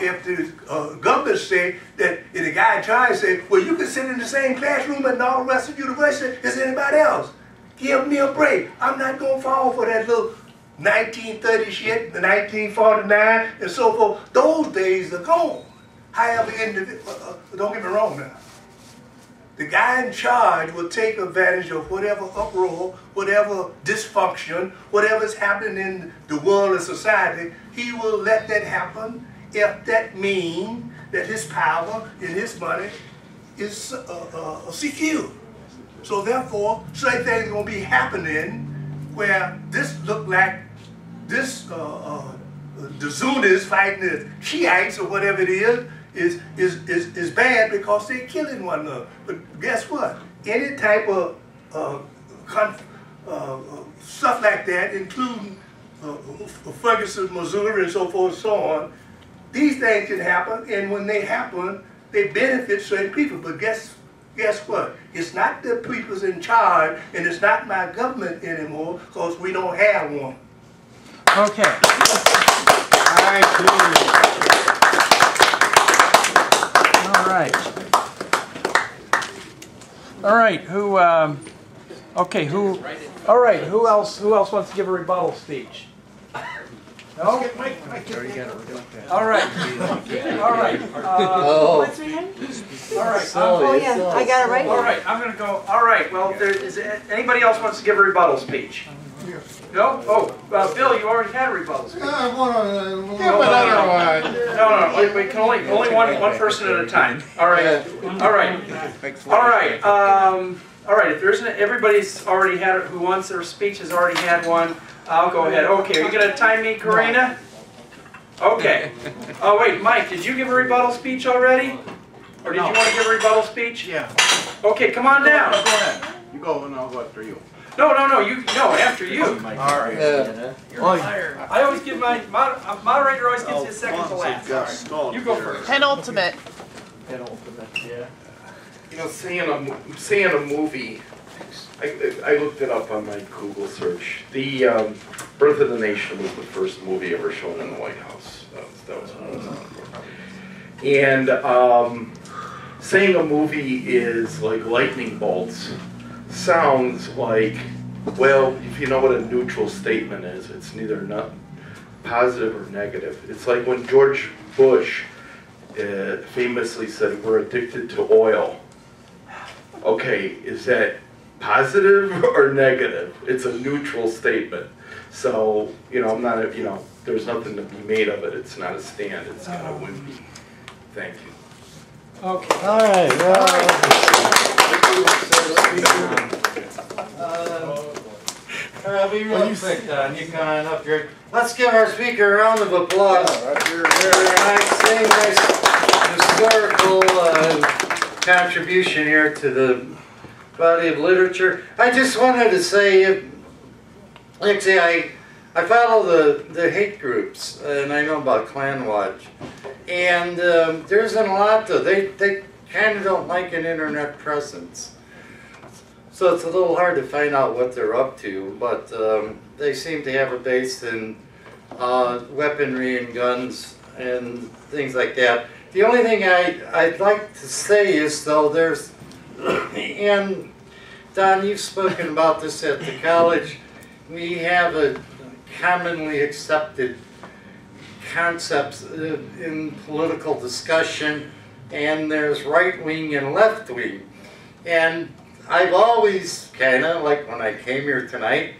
if the uh, government say that if the guy in charge say, well, you can sit in the same classroom and all the rest of the university as anybody else. Give me a break. I'm not gonna fall for that little 1930 shit, the 1949, and so forth. Those days are gone. However, uh, uh, don't get me wrong now. The guy in charge will take advantage of whatever uproar, whatever dysfunction, whatever's happening in the world and society. He will let that happen if that means that his power and his money is uh, uh, secure. So therefore, certain things are going to be happening where this look like this, uh, uh, the Sunnis fighting the Shiites or whatever it is, is, is, is, is bad because they're killing one another. But guess what? Any type of uh, uh, stuff like that, including uh, Ferguson, Missouri, and so forth and so on, these things can happen, and when they happen, they benefit certain people. But guess guess what? It's not the people's in charge, and it's not my government anymore, because we don't have one. Okay. All right, all right. Who, um, okay, who, all right, who else, who else wants to give a rebuttal speech? No? All right, all right. <laughs> uh, What's your name? All right. Oh, yeah, I got it right All here. right, I'm gonna go, all right, well, there, is, anybody else wants to give a rebuttal speech? No? Oh, uh, Bill, you already had a rebuttal speech. Yeah, I wanna. Yeah, but otherwise. No, no, wait, wait, can only, only one, one person at a time. All right, all right. All right, um, all right, if there isn't, everybody's already had, it. who wants their speech has already had one. I'll go ahead. Okay, are you gonna time me, Karina? Okay. <laughs> Oh, wait, Mike, did you give a rebuttal speech already? Or did you want to give a rebuttal speech? Yeah. Okay, come on down. Go ahead. You go and I'll go after you. No, no, no, you, no, after you. All right. You're fired. I always give my, mod- uh, moderator always gives his second to last. You go first. Penultimate. Penultimate, yeah. You know, seeing a, seeing a movie, I, I looked it up on my Google search. The um, Birth of the Nation was the first movie ever shown in the White House. That was, that was what I was on for. And um, saying a movie is like lightning bolts sounds like, well, if you know what a neutral statement is, it's neither not positive or negative. It's like when George Bush uh, famously said, "We're addicted to oil." Okay, is that positive <laughs> or negative? It's a neutral statement. So, you know, I'm not, a, you know, there's nothing to be made of it. It's not a stand. It's kind of wimpy. Thank you. Okay. All right, All right, uh, be real quick, Don, uh, you coming up here. Let's give our speaker a round of applause. Very nice, saying nice historical uh, contribution here to the body of literature. I just wanted to say, uh, actually, I I follow the, the hate groups, and I know about Klanwatch. And um, there isn't a lot, though. They, they kind of don't like an internet presence. So it's a little hard to find out what they're up to, but um, they seem to have a base in uh, weaponry and guns and things like that. The only thing I, I'd like to say is, though, there's, <clears throat> and Don, you've spoken about this at the college, we have a commonly accepted concepts uh, in political discussion, and there's right wing and left wing. And I've always kind of, like when I came here tonight,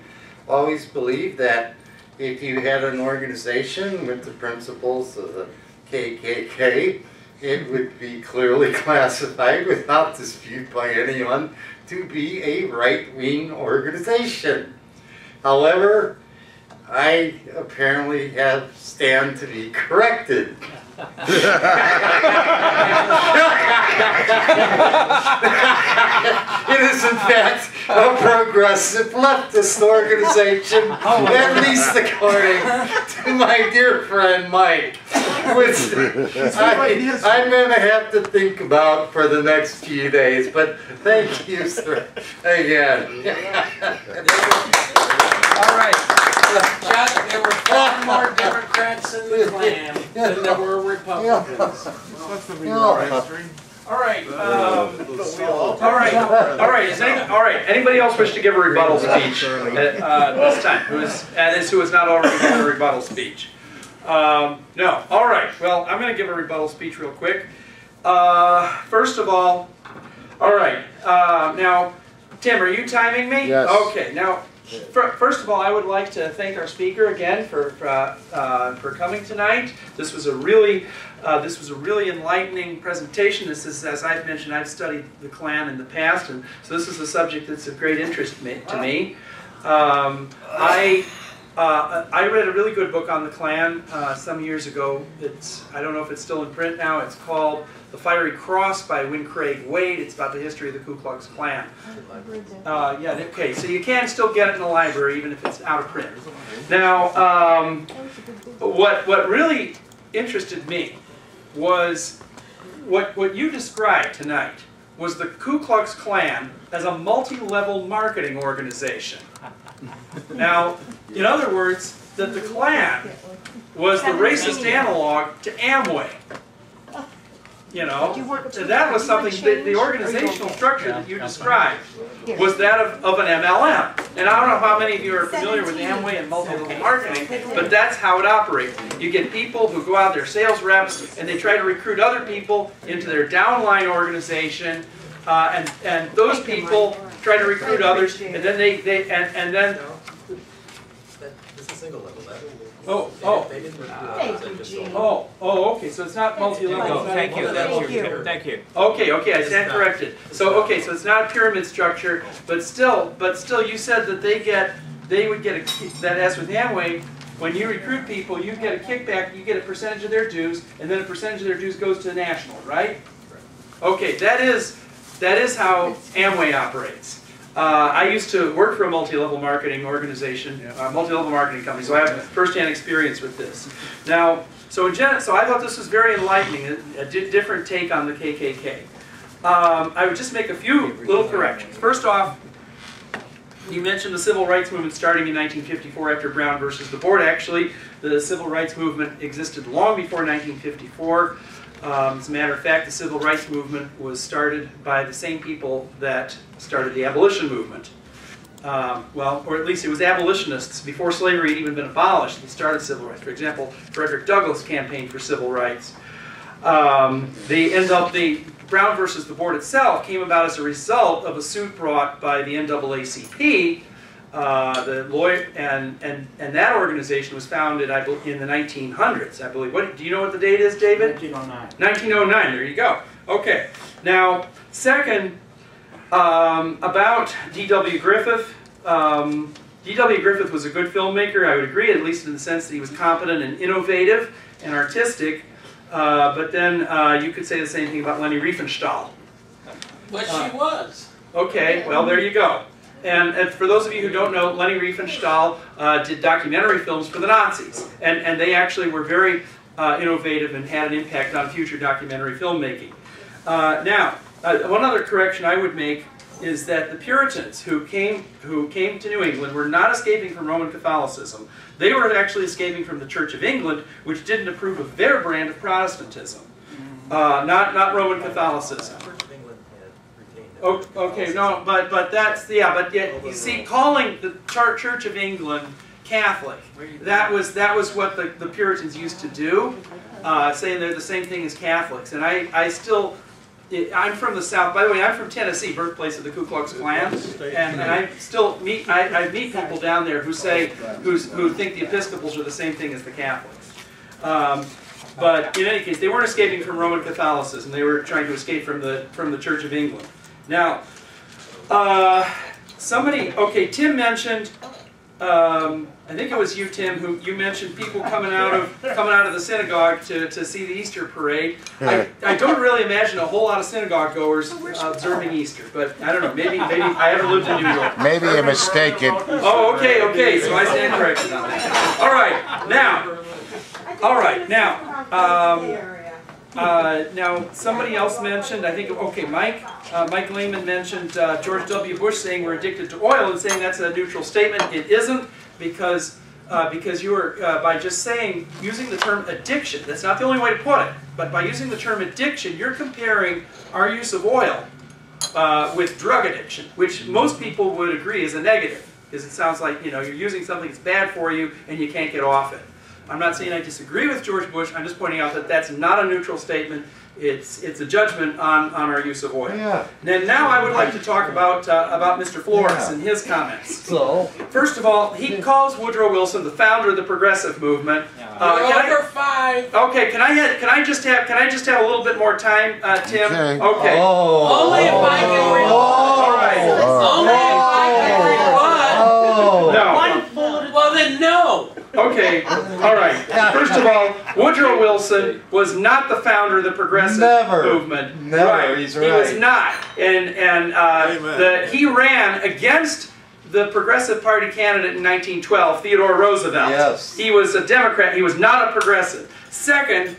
always believed that if you had an organization with the principles of the KKK, it would be clearly <laughs> classified without dispute by anyone to be a right wing organization. However, I apparently have stand to be corrected. It is in fact a progressive leftist organization, oh. at least according to my dear friend Mike, which I, I'm going to have to think about for the next few days. But thank you, sir, again. All right. Chuck, there were far more Democrats in the Klan than there were Republicans. All right, um, all right, all right, is any, all right, anybody else wish to give a rebuttal speech at, uh, this time? Who is, and is, who has not already given a rebuttal speech? Um, no, all right, well, I'm gonna give a rebuttal speech real quick. Uh, first of all, all right, uh, now, Tim, are you timing me? Yes. Okay, now, fir- first of all, I would like to thank our speaker again for, for, uh, uh, for coming tonight. This was a really, uh, this was a really enlightening presentation. This is, as I've mentioned, I've studied the Klan in the past, and so this is a subject that's of great interest to me. Um, I, uh, I read a really good book on the Klan uh, some years ago. It's, I don't know if it's still in print now. It's called The Fiery Cross by Wyn Craig Wade. It's about the history of the Ku Klux Klan. Uh, yeah, okay, so you can still get it in the library even if it's out of print. Now, um, what, what really interested me was what, what you described tonight was the Ku Klux Klan as a multi-level marketing organization. <laughs> Now, in other words, that the Klan was the racist analog to Amway. You know, that was something, that the organizational structure that you described was that of, of an MLM. And I don't know how many of you are familiar with Amway and multi-level marketing, but that's how it operates. You get people who go out, they're sales reps, and they try to recruit other people into their downline organization, uh, and, and those people try to recruit others, and then they, they and, and then that, this is single level, that. Oh, they- oh. They didn't recruit. Ah. they just. Oh, oh, okay, so it's not multi-level. Thank you, thank you, thank you. Okay, okay, I stand corrected. So, okay, so it's not a pyramid structure, but still, but still, you said that they get, they would get a, that as with Amway, when you recruit people, you get a kickback, you get a percentage of their dues, and then a percentage of their dues goes to the national, right? Okay, that is, that is how Amway operates. Uh, I used to work for a multi-level marketing organization, uh, multi-level marketing company, so I have first-hand experience with this. Now, so in gen so I thought this was very enlightening, a, a di different take on the KKK. Um, I would just make a few little corrections. First off, you mentioned the civil rights movement starting in 1954 after Brown versus the Board. Actually, the civil rights movement existed long before 1954. Um, as a matter of fact, the civil rights movement was started by the same people that started the abolition movement. Um, well, or at least it was abolitionists before slavery had even been abolished that started civil rights. For example, Frederick Douglass campaigned for civil rights. Um, the, the Brown versus the board itself came about as a result of a suit brought by the NAACP uh, the lawyer and, and and that organization was founded, I believe, in the 1900s. I believe. What do you know what the date is, David? 1909. 1909. There you go. Okay. Now, second, um, about D.W. Griffith. Um, D.W. Griffith was a good filmmaker. I would agree, at least in the sense that he was competent and innovative and artistic. Uh, but then uh, you could say the same thing about Leni Riefenstahl. But Uh, she was. Okay, well, there you go. And, and for those of you who don't know, Leni Riefenstahl uh, did documentary films for the Nazis. And, and they actually were very uh, innovative and had an impact on future documentary filmmaking. Uh, now, uh, one other correction I would make is that the Puritans who came, who came to New England were not escaping from Roman Catholicism. They were actually escaping from the Church of England, which didn't approve of their brand of Protestantism, uh, not, not Roman Catholicism. Okay, no, but but that's yeah, but yet you see, calling the Church of England Catholic, that was that was what the, the Puritans used to do, uh, saying they're the same thing as Catholics, and I I still. I'm from the South. By the way, I'm from Tennessee, birthplace of the Ku Klux Klan, and, and I still meet I, I meet people down there who say who's, who think the Episcopals are the same thing as the Catholics. Um, but in any case, they weren't escaping from Roman Catholicism. They were trying to escape from the from the Church of England. Now, uh, somebody, okay, Tim mentioned, um, I think it was you, Tim, who you mentioned people coming out of <laughs> coming out of the synagogue to, to see the Easter parade. I, I don't really imagine a whole lot of synagogue goers observing Easter, but I don't know. Maybe maybe I haven't lived in New York. Maybe you're mistaken. Oh, okay, okay. So I stand corrected on that. All right, now. All right, now. Um, uh, now, somebody else mentioned, I think, okay, Mike, uh, Mike Lehman mentioned uh, George W. Bush saying we're addicted to oil and saying that's a neutral statement. It isn't because uh, because you are uh, by just saying using the term addiction. That's not the only way to put it. But by using the term addiction, you're comparing our use of oil uh, with drug addiction, which most people would agree is a negative, because it sounds like you know you're using something that's bad for you and you can't get off it. I'm not saying I disagree with George Bush. I'm just pointing out that that's not a neutral statement. It's it's a judgment on, on our use of oil. Yeah. And now I would like to talk about uh, about Mr. Flores Yeah. and his comments. So? First of all, he calls Woodrow Wilson the founder of the progressive movement. Uh, You're I- five. Okay, can I ha- can I just have can I just have a little bit more time, uh, Tim? Okay. Okay. Oh. Only if I can rebut. All right. Only if I can rebut. Oh. No. One bullet. Well then, no. Okay. All right. First of all, Woodrow Wilson was not the founder of the progressive Never. movement. Never. Right. He's He was not, and and uh, the, he ran against the Progressive Party candidate in 1912, Theodore Roosevelt. Yes. He was a Democrat. He was not a progressive. Second,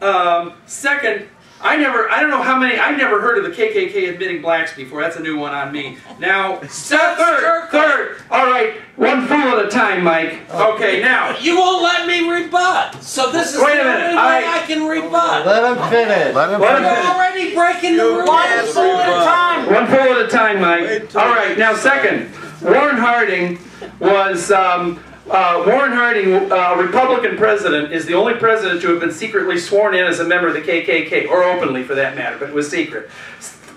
um, second. I never, I don't know how many, I've never heard of the KKK admitting blacks before. That's a new one on me. Now, <laughs> third, third. All right, one fool at a time, Mike. Okay, now. You won't let me rebut. So this is Wait a the minute, only way I- I can rebut. Let him finish. Let him finish. him You're already breaking the rules. One fool at a time. One fool at a time, Mike. All right, now second, Warren Harding was, um, uh, Warren Harding, uh, Republican president, is the only president to have been secretly sworn in as a member of the KKK, or openly for that matter, but it was secret.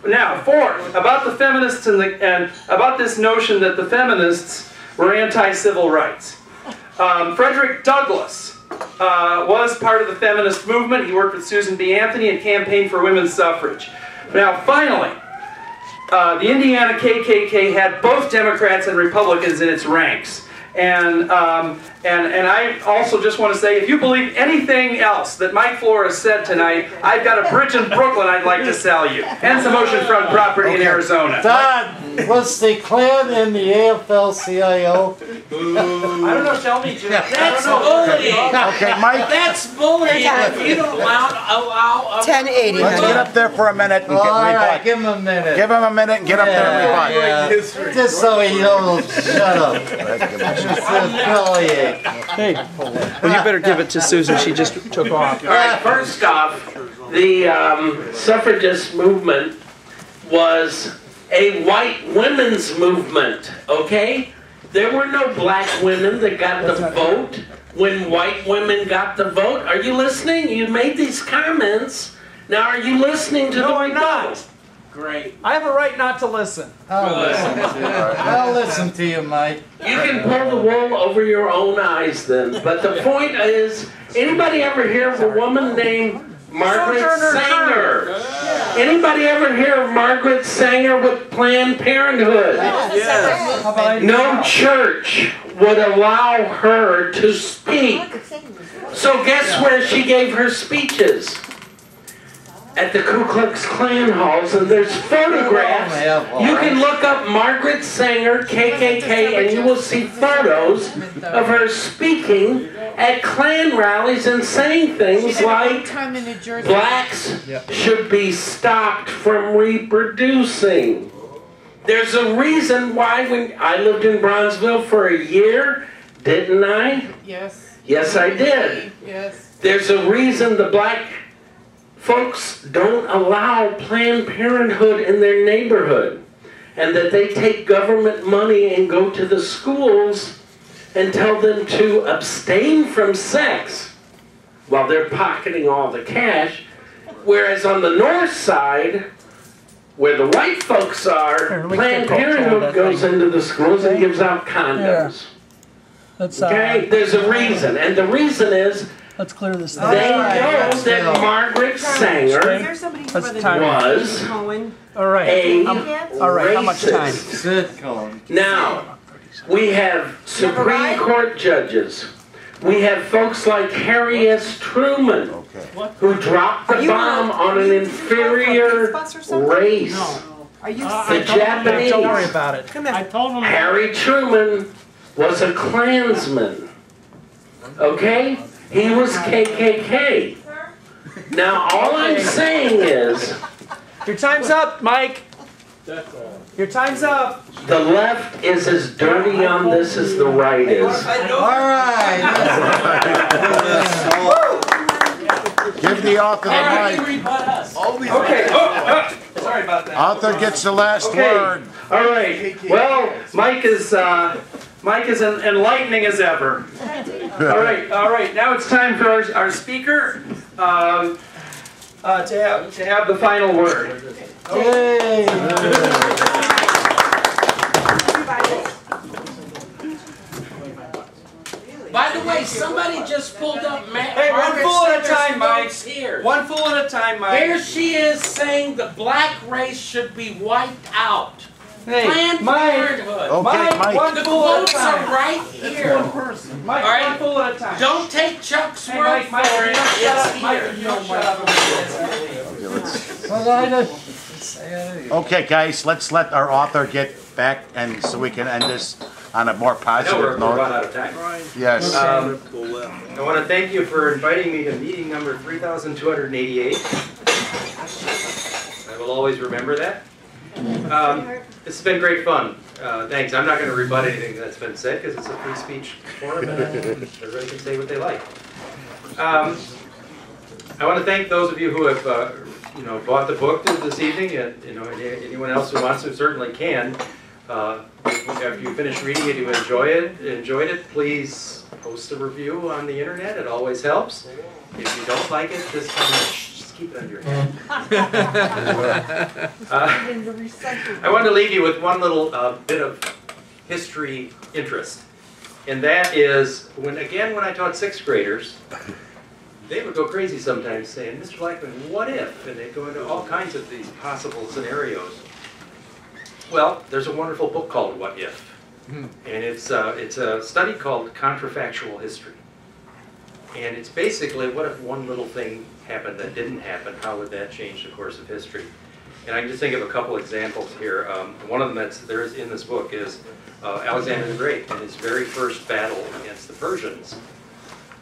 Now, fourth, about the feminists and, the, and about this notion that the feminists were anti-civil rights. Um, Frederick Douglass uh, was part of the feminist movement. He worked with Susan B. Anthony and campaigned for women's suffrage. Now, finally, uh, the Indiana KKK had both Democrats and Republicans in its ranks. And, um, and, and I also just want to say, if you believe anything else that Mike Flores said tonight, I've got a bridge in Brooklyn I'd like to sell you. And some oceanfront property in Arizona. Don, was the Klan in the AFL-CIO? I don't know, tell me, Jim. That's I bullying. Okay, Mike. That's bullying if you don't allow, allow. a- 1080. Let's get up there for a minute and get All right, rebut. give him a minute. Give him a minute and get up there and Yeah, rebut. yeah. Just so he knows, shut up. Just affiliate. Hey, well, you better give it to Susan. She just took off. All right, first off, the um, suffragist movement was a white women's movement, okay? There were no black women that got the vote when white women got the vote. Are you listening? You made these comments. Now, are you listening to No, the I'm rebuttal? not. Great. I have a right not to listen. I'll listen to you. I'll listen to you, Mike. You can pull the wool over your own eyes then. But the point is, anybody ever hear of a woman named Margaret Sanger? Anybody ever hear of Margaret Sanger with Planned Parenthood? No church would allow her to speak. So guess where she gave her speeches? At the Ku Klux Klan halls, and there's photographs. Oh, you can look up Margaret Sanger, KKK, and you will see photos of her speaking at Klan rallies and saying things like, Time in New Jersey. blacks should be stopped from reproducing. There's a reason why when I lived in Bronzeville for a year, didn't I? Yes. Yes, I did. Yes. There's a reason the black folks don't allow Planned Parenthood in their neighborhood. And that they take government money and go to the schools and tell them to abstain from sex while they're pocketing all the cash. Whereas on the north side, where the white folks are, Planned Parenthood goes into the schools and gives out condoms. Let's, uh, Okay, there's a reason, and the reason is let's clear this. thing. they know that Margaret Sanger Let's time. was All right. a all right. How much time? racist. Now, we have Supreme Court judges. We have folks like Harry S. Truman, who dropped the bomb on an inferior race. Are you uh, The Japanese. Don't worry about it. Come here. I told him. Harry Truman was a Klansman. Okay? He was KKK. Now, all I'm saying is Your time's up, Mike. Your time's up. the left is as dirty on this as the right is. All right. Give the author the mic. you. Okay. Oh, uh, sorry about that. Author gets the last Okay. word. All right. Well, Mike is uh, Mike is enlightening as ever. <laughs> All right. All right. Now it's time for our, our speaker um, uh, to have to have the final word. By the way, somebody just pulled up Ma- Hey, one fool at a time, Mike. notes here. One fool at a time, Mike. Here she is saying the black race should be wiped out. Hey, Planned Mike. Parenthood. Okay, Mike, Mike. one The fool votes are right It's here. one person. Mike, All right. one fool at a time. Don't take Chuck's Hey, word Mike, Mike, for you it. It's up. Mike, here. you don't shut up. Well, Okay, guys, let's let our author get back and so we can end this on a more I know we're, positive we're run note. out of time. Yes. Um, I want to thank you for inviting me to meeting number 3288. I will always remember that. Um, This has been great fun. Uh, Thanks. I'm not going to rebut anything that's been said because it's a free speech forum and everybody can say what they like. Um, I want to thank those of you who have, uh, you know, bought the book this evening, and, you know, anyone else who wants to certainly can. Uh, After you finish reading it, you enjoy it, enjoyed it, please post a review on the internet, it always helps. If you don't like it, just, just keep it under your <laughs> hand. Uh, I want to leave you with one little uh, bit of history interest. And that is, when again, when I taught sixth graders, they would go crazy sometimes saying, Mr. Laackman, what if? And they'd go into all kinds of these possible scenarios. Well, there's a wonderful book called What If? And it's, uh, it's a study called Contrafactual History. And it's basically, what if one little thing happened that didn't happen? How would that change the course of history? And I can just think of a couple examples here. Um, one of them that's there is in this book is uh, Alexander the Great in his very first battle against the Persians.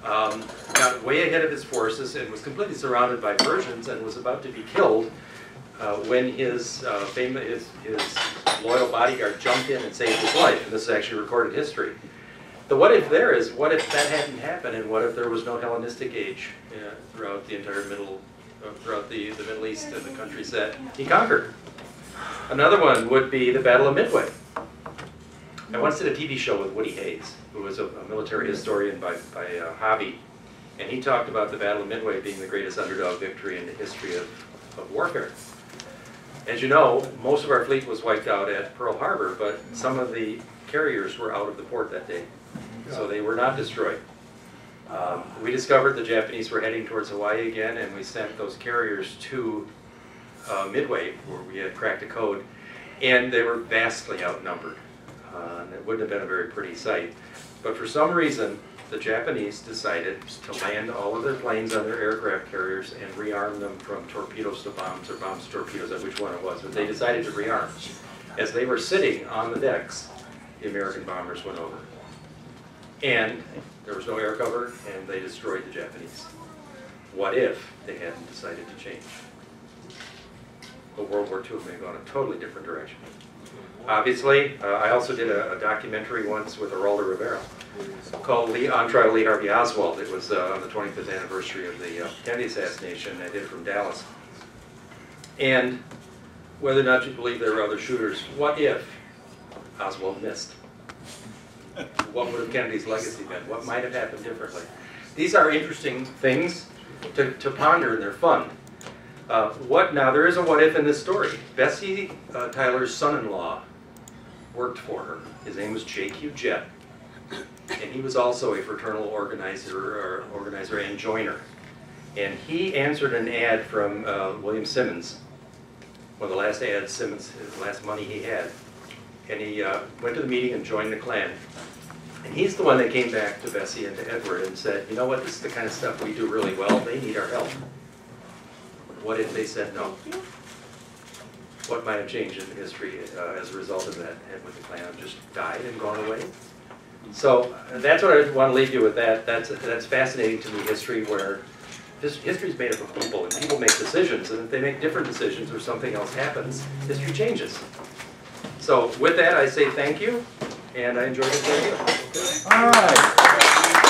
Um, got way ahead of his forces and was completely surrounded by Persians and was about to be killed uh, when his, uh, famous, his, his loyal bodyguard jumped in and saved his life. And this is actually recorded history. The what if there is, what if that hadn't happened and what if there was no Hellenistic age uh, throughout the entire Middle, uh, throughout the, the Middle East and the countries that he conquered. Another one would be the Battle of Midway. I once did a TV show with Woody Hayes, who was a, a military historian by, by uh, hobby, and he talked about the Battle of Midway being the greatest underdog victory in the history of, of warfare. As you know, most of our fleet was wiped out at Pearl Harbor, but some of the carriers were out of the port that day, so they were not destroyed. Um, we discovered the Japanese were heading towards Hawaii again, and we sent those carriers to uh, Midway, where we had cracked a code, and they were vastly outnumbered. Uh, it wouldn't have been a very pretty sight. But for some reason, the Japanese decided to land all of their planes on their aircraft carriers and rearm them from torpedoes to bombs or bombs to torpedoes, at which one it was. But they decided to rearm. As they were sitting on the decks, the American bombers went over. And there was no air cover, and they destroyed the Japanese. What if they hadn't decided to change? But World War II may have gone a totally different direction. Obviously, uh, I also did a, a, documentary once with Geraldo Rivera called Lee, On Trial Lee Harvey Oswald. It was uh, on the 25th anniversary of the uh, Kennedy assassination. I did it from Dallas. And whether or not you believe there were other shooters, what if Oswald missed? What would have Kennedy's legacy been? What might have happened differently? These are interesting things to, to ponder and they're fun. Uh, what now? There is a what if in this story. Bessie uh, Tyler's son-in-law worked for her. His name was J.Q. Jett, and he was also a fraternal organizer, or organizer and joiner. And he answered an ad from uh, William Simmons, one of the last ads Simmons, the last money he had. And he uh, went to the meeting and joined the Klan. And he's the one that came back to Bessie and to Edward and said, you know what, this is the kind of stuff we do really well. They need our help. What if they said no? What might have changed in history uh, as a result of that? And would the Klan have just died and gone away? So that's what I want to leave you with that. That's, that's fascinating to me, history, where history is made up of people, and people make decisions, and if they make different decisions or something else happens, history changes. So with that, I say thank you, and I enjoy the very. All right.